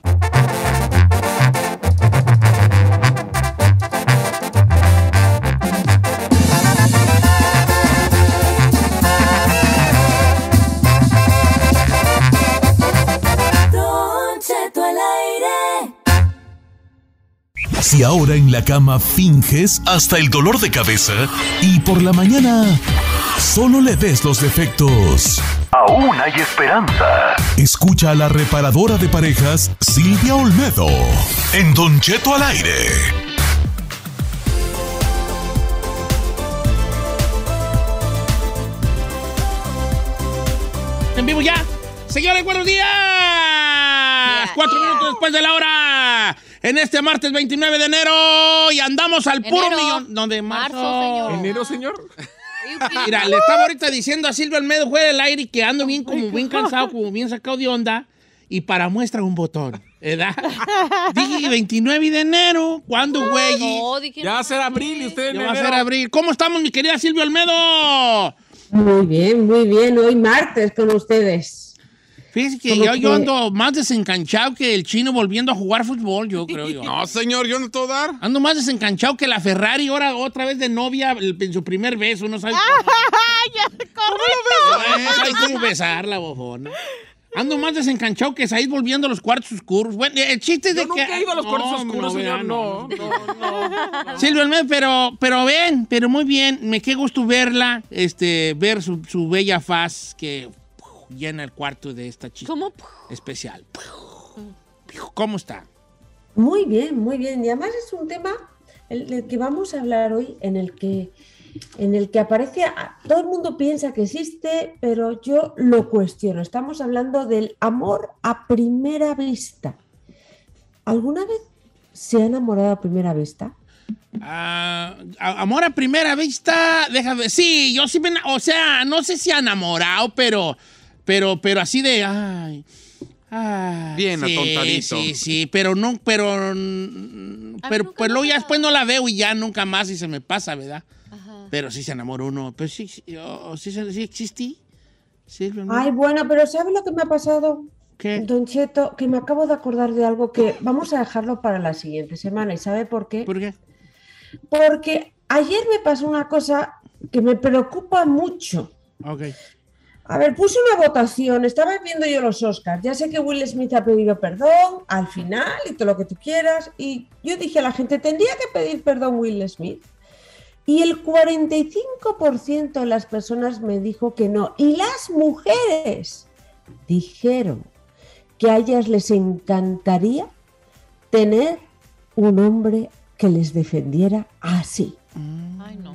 Si ahora en la cama finges hasta el dolor de cabeza y por la mañana solo le ves los defectos. Aún hay esperanza. Escucha a la reparadora de parejas Silvia Olmedo en Don Cheto al aire. En vivo ya. Señores, buenos días. Cuatro minutos después de la hora. En este martes 29 de enero. Y andamos al puro Enero. millón. No, de marzo. señor. ¿Enero, señor? Mira, le estaba ahorita diciendo a Silvia Almedo fuera del aire que ando bien como bien cansado, como bien sacado de onda. Y para muestra un botón, ¿verdad? [laughs] Dije 29 de enero. ¿Cuándo, güey? No, dije Ya va a ser abril y usted en Ya va a ser abril. ¿Cómo estamos, mi querida Silvia Almedo? Muy bien, muy bien. Hoy martes con ustedes. Fíjese que Como yo, yo que- ando más desencanchado que el chino volviendo a jugar fútbol, yo creo yo. No, señor, yo no te voy a dar. Ando más desencanchado que la Ferrari, ahora otra vez de novia en su primer beso, no sabe cómo. [laughs] No sabe cómo besarla, bofona. Ando más desencanchado que Said volviendo a los cuartos oscuros. Bueno, el chiste es de Yo que... nunca he ido a los cuartos oscuros, vea, señor. No, no, no. Silvia Almeida, pero, pero ven, pero muy bien. Me qué gusto verla, este, ver su, su bella faz que llena el cuarto de esta chica ¿Cómo? especial. ¿Cómo está? Muy bien, muy bien. Y además es un tema el del que vamos a hablar hoy en el que, en el que aparece, a- todo el mundo piensa que existe, pero yo lo cuestiono. Estamos hablando del amor a primera vista. ¿Alguna vez se ha enamorado a primera vista? Ah, amor a primera vista, déjame. Sí, yo sí me. O sea, no sé si enamorado, pero. Pero, pero así de. Ay. ay, Bien sí, atontadito. Sí, sí, pero no, pero. Pero pues luego ya después no la veo y ya nunca más y se me pasa, ¿verdad? Pero sí se enamora uno. Pero sí, sí, oh, sí, sí, sí existí. Sí, ¿no? Ay, bueno, pero ¿sabe lo que me ha pasado? ¿Qué? Don Cheto, que me acabo de acordar de algo que vamos a dejarlo para la siguiente semana. ¿Y sabe por qué? ¿Por qué? Porque ayer me pasó una cosa que me preocupa mucho. Ok. A ver, puse una votación, estaba viendo yo los Oscars, ya sé que Will Smith ha pedido perdón al final y todo lo que tú quieras, y yo dije a la gente, tendría que pedir perdón Will Smith. Y el 45% de las personas me dijo que no. Y las mujeres dijeron que a ellas les encantaría tener un hombre que les defendiera así. Ay, no.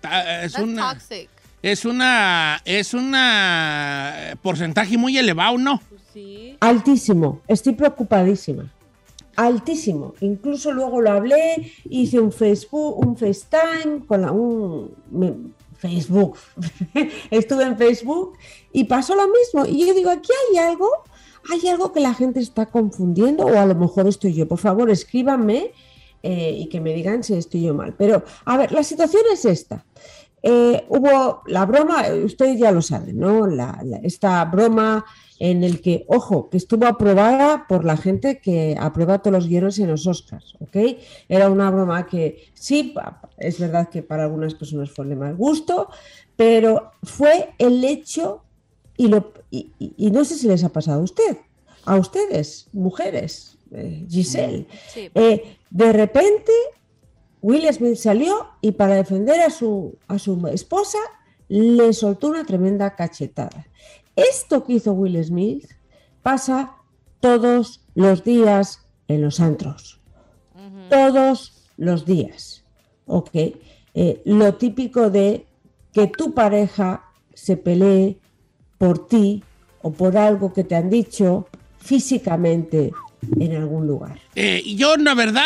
Ta- Es That's una. toxic. Es una. Es una. eh, porcentaje muy elevado, ¿no? Sí. Altísimo, estoy preocupadísima. Altísimo. Incluso luego lo hablé, hice un Facebook, un FaceTime con la, un me- Facebook. [laughs] Estuve en Facebook y pasó lo mismo. Y yo digo, aquí hay algo, hay algo que la gente está confundiendo o a lo mejor estoy yo. Por favor, escríbanme eh, y que me digan si estoy yo mal. Pero, a ver, la situación es esta. Eh, hubo la broma, eh, ustedes ya lo saben, ¿no? La- la- esta broma en el que, ojo, que estuvo aprobada por la gente que aprueba todos los guiones en los Oscars, ¿ok? Era una broma que sí, es verdad que para algunas personas fue de mal gusto, pero fue el hecho, y, lo, y, y- y no sé si les ha pasado a usted, a ustedes, mujeres, eh, Giselle, Sí. eh, de repente Will Smith salió y para defender a su, a su esposa le soltó una tremenda cachetada. Esto que hizo Will Smith pasa todos los días en los antros. Todos los días. ¿Ok? Eh, lo típico de que tu pareja se pelee por ti o por algo que te han dicho físicamente en algún lugar. Eh, y yo, la verdad,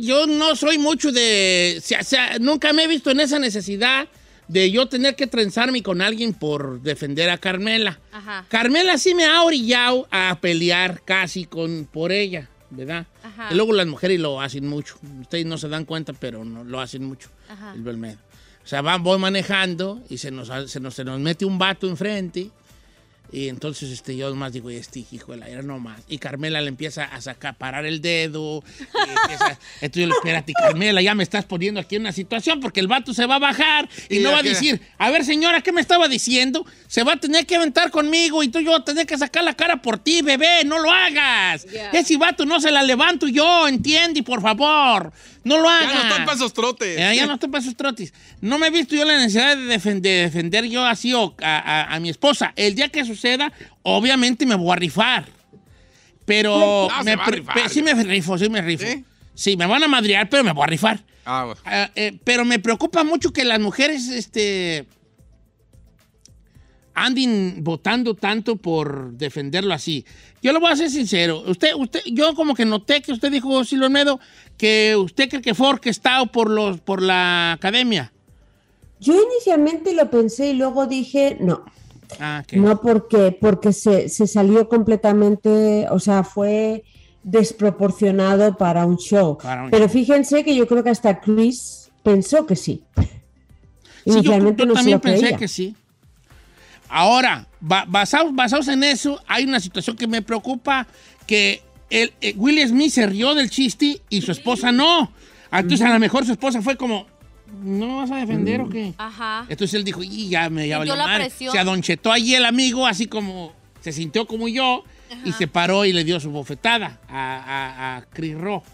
yo no soy mucho de. O sea, nunca me he visto en esa necesidad de yo tener que trenzarme con alguien por defender a Carmela. Ajá. Carmela sí me ha orillado a pelear casi con, por ella, ¿verdad? Ajá. Y luego las mujeres lo hacen mucho. Ustedes no se dan cuenta, pero no, lo hacen mucho. Ajá. El Belmedo. O sea, van, voy manejando y se nos, se, nos, se nos mete un vato enfrente. Y entonces este, yo más digo, este hijo de la era no más. Y Carmela le empieza a sacar, parar el dedo. y empieza- [laughs] entonces yo le espérate, Carmela, ya me estás poniendo aquí en una situación porque el vato se va a bajar y, Y no va a decir, a ver señora, ¿qué me estaba diciendo? Se va a tener que aventar conmigo y tú yo voy a tener que sacar la cara por ti, bebé, no lo hagas. Ya. Ese vato no se la levanto yo, entiende, por favor. No lo hagas. Ya no estoy para esos trotes. Eh, ya no estoy para esos trotes. No me he visto yo la necesidad de defender, defender yo así o a, a- a mi esposa. El día que suceda, obviamente me voy a rifar. Pero No, se me va a pre- rifar. pe- sí me rifo, sí me rifo. ¿Sí? me van a madrear, pero me voy a rifar. Ah, bueno. Ah, eh, pero me preocupa mucho que las mujeres este, anden votando tanto por defenderlo así. Yo le voy a ser sincero. Usted, usted, yo como que noté que usted dijo, Silvio Olmedo, que usted cree que fue orquestado por, los, por la academia. Yo inicialmente lo pensé y luego dije, no, Ah, no porque, porque se, se salió completamente, o sea, fue desproporcionado para un show. Para un Pero fíjense que yo creo que hasta Chris pensó que sí. Sí, yo, Inicialmente yo no se también lo pensé creía. que sí. Ahora, ba- basados, basados en eso, hay una situación que me preocupa, que el, eh, Will Smith se rió del chiste y su esposa no. Entonces a lo mejor su esposa fue como, ¿no me vas a defender o qué? Ajá. Entonces él dijo, y ya me ya valió la madre". presión. Se adonchetó allí el amigo, así como se sintió como yo, y se paró y le dio su bofetada a, a, a Chris Rock,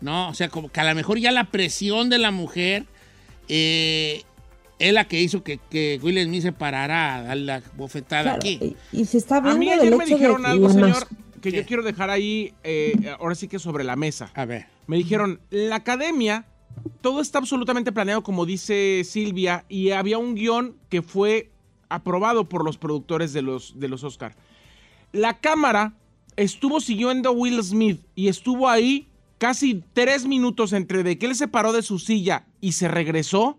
¿no? O sea, como que a lo mejor ya la presión de la mujer eh, es la que hizo que, que Will Smith se parara a dar la bofetada Claro, aquí. y, y se está A hablando mí del ayer me dijeron de algo, señor, que yo quiero dejar ahí, eh, ahora sí que sobre la mesa. A ver. Me dijeron, la academia, todo está absolutamente planeado, como dice Silvia, y había un guion que fue aprobado por los productores de los, de los Oscar. La cámara estuvo siguiendo a Will Smith y estuvo ahí casi tres minutos entre de que él se paró de su silla y se regresó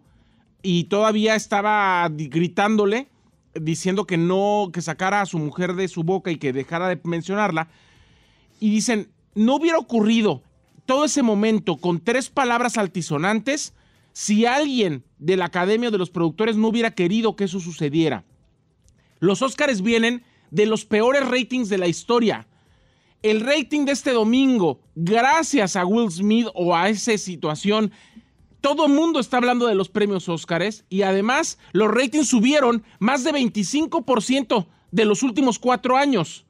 y todavía estaba gritándole, diciendo que no, que sacara a su mujer de su boca y que dejara de mencionarla. Y dicen, no hubiera ocurrido todo ese momento con tres palabras altisonantes si alguien de la academia de los productores no hubiera querido que eso sucediera. Los Óscares vienen de los peores ratings de la historia. El rating de este domingo, gracias a Will Smith o a esa situación, todo el mundo está hablando de los premios Óscares y además los ratings subieron más de 25% de los últimos cuatro años.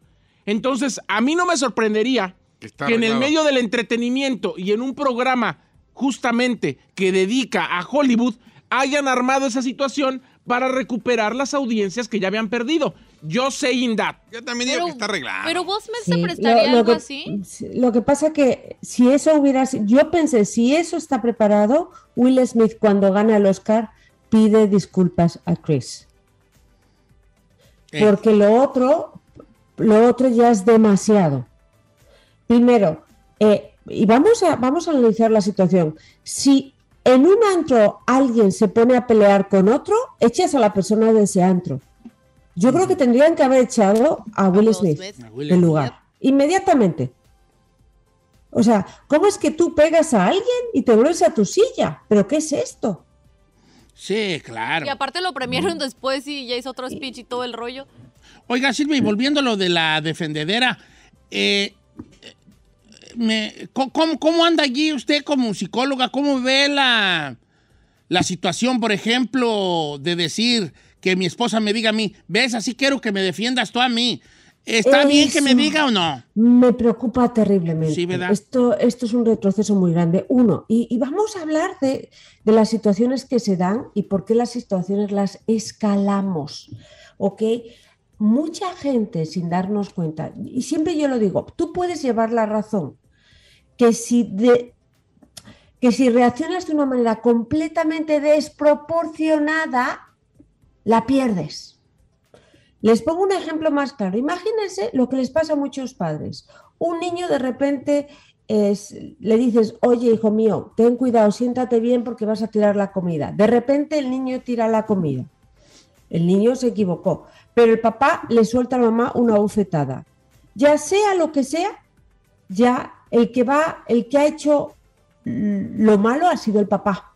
Entonces, a mí no me sorprendería Está que en el medio del entretenimiento y en un programa justamente que dedica a Hollywood hayan armado esa situación para recuperar las audiencias que ya habían perdido. Yo sé Indat. Yo también digo que está arreglado. Pero Will Smith Sí, se prestaría lo- lo algo que- así. Lo que pasa que si eso hubiera sido, yo pensé, si eso está preparado, Will Smith cuando gana el Oscar pide disculpas a Chris. Eh. Porque lo otro, lo otro ya es demasiado. Primero, eh, y vamos a, vamos a analizar la situación. Si en un antro alguien se pone a pelear con otro, echas a la persona de ese antro. Yo creo que tendrían que haber echado a Will Smith del lugar. Inmediatamente. O sea, ¿cómo es que tú pegas a alguien y te vuelves a tu silla? ¿Pero qué es esto? Sí, claro. Y aparte lo premiaron después y ya hizo otro speech y todo el rollo. Oiga, Silvia, y volviendo a lo de la defendedera, eh, me- ¿cómo, cómo anda allí usted como psicóloga? ¿Cómo ve la, la situación, por ejemplo, de decir que mi esposa me diga a mí, ves, así quiero que me defiendas tú a mí? ¿Está bien que me diga o no? Me preocupa terriblemente. Sí. Esto, esto es un retroceso muy grande. Uno, y, y vamos a hablar de, de las situaciones que se dan y por qué las situaciones las escalamos. ¿Ok? Mucha gente sin darnos cuenta, y siempre yo lo digo, tú puedes llevar la razón, que si, que si reaccionas de una manera completamente desproporcionada, la pierdes. Les pongo un ejemplo más claro. Imagínense lo que les pasa a muchos padres. Un niño de repente es- le dices, oye, hijo mío, ten cuidado, siéntate bien porque vas a tirar la comida. De repente el niño tira la comida. El niño se equivocó, pero el papá le suelta a la mamá una bufetada. Ya sea lo que sea, ya el que va, el que ha hecho mm, lo malo ha sido el papá.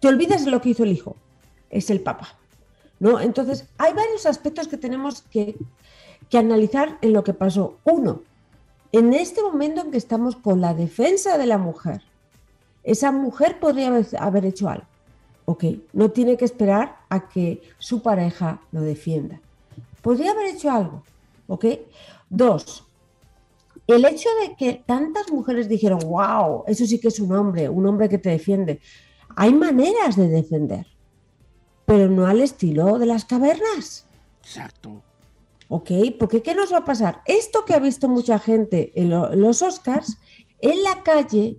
Te olvidas de lo que hizo el hijo, es el papá. ¿no? Entonces, hay varios aspectos que tenemos que, que analizar en lo que pasó. Uno, en este momento en que estamos con la defensa de la mujer, esa mujer podría haber, haber hecho algo. ¿ok? No tiene que esperar a que su pareja lo defienda. Podría haber hecho algo. ¿ok? Dos, el hecho de que tantas mujeres dijeron, wow, eso sí que es un hombre, un hombre que te defiende. Hay maneras de defender pero no al estilo de las cavernas. Exacto. ¿Ok? Porque ¿qué nos va a pasar? Esto que ha visto mucha gente en, lo- en los Oscars, en la calle,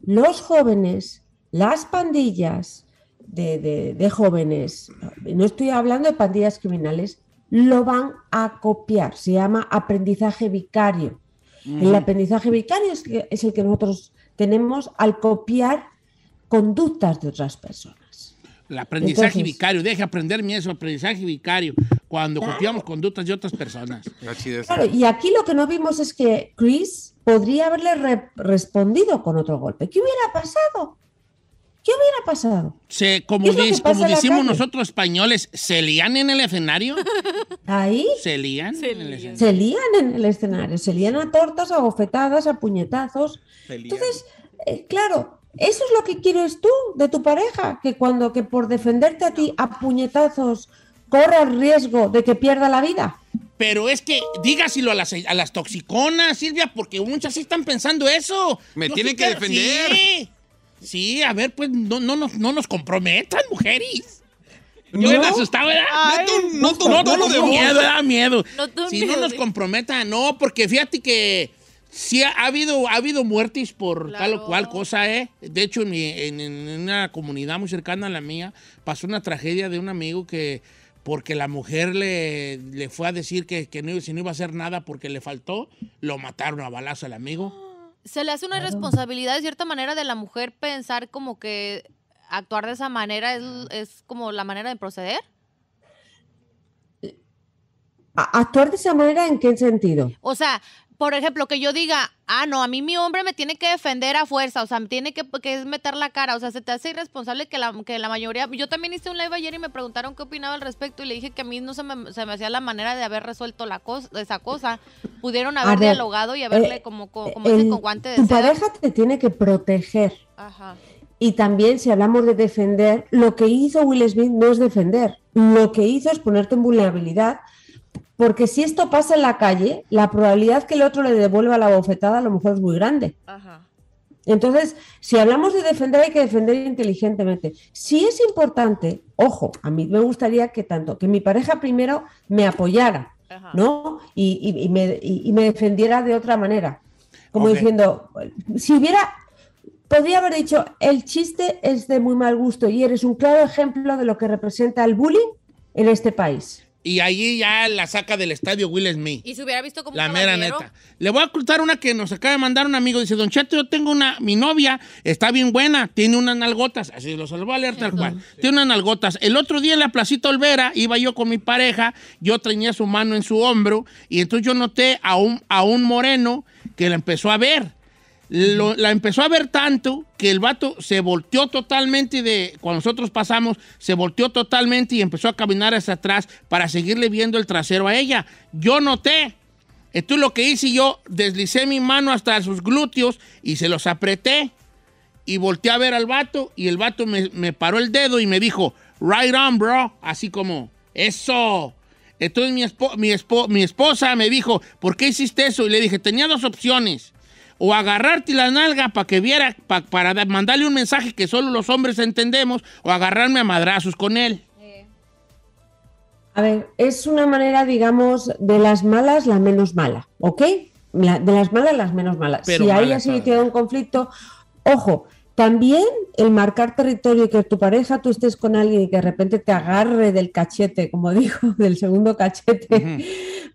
los jóvenes, las pandillas de, de- de jóvenes, no estoy hablando de pandillas criminales, lo van a copiar. Se llama aprendizaje vicario. El aprendizaje vicario es, que- es el que nosotros tenemos al copiar conductas de otras personas. El aprendizaje Entonces- vicario, deje aprenderme eso, aprendizaje vicario, cuando copiamos conductas de otras personas. Claro, y aquí lo que no vimos es que Chris podría haberle re- respondido con otro golpe. ¿Qué hubiera pasado? ¿Qué hubiera pasado? Se, como, ¿Qué es lo que dice- pasa como en la decimos nosotros españoles, ¿se lían en el escenario? Ahí ¿Se lían en el escenario? se lían en el escenario, se lían a tortas, a bofetadas, a puñetazos. Entonces, eh, claro, eso es lo que quieres tú de tu pareja, que cuando que por defenderte a ti a puñetazos corra el riesgo de que pierda la vida. Pero es que dígaselo a las, a las toxiconas, Silvia, porque muchas sí están pensando eso. Me Yo tienen sí que defender. Sí. Sí, a ver, pues no, no, nos, no nos comprometan, mujeres. Yo No. me asustaba, ¿verdad? No no no, no, de miedo, da miedo. No si no nos comprometan, no, porque fíjate que sí ha, ha habido, ha habido muertes por tal o cual cosa, ¿eh? De hecho, en, mi- en- en una comunidad muy cercana a la mía, pasó una tragedia de un amigo que, porque la mujer le, le fue a decir que, que no, si no iba a hacer nada porque le faltó, lo mataron a balazo al amigo. Se le hace una responsabilidad de cierta manera de la mujer pensar como que actuar de esa manera es, es como la manera de proceder. ¿Actuar de esa manera en qué sentido? O sea, por ejemplo, que yo diga, ah, no, a mí mi hombre me tiene que defender a fuerza, o sea, me tiene que, que meter la cara, o sea, se te hace irresponsable que la, que la mayoría... Yo también hice un live ayer y me preguntaron qué opinaba al respecto y le dije que a mí no se me, se me hacía la manera de haber resuelto la cosa, esa cosa. Pudieron haber ver, dialogado y haberle eh, como, como, como el- con guante de tu seda. pareja te tiene que proteger. Ajá. Y también, si hablamos de defender, lo que hizo Will Smith no es defender, lo que hizo es ponerte en vulnerabilidad, porque si esto pasa en la calle, la probabilidad que el otro le devuelva la bofetada a lo mejor es muy grande. Ajá. Entonces, si hablamos de defender, hay que defender inteligentemente. Si es importante, ojo, a mí me gustaría que tanto, que mi pareja primero me apoyara, ¿no? Y, y- y me, y- y me defendiera de otra manera. Como diciendo, si hubiera, podría haber dicho, el chiste es de muy mal gusto y eres un claro ejemplo de lo que representa el bullying en este país. Y allí ya la saca del estadio Will Smith. Y se hubiera visto como La un mera caballero. neta. Le voy a ocultar una que nos acaba de mandar un amigo. Dice, Don Cheto, yo tengo una, mi novia está bien buena, tiene unas nalgotas. Así lo salvo a leer tal cual. Tiene unas nalgotas. El otro día en la Placita Olvera iba yo con mi pareja, yo tenía su mano en su hombro y entonces yo noté a un, a un moreno que la empezó a ver. La empezó a ver tanto que el vato se volteó totalmente de, cuando nosotros pasamos, se volteó totalmente y empezó a caminar hacia atrás para seguirle viendo el trasero a ella. Yo noté. Esto es lo que hice yo, deslicé mi mano hasta sus glúteos y se los apreté y volteé a ver al vato y el vato me, me paró el dedo y me dijo, right on, bro, así como, eso. Entonces mi, espo- mi, espo- mi esposa me dijo, ¿por qué hiciste eso? Y le dije, tenía dos opciones. O agarrarte la nalga para que viera, pa- para da- mandarle un mensaje que solo los hombres entendemos, o agarrarme a madrazos con él. A ver, es una manera, digamos, de las malas la menos mala, ¿ok? La- de las malas las menos malas. Pero si ahí mala ha sido todavía. un conflicto, ojo, también el marcar territorio y que tu pareja tú estés con alguien y que de repente te agarre del cachete, como [laughs] dijo, del segundo cachete,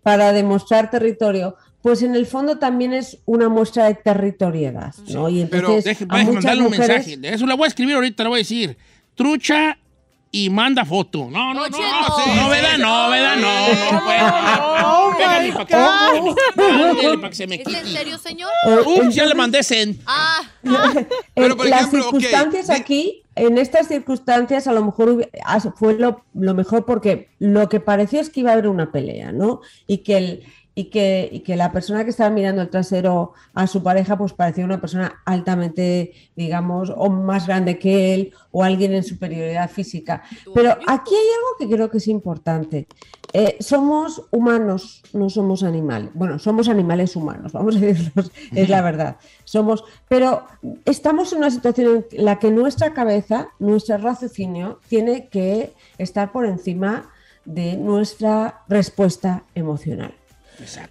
para demostrar territorio, pues en el fondo también es una muestra de territoriedad, ¿no? Y Pero entonces deje, a muchas mandarle un mujeres- mensaje. De Eso le voy a escribir ahorita, le voy a decir. Trucha y manda foto. No, no, no. No, ¿verdad? No, ¿verdad? No, no. Pégale para que, Ándele pa' que se me ¿Es en serio, señor? Ups, ya le mandé send. Ah. Pero, por las circunstancias aquí, en estas circunstancias, a lo mejor fue lo, lo mejor porque lo que pareció es que iba a haber una pelea, ¿no? Y que, el, y, que, y que la persona que estaba mirando el trasero a su pareja, pues parecía una persona altamente, digamos, o más grande que él, o alguien en superioridad física. Pero aquí hay algo que creo que es importante. Eh, somos humanos, no somos animales. Bueno, somos animales humanos, vamos a decirlo, [laughs] es la verdad. Somos, pero estamos en una situación en la que nuestra cabeza, nuestro raciocinio, tiene que estar por encima de nuestra respuesta emocional.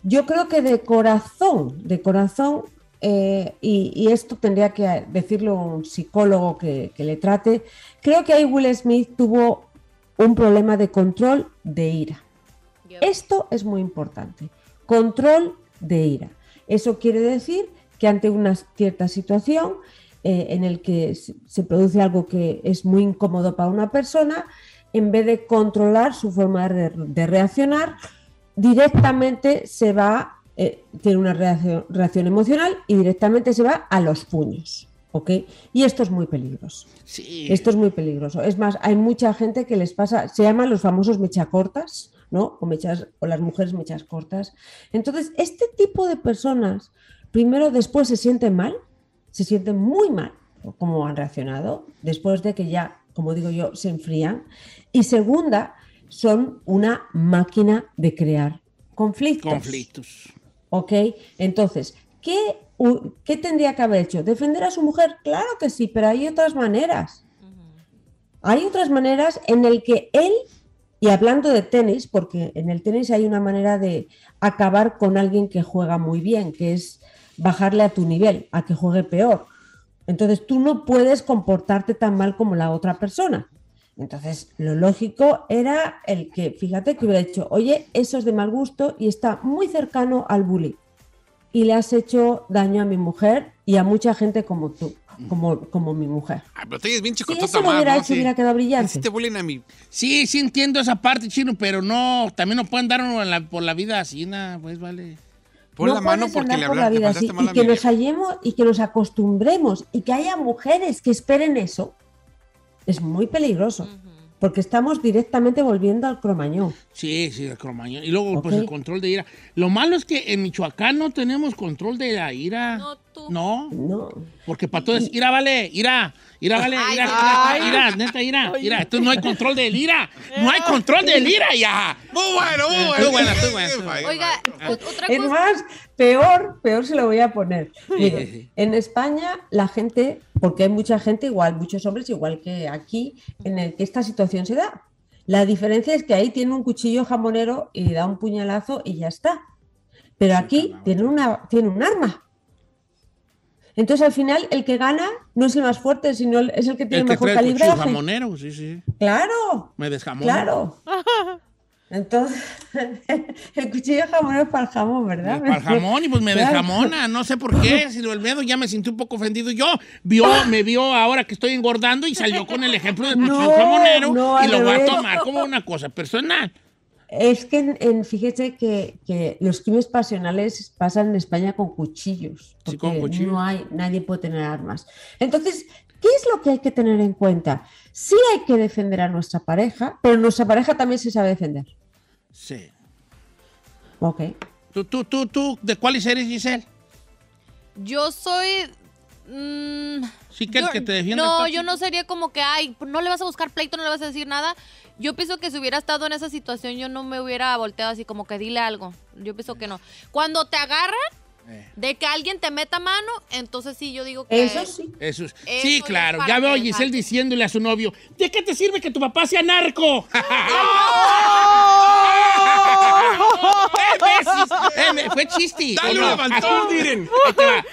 Yo creo que de corazón, de corazón, eh, y, y esto tendría que decirlo un psicólogo que, que le trate, creo que ahí Will Smith tuvo un problema de control de ira. Esto es muy importante. Control de ira. Eso quiere decir que ante una cierta situación eh, en el que se se produce algo que es muy incómodo para una persona, en vez de controlar su forma de, de reaccionar, directamente se va, eh, tiene una reacción, reacción emocional y directamente se va a los puños. ¿Ok? Y esto es muy peligroso. Esto es muy peligroso. Es más, hay mucha gente que les pasa, se llaman los famosos mechacortas, ¿no? O, mechas, o las mujeres mechas cortas. Entonces, este tipo de personas, primero, después se sienten mal, se sienten muy mal cómo han reaccionado, después de que ya, como digo yo, se enfrían. Y segunda, son una máquina de crear conflictos. Conflictos. ¿Ok? Entonces, ¿qué, ¿qué tendría que haber hecho? ¿Defender a su mujer? Claro que sí, pero hay otras maneras. Hay otras maneras en el que él, y hablando de tenis, porque en el tenis hay una manera de acabar con alguien que juega muy bien, que es bajarle a tu nivel, a que juegue peor. Entonces tú no puedes comportarte tan mal como la otra persona. Entonces, lo lógico era el que, fíjate que hubiera dicho, oye, eso es de mal gusto y está muy cercano al bullying. y le has hecho daño a mi mujer y a mucha gente como tú, como, como mi mujer. Ay, pero eres bien Si chicotota eso lo hubiera ¿no? hecho, hubiera quedado brillante. Si te bullying a mí. Sí, sí entiendo esa parte, chino, pero no, también no pueden dar la- por la vida así, nada, pues vale. Pon No la mano porque le por la hablaste, le vida mal y que nos hallemos y que nos acostumbremos y que haya mujeres que esperen eso es muy peligroso porque estamos directamente volviendo al cromañón. Sí, sí, el cromañón. Y luego, pues, el control de ira. Lo malo es que en Michoacán no tenemos control de la ira. No, tú. No. No. Porque para todo es ira, vale, ira, ira, vale, Ay, ira, ay. ira, ira, neta, ira, [laughs] ira. Entonces no hay control del ira. No hay control del ira ya. Muy bueno, muy bueno. Muy buena, muy buena. Oiga, ot- otra Es cosa. más, peor, peor se lo voy a poner. Sí, Mire, sí. en España la gente, porque hay mucha gente igual, muchos hombres igual que aquí, en el que esta situación se da. La diferencia es que ahí tiene un cuchillo jamonero y da un puñalazo y ya está. Pero aquí tiene, una, tiene un arma. Entonces al final el que gana no es el más fuerte, sino el- es el que tiene El que mejor trae el cuchillo calibraje. jamonero, sí, sí. Claro, Me desjamó. claro. [laughs] Entonces, [laughs] el cuchillo jamonero es para el jamón, ¿verdad? Para el jamón y pues me [laughs] desjamona, no sé por qué, Silvio Olmedo ya me sentí un poco ofendido. Yo vio, [laughs] me vio ahora que estoy engordando y salió con el ejemplo del cuchillo No, jamonero no, y lo voy a tomar como una cosa personal. Es que en, en- fíjese que, que los crímenes pasionales pasan en España con cuchillos. Sí, con cuchillos. No hay, nadie puede tener armas. Entonces, ¿qué es lo que hay que tener en cuenta? Sí hay que defender a nuestra pareja, pero nuestra pareja también se sabe defender. Sí. Ok. ¿Tú, tú, tú, tú, de cuáles eres, Giselle? Yo soy. mm, ¿Sí quieres yo- que te defienda No, el yo no sería como que, ay, no le vas a buscar pleito, no le vas a decir nada. Yo pienso que si hubiera estado en esa situación, yo no me hubiera volteado así como que dile algo. Yo pienso que no. Cuando te agarran de que alguien te meta mano, entonces sí, yo digo que. Eso sí. Eso es- Eso sí, claro. es Ya veo a que Giselle diciéndole a su novio, ¿de qué te sirve que tu papá sea narco? [laughs] Eh, Fue chiste. Dale ¿o un no? levantón. Miren.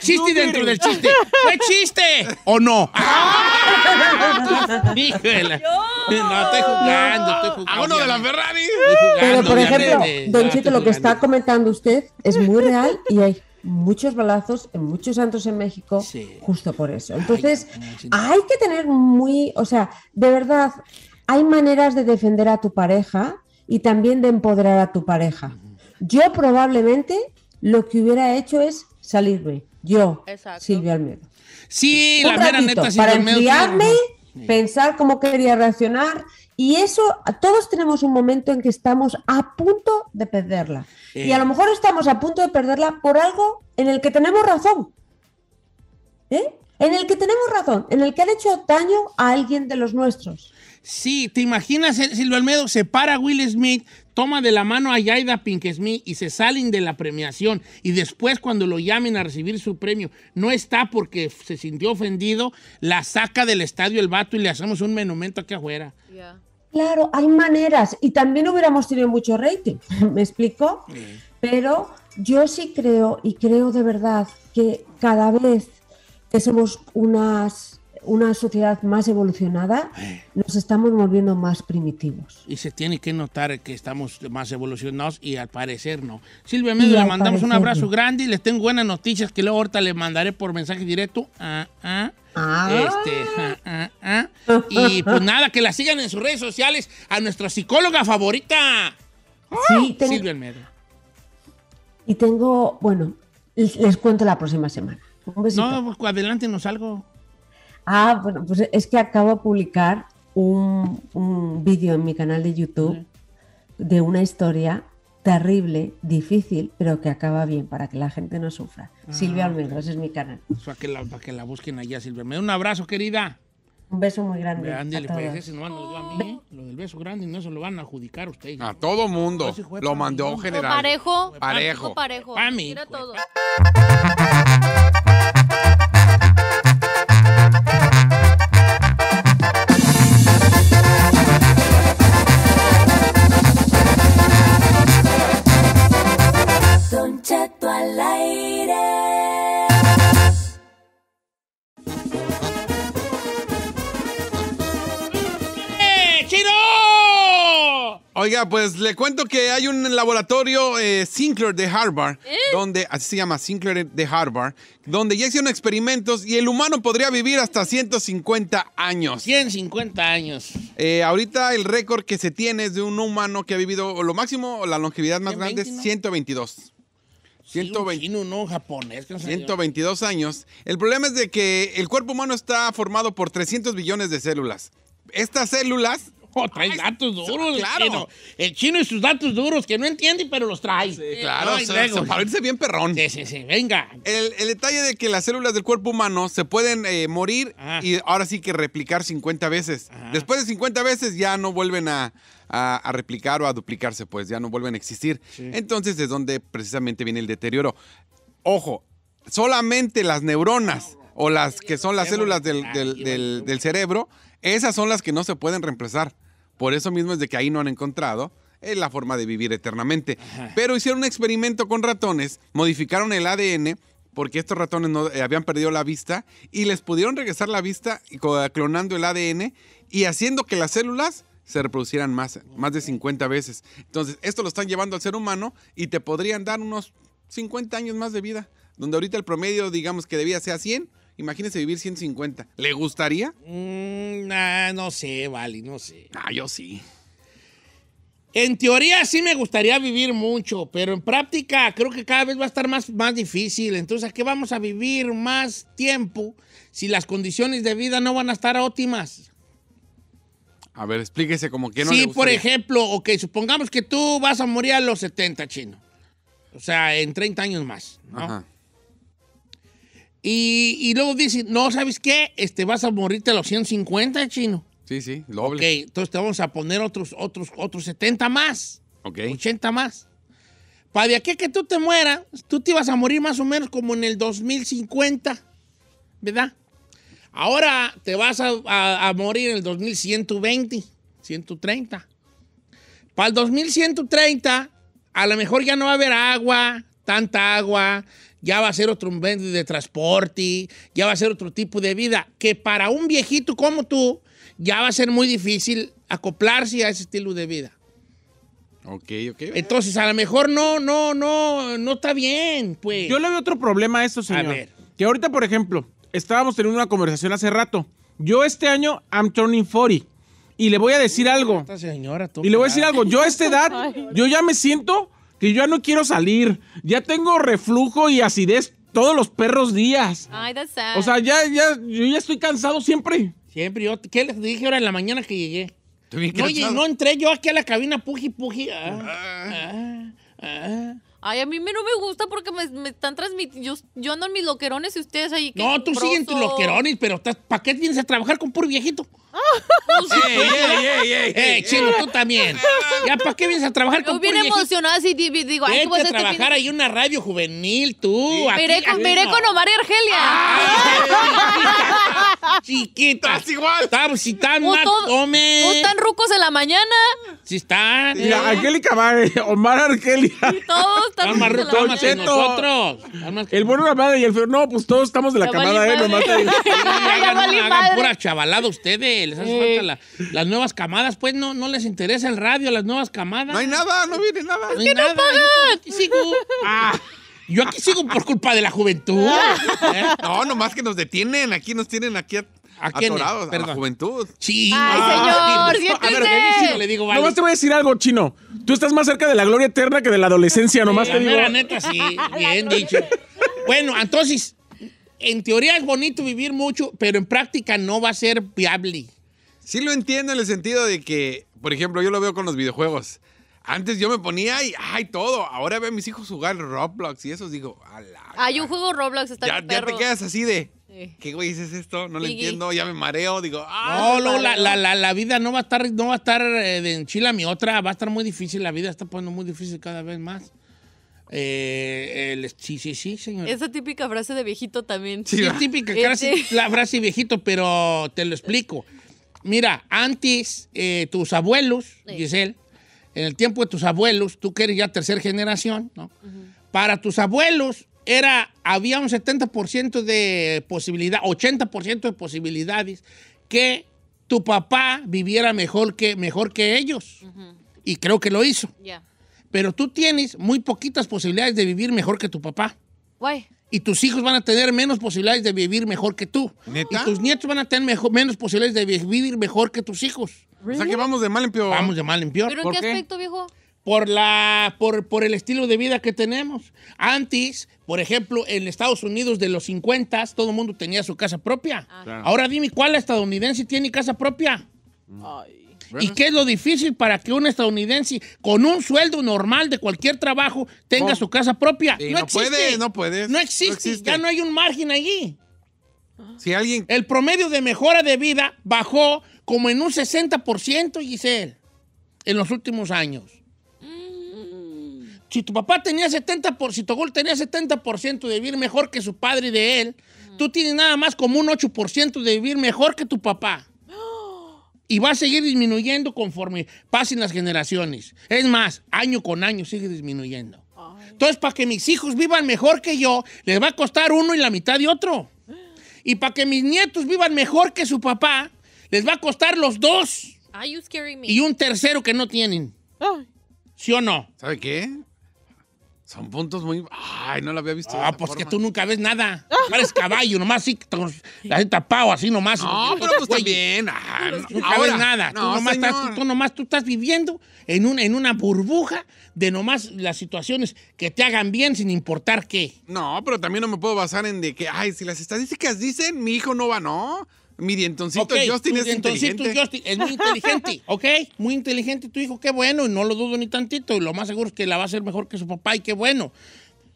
Chiste dentro del chiste. [laughs] ¿Fue chiste o no? [laughs] Híjole. No, estoy jugando, estoy jugando. A uno de la Ferrari. Pero, por ejemplo. Don Chito, estoy lo que está comentando usted es muy real y hay muchos balazos en muchos santos en México justo por eso. Entonces, hay que tener muy, o sea, de verdad, hay maneras de defender a tu pareja y también de empoderar a tu pareja. Yo probablemente lo que hubiera hecho es salirme, yo, Exacto. Silvia Almedo. Sí, Un la mera ratito, neta, sí, para enfriarme, pensar cómo quería reaccionar y eso, todos tenemos un momento en que estamos a punto de perderla. Y Eh. a lo mejor estamos a punto de perderla por algo en el que tenemos razón. ¿Eh? En el que tenemos razón, en el que han hecho daño a alguien de los nuestros. Sí, ¿te imaginas, eh, Silvio Almedo se para a Will Smith, toma de la mano a Yaida Pink Smith y se salen de la premiación. Y después cuando lo llamen a recibir su premio no está porque se sintió ofendido, la saca del estadio el vato y le hacemos un monumento aquí afuera. Claro, hay maneras. Y también hubiéramos tenido mucho rating, [laughs] ¿me explico? Pero yo sí creo y creo de verdad que cada vez que somos unas, una sociedad más evolucionada, nos estamos volviendo más primitivos. Y se tiene que notar que estamos más evolucionados y al parecer no. Silvia Y le mandamos un abrazo no. grande y les tengo buenas noticias que luego ahorita le mandaré por mensaje directo. Ah, ah. Ah. Este, ah, ah, ah. Y pues nada, que la sigan en sus redes sociales a nuestra psicóloga favorita. Sí, tengo- Silvia Almedo. Y tengo, bueno, les les cuento la próxima semana. Un besito. No, pues adelántenos algo. Ah, bueno, pues es que acabo de publicar un, un vídeo en mi canal de YouTube de una historia terrible, difícil, pero que acaba bien para que la gente no sufra. Ah, Silvia Almedo, ese es mi canal. Para que la, para que la busquen allá, Silvia Almedo. Un abrazo, querida. Un beso muy grande. a Ándale, todos. pues, ese no lo a mí. Lo del beso grande no se lo van a adjudicar a ustedes. A todo mundo. Fue Lo para mandó general. Parejo. Parejo. Parejo. Pa' mí, Mira pues. todo. Oiga, pues le cuento que hay un laboratorio eh, Sinclair de Harvard, donde, así se llama, Sinclair de Harvard, donde ya hicieron experimentos y el humano podría vivir hasta 150 años. 150 años. Eh, ahorita el récord que se tiene es de un humano que ha vivido, o lo máximo, o la longevidad más grande es 122. 120. Chino, no japonés. que no sé yo. 122 años. El problema es de que el cuerpo humano está formado por 300 billones de células. Estas células... [laughs] Oh, trae datos duros. claro. El chino. El chino y sus datos duros que no entiende, pero los trae. Claro, Ay, o sea, luego. se- para verse bien perrón. Sí, sí, sí. Venga. El, el detalle de que las células del cuerpo humano se pueden eh, morir y ahora sí que replicar 50 veces. Después de 50 veces ya no vuelven a, a- a replicar o a duplicarse, pues ya no vuelven a existir. Entonces es donde precisamente viene el deterioro. Ojo, solamente las neuronas o las que son las células del, del- del- del cerebro, esas son las que no se pueden reemplazar. Por eso mismo es de que ahí no han encontrado eh, la forma de vivir eternamente. Pero hicieron un experimento con ratones, modificaron el ADN porque estos ratones no, eh, habían perdido la vista y les pudieron regresar la vista co- clonando el ADN y haciendo que las células se reproducieran más, más de 50 veces. Entonces, esto lo están llevando al ser humano y te podrían dar unos 50 años más de vida, donde ahorita el promedio, digamos que debía ser 100, imagínese vivir 150. ¿Le gustaría? Mm, nah, no sé, vale, no sé. Ah, yo sí. En teoría sí me gustaría vivir mucho, pero en práctica creo que cada vez va a estar más, más difícil. Entonces, ¿a qué vamos a vivir más tiempo si las condiciones de vida no van a estar óptimas? A ver, explíquese como que no le sí, por gustaría. ejemplo, ok, supongamos que tú vas a morir a los 70, chino. O sea, en 30 años más, ¿no? Ajá. Y, y luego dicen, no, ¿sabes qué? Este, vas a morirte a los 150, chino. Sí, sí, Ok, doble. entonces te vamos a poner otros, otros, otros 70 más. Ok. 80 más. Para de aquí que tú te mueras, tú te ibas a morir más o menos como en el 2050, ¿verdad? Ahora te vas a, a- a morir en el 2120, 130. Para el 2130, a lo mejor ya no va a haber agua, tanta agua, ya va a ser otro medio de transporte, ya va a ser otro tipo de vida, que para un viejito como tú, ya va a ser muy difícil acoplarse a ese estilo de vida. Ok, ok. Entonces, a lo mejor no, no, no, no está bien, pues. Yo le veo otro problema a esto, señor. A ver. Que ahorita, por ejemplo, estábamos teniendo una conversación hace rato. Yo este año, I'm turning 40. Y le voy a decir algo. Esta señora, tú, Y le voy a decir algo. Yo a esta edad, [laughs] yo ya me siento que yo ya no quiero salir. Ya tengo reflujo y acidez todos los perros días. Ay, that's sad. O sea, ya, ya, yo ya estoy cansado siempre. Siempre yo, ¿qué les dije ahora en la mañana que llegué? bien No, no entré yo aquí a la cabina, puji, puji. Ah, ah, ah. Ay, a mí me no me gusta porque me, me están transmitiendo. Yo, yo ando en mis loquerones y ustedes ahí. No, tú sigues en tus loquerones, pero ¿para qué vienes a trabajar con puro viejito? Pues ¡Ey, ey, ey, ey! ¡Ey, chino, tú también! ¿Ya para qué vienes a trabajar con Yo bien emocionada así di- di- digo, ay, ¿qué voy a Vete a este trabajar fin ahí en una radio juvenil, tú. Me iré aquí- con, Omar y Argelia. [laughs] Chiquita. Estás igual. Estamos, si están ¿O más, todo- come. ¿O están rucos en la mañana? Si están. Mira, Angélica Mare, Omar Argelia. Todos están más rucos que mañana. nosotros. El bueno, la madre y el feo. No, pues todos estamos de la camada, ¿eh? Nomás [laughs] hagan, pura chavalada ustedes. Les hace falta la- las nuevas camadas, pues no, no les interesa el radio, las nuevas camadas. No hay nada, no viene nada. No hay nada. Yo aquí sigo. Ah, yo aquí sigo por culpa de la juventud. ¿Eh? No, nomás que nos detienen. Aquí nos tienen aquí ¿A quién? atorados. A la Perdón. juventud. Sí. Ay, Ah, señor, a ver, siéntese. sí, le digo, vale. Nomás te voy a decir algo, chino. Tú estás más cerca de la gloria eterna que de la adolescencia, nomás La te digo. mera neta, sí, bien dicho. Bueno, entonces, en teoría es bonito vivir mucho, pero en práctica no va a ser viable. Sí lo entiendo en el sentido de que, por ejemplo, yo lo veo con los videojuegos. Antes yo me ponía y, ay, todo. Ahora veo a mis hijos jugar Roblox y eso digo, ala. Ay, yo juego Roblox, está Ya, bien ya te quedas así de, Sí. ¿qué güey es esto? No lo Iggy. entiendo, ya me mareo. Digo, ah. No, luego la, la, la, la vida no va a estar, no va a estar eh, de enchila mi otra, va a estar muy difícil, la vida está poniendo muy difícil cada vez más. Eh, el- sí, sí, sí, señor. Esa típica frase de viejito también. Sí, es típica Este- frase, la frase viejito, pero te lo explico. Mira, antes eh, tus abuelos, Giselle, en el tiempo de tus abuelos, tú que eres ya tercera generación, ¿no? Para tus abuelos era, había un 70% de posibilidad, 80% de posibilidades que tu papá viviera mejor que, mejor que ellos. y creo que lo hizo. Pero tú tienes muy poquitas posibilidades de vivir mejor que tu papá. Guay. Y tus hijos van a tener menos posibilidades de vivir mejor que tú. ¿Neta? Y tus nietos van a tener menos posibilidades de vivir mejor que tus hijos. O sea que vamos de mal en peor. Vamos de mal en peor. ¿Pero en qué, aspecto, viejo? Por, la, por, por el estilo de vida que tenemos. Antes, por ejemplo, en Estados Unidos de los 50, todo el mundo tenía su casa propia. Ah. Ahora dime, ¿cuál estadounidense tiene casa propia? ¿Y qué es lo difícil para que un estadounidense con un sueldo normal de cualquier trabajo tenga su casa propia? Sí, no, no existe. puede, no existe. No existe. Ya no hay un margen allí. Si alguien. El promedio de mejora de vida bajó como en un 60%, Giselle, en los últimos años. Si tu papá tenía 70%, si tu abuelo tenía 70% de vivir mejor que su padre y de él, tú tienes nada más como un 8% de vivir mejor que tu papá. Y va a seguir disminuyendo conforme pasen las generaciones. Es más, año con año sigue disminuyendo. Entonces, para que mis hijos vivan mejor que yo, les va a costar uno y la mitad de otro. Y para que mis nietos vivan mejor que su papá, les va a costar los dos Are you scaring me? y un tercero que no tienen. ¿Sí o no? ¿Sabe qué? Son puntos muy. Ay, no lo había visto. Ah, pues que tú nunca ves nada. [laughs] Pares caballo, nomás así, gente tapado así nomás. No, pero pues también. ah, no. Nunca Ahora, ves nada. tú, no, nomás estás, señor. tú, tú nomás tú estás viviendo en, un, en una burbuja de nomás las situaciones que te hagan bien sin importar qué. No, pero también no me puedo basar en de que, ay, si las estadísticas dicen, mi hijo no va, no. Mi dientoncito Justin tu es dientoncito inteligente. Justin es muy inteligente, [laughs] ¿ok? Muy inteligente tu hijo, qué bueno, y no lo dudo ni tantito, y lo más seguro es que la va a hacer mejor que su papá, y qué bueno.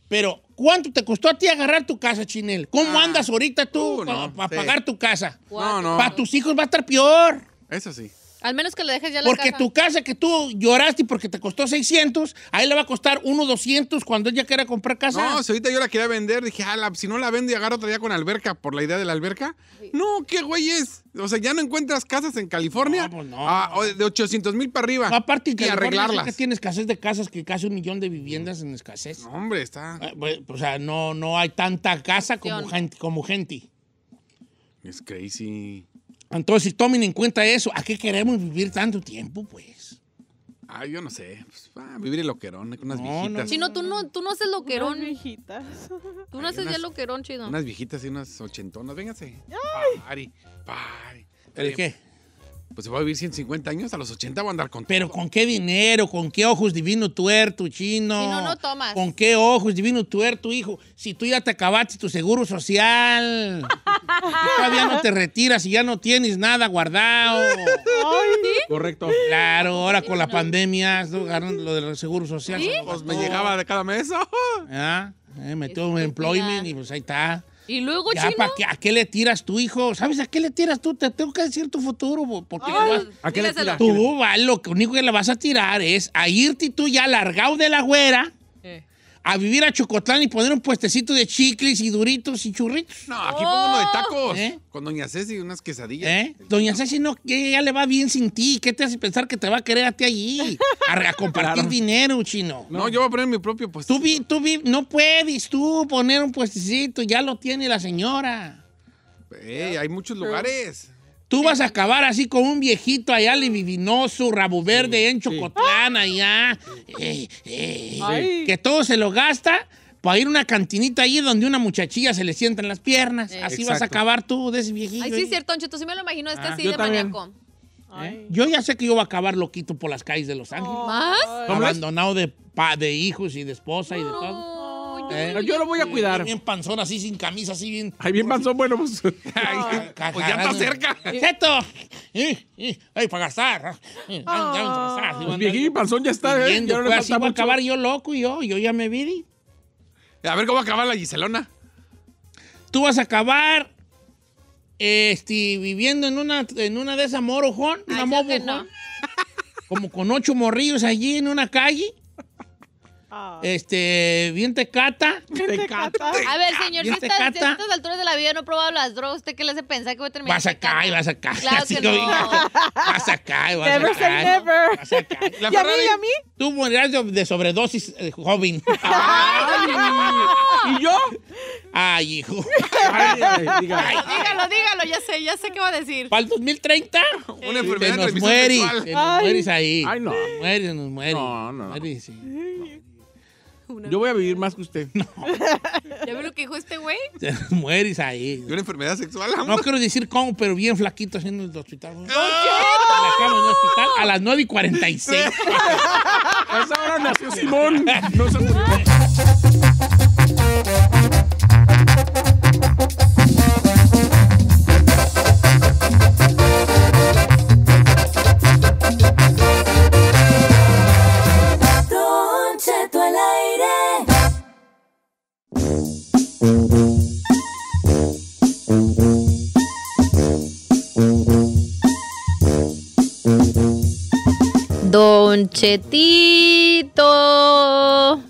Pero, ¿cuánto te costó a ti agarrar tu casa, Chinel? ¿Cómo Ah. andas ahorita tú Uh, para sí. pagar tu casa? No, no. Para tus hijos va a estar peor. Eso sí. Al menos que le dejes ya la Porque casa. tu casa que tú lloraste porque te costó 600, a él le va a costar 1, 200 cuando él ya quiera comprar casa. No, si ahorita yo la quería vender, dije, ah, si no la vendo y agarro otra día con alberca por la idea de la alberca. No, qué güey es. O sea, ya no encuentras casas en California Ah, o de 800 mil para arriba. No, aparte, y que arreglarlas. que tiene escasez de casas que casi un millón de viviendas en escasez. No, hombre, está. Eh, pues, O sea, no, no hay tanta casa como gente, como gente. Es crazy. Entonces, tomen en cuenta eso. ¿A qué queremos vivir tanto tiempo, pues? Ay, yo no sé. Pues, ah, vivir el loquerón con unas viejitas. Chino, tú no, tú no haces loquerón. viejitas. Tú no haces unas- ya loquerón, chino. Unas viejitas y unas ochentonas. Vénganse. Pari, pari. ¿Pero qué? Pues se va a vivir 150 años, a los 80 va a andar con Pero ¿con qué dinero? ¿Con qué ojos divino tuerto, chino? Si no, no tomas. ¿Con qué ojos divino tuerto, hijo? Si tú ya te acabaste tu seguro social. y todavía no te retiras y ya no tienes nada guardado. Correcto. Claro, ahora con la pandemia, lo del seguro social. ¿Sí? Pues me llegaba de cada mes. ¿Ah? Eh, metió un employment y pues ahí está. Y luego, Ya, chino. ¿pa' qué- ¿A qué le tiras tu hijo? ¿Sabes a qué le tiras tú? Te tengo que decir tu futuro. bo- Porque Ay, le vas- ¿A qué le dígaselo. tira? tú, va, lo único que le vas a tirar es a irte tú ya largado de la güera. A vivir a Chocotlán y poner un puestecito de chicles y duritos y churritos. No, aquí pongo uno de tacos. ¿Eh? Con Doña Ceci unas quesadillas. ¿Eh? Doña Ceci no, que ella le va bien sin ti. ¿Qué te hace pensar que te va a querer a ti allí? A, a compartir Claro. dinero, chino. No, yo voy a poner mi propio pues. Tú, vi- tú vi- no puedes tú poner un puestecito, ya lo tiene la señora. Ey, hay muchos lugares. Tú vas a acabar así con un viejito allá libidinoso, rabo verde en Chocotlán, allá. eh, eh. Que todo se lo gasta para ir a una cantinita ahí donde una muchachilla se le sienta en las piernas. Eh. Así vas a acabar tú de ese viejillo. Ay, sí, ahí. es cierto, Cheto, sí me lo imagino este Ah, así yo de también. maníaco. ¿Eh? Yo ya sé que yo voy a acabar loquito por las calles de Los Ángeles. ¿Más? Abandonado de, pa- de hijos y de esposa y de todo. ¿Eh? Yo lo voy a cuidar. Bien panzón, así sin camisa, así bien. Ay, bien panzón, bueno, pues. [laughs] Ay, Pues ya está cerca. ¡Cheto! ¡Eh, eh! ¡Ay, para gastar! Eh, ya- ya vamos a gastar. Pues viejito panzón ya está, ¿eh? Ya no pues, así voy a acabar yo loco y yo, yo ya me vi. A ver cómo va a acabar la Giselona. Tú vas a acabar este, viviendo en una, en una de esas morojón, una Ay, que no. como con ocho morrillos allí en una calle. Ah. Este, bien tecata. Te cata. A ver, señor, si ¿Viste, estas, si Cata? a estas alturas de la vida no he probado las drogas, ¿usted qué le hace pensar que voy a terminar? Vas a caer, vas a caer. Claro [laughs] Así que no. digo. Vas a caer, vas Never a say caer. never. Vas a caer. La ¿Y a mí, y a mí? Tú morirás de, de sobredosis, eh, joven. [laughs] ¿Y yo? Ay, hijo. [laughs] Dígalo, dígalo, ya sé, ya sé qué va a decir. ¿Para el 2030? Una Te enfermedad de nos mueres, te nos mueres ahí. Ay, no. Mueres, nos mueres. No, no. Mueres, sí. Yo voy a vivir más que usted. [laughs] ¿Ya ve lo que dijo este güey? [laughs] Mueres ahí. ¿Y una enfermedad sexual? No quiero decir cómo, pero bien flaquito haciendo el hospital. La cama en el hospital a las 9 y 46. A [laughs] esa hora nació Simón. No se Don Chetito,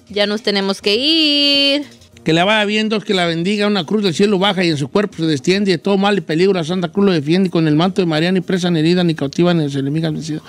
ya nos tenemos que ir. Que la vaya viendo, que la bendiga, una cruz del cielo baja y en su cuerpo se desciende de todo mal y peligro. La Santa Cruz lo defiende y con el manto de María ni presa ni herida ni cautiva ni enemigas vencida.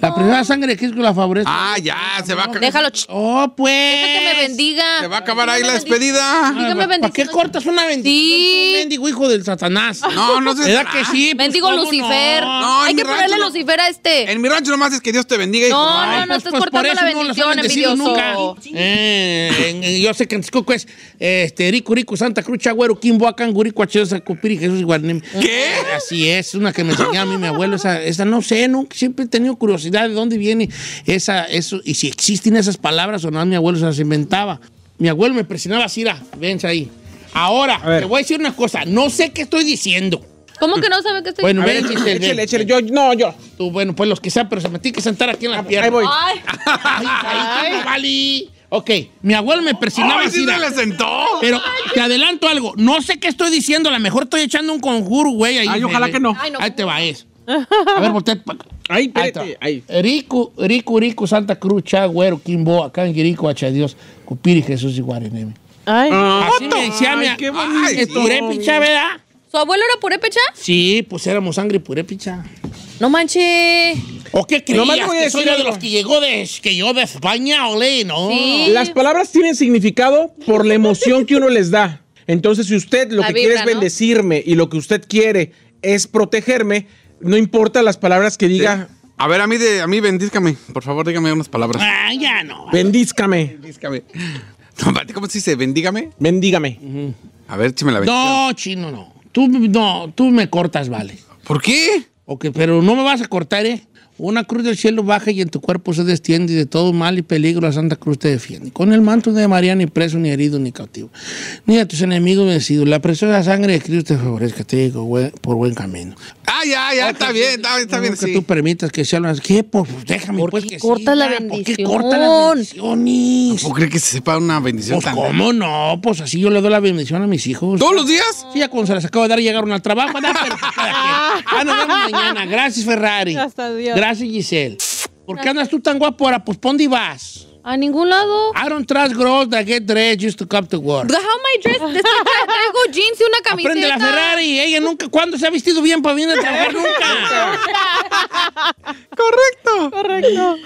La preciosa sangre de Cristo la favorece. Ah, ya, se va a acabar. Déjalo, ch- Oh, pues. deja que me bendiga. Se va a acabar ahí la despedida. Dígame ¿Para qué cortas una bendición? Sí. Mendigo hijo del Satanás. [laughs] No, no sé. ¿Verdad que sí? Pues, Bendigo ¿cómo Lucifer. no? No, Hay que ponerle no. Lucifer a este. En mi rancho nomás es que Dios te bendiga. hijo. No, no, no, Pues, estás pues, por cortando eso la no los bendición, envidioso. nunca. Eh, en- en- yo sé que en Texcoco es este, Rico, Rico, Santa Cruz, Chagüero, Quimbo, Acangurico, Acheosa, Cupiri, Jesús y Guarnem. ¿Qué? Así es, una que me enseñó a mí mi abuelo. Esa, esa no sé, nunca, siempre he tenido curiosidad de dónde viene esa, eso, y si existen esas palabras o no, mi abuelo se las inventaba. Mi abuelo me presionaba así, "Ira, vense ahí. Ahora, te voy a decir una cosa, no sé qué estoy diciendo. ¿Cómo que no sabe qué estoy Bueno, A ver, ven, échale, ven. échale. Yo, no, yo. Tú, bueno, pues los que sean, pero se me tiene que sentar aquí en la pierna. Ahí voy. Ay, Ay, ahí, ¿cómo vale? Ok, mi abuelo me presionaba Ay, así. sí le sentó. Pero te adelanto algo. No sé qué estoy diciendo. A lo mejor estoy echando un conjuro, güey. Ahí, Ay, ojalá que no. Ay, no. Ahí te va, es. [laughs] A ver, voltea Ahí espérate. está. Ahí. Rico, Rico, Rico, Santa Cruz, Chagüero, Quimbo, acá en Jerico, Dios, Cupiri, Jesús y Guareneme. Ay. Así me decía mi Ay, qué bonito. Ay. ¿Su abuelo era purépecha? Sí, pues éramos sangre purépicha. No manche. ¿O qué creías? Te voy a que soy decir uno de los que llegó de, que llegó de España, olé, ¿no? Sí. Las palabras tienen significado por la emoción que uno les da. Entonces, si usted lo La que vibra, quiere es ¿no? bendecirme y lo que usted quiere es protegerme, no importa las palabras que diga, A ver, a mí, de, a mí bendízcame. Por favor, dígame unas palabras. Ah, ya no. bendízcame, Bendízcame. [laughs] No, ¿Cómo se dice? Bendígame. bendígame. A ver, échame la bendición. No, chino, no. Tú, no, tú me cortas, vale. ¿Por qué? Ok, pero no me vas a cortar, ¿eh? Una cruz del cielo baja y en tu cuerpo se desciende y de todo mal y peligro la Santa Cruz te defiende. Con el manto de María ni preso, ni herido, ni cautivo. Ni a tus enemigos vencidos. La preciosa sangre de Cristo te favorezca, te digo, por buen camino. Ah, ya, ya, está bien, está, está bien, No, que sí. tú permitas que sea las... ¿Qué? Pues déjame, ¿Por pues, qué que cortas la siga. ¿Por qué bendición? cortas las bendiciones? ¿Cómo cree que se sepa una bendición Pues, tan ¿cómo no? Pues así yo le doy la bendición a mis hijos. ¿Todos los días? Sí, ya cuando se las acabo de dar llegaron al trabajo. pues. [laughs] Ya nos vemos mañana. Gracias, Ferrari. Hasta adiós. Gracias, Giselle. ¿Por qué andas tú tan guapo ahora? Pues, ¿pa' dónde vas? A ningún lado. I don't trust girls that get dressed just to come to work. How am I dressed? Estoy- Traigo jeans y una camiseta. Aprende la Ferrari. Ella nunca, ¿cuándo se ha vestido bien para venir a trabajar? [laughs] Nunca. Correcto. Correcto.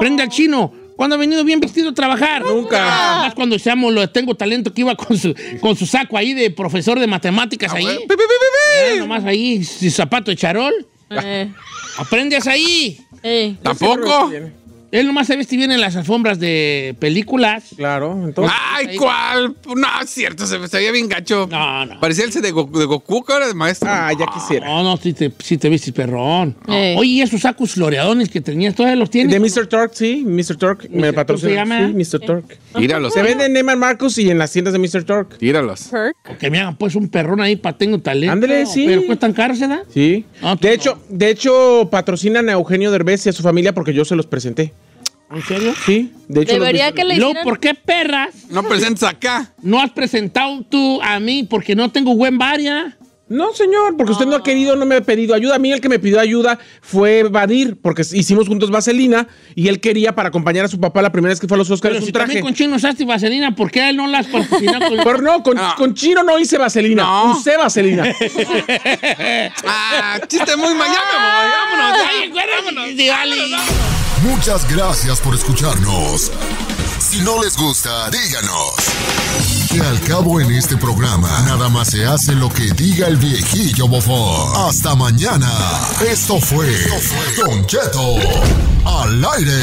Prende al chino. ¿Cuándo ha venido bien vestido a trabajar? Nunca. Más cuando seamos, lo tengo talento que iba con su, con su saco ahí de profesor de matemáticas ahí. Pi, Ya, nomás ahí, sin zapato de charol. Eh, Aprendes ahí. eh. ¿Tampoco? Él nomás se viste bien en las alfombras de películas. Claro, entonces. Ay, ¿cuál? No, es cierto, se, veía bien gacho. No, no. Parecía el de, Goku, de Goku, que ahora de maestro. Ah, ya quisiera. No, no, sí te, sí te viste perrón. Eh. Oye, ¿y esos sacos floreadones que tenías, todavía los tienes? De Mr. Torque, sí, Mr. Torque. Me patrocina. ¿Cómo se llama? Sí, Mr. Torque. Tíralos. Se vende en Neyman Marcos y en las tiendas de Mr. Torque. Tíralos. Que me hagan pues un perrón ahí para tengo talento. Ándele, sí. Pero cuestan caros, ¿se da? Sí. Ah, de no. hecho, de hecho, patrocinan a Eugenio Derbez y a su familia porque yo se los presenté. ¿En serio? Sí. De hecho, Debería que le hicieran... ¿por qué perras No presentes acá. no has presentado tú a mí porque no tengo buen varia? No, señor, porque usted no ha querido, no me ha pedido ayuda. A mí el que me pidió ayuda fue Vadir, porque hicimos juntos Vaselina y él quería para acompañar a su papá la primera vez que fue a los Oscars Pero un si traje. también con Chino usaste vaselina, ¿por qué a él no las patrocinó con... [laughs] Pero no, con, No. con Chino no hice Vaselina, No. usé Vaselina. [laughs] Ah, chiste muy mañana, Vámonos. Ay, acuérdate, sí, vale. Muchas gracias por escucharnos. Si no les gusta, díganos. Que al cabo en este programa, nada más se hace lo que diga el viejillo bofón. Hasta mañana. Esto fue Don Cheto al aire.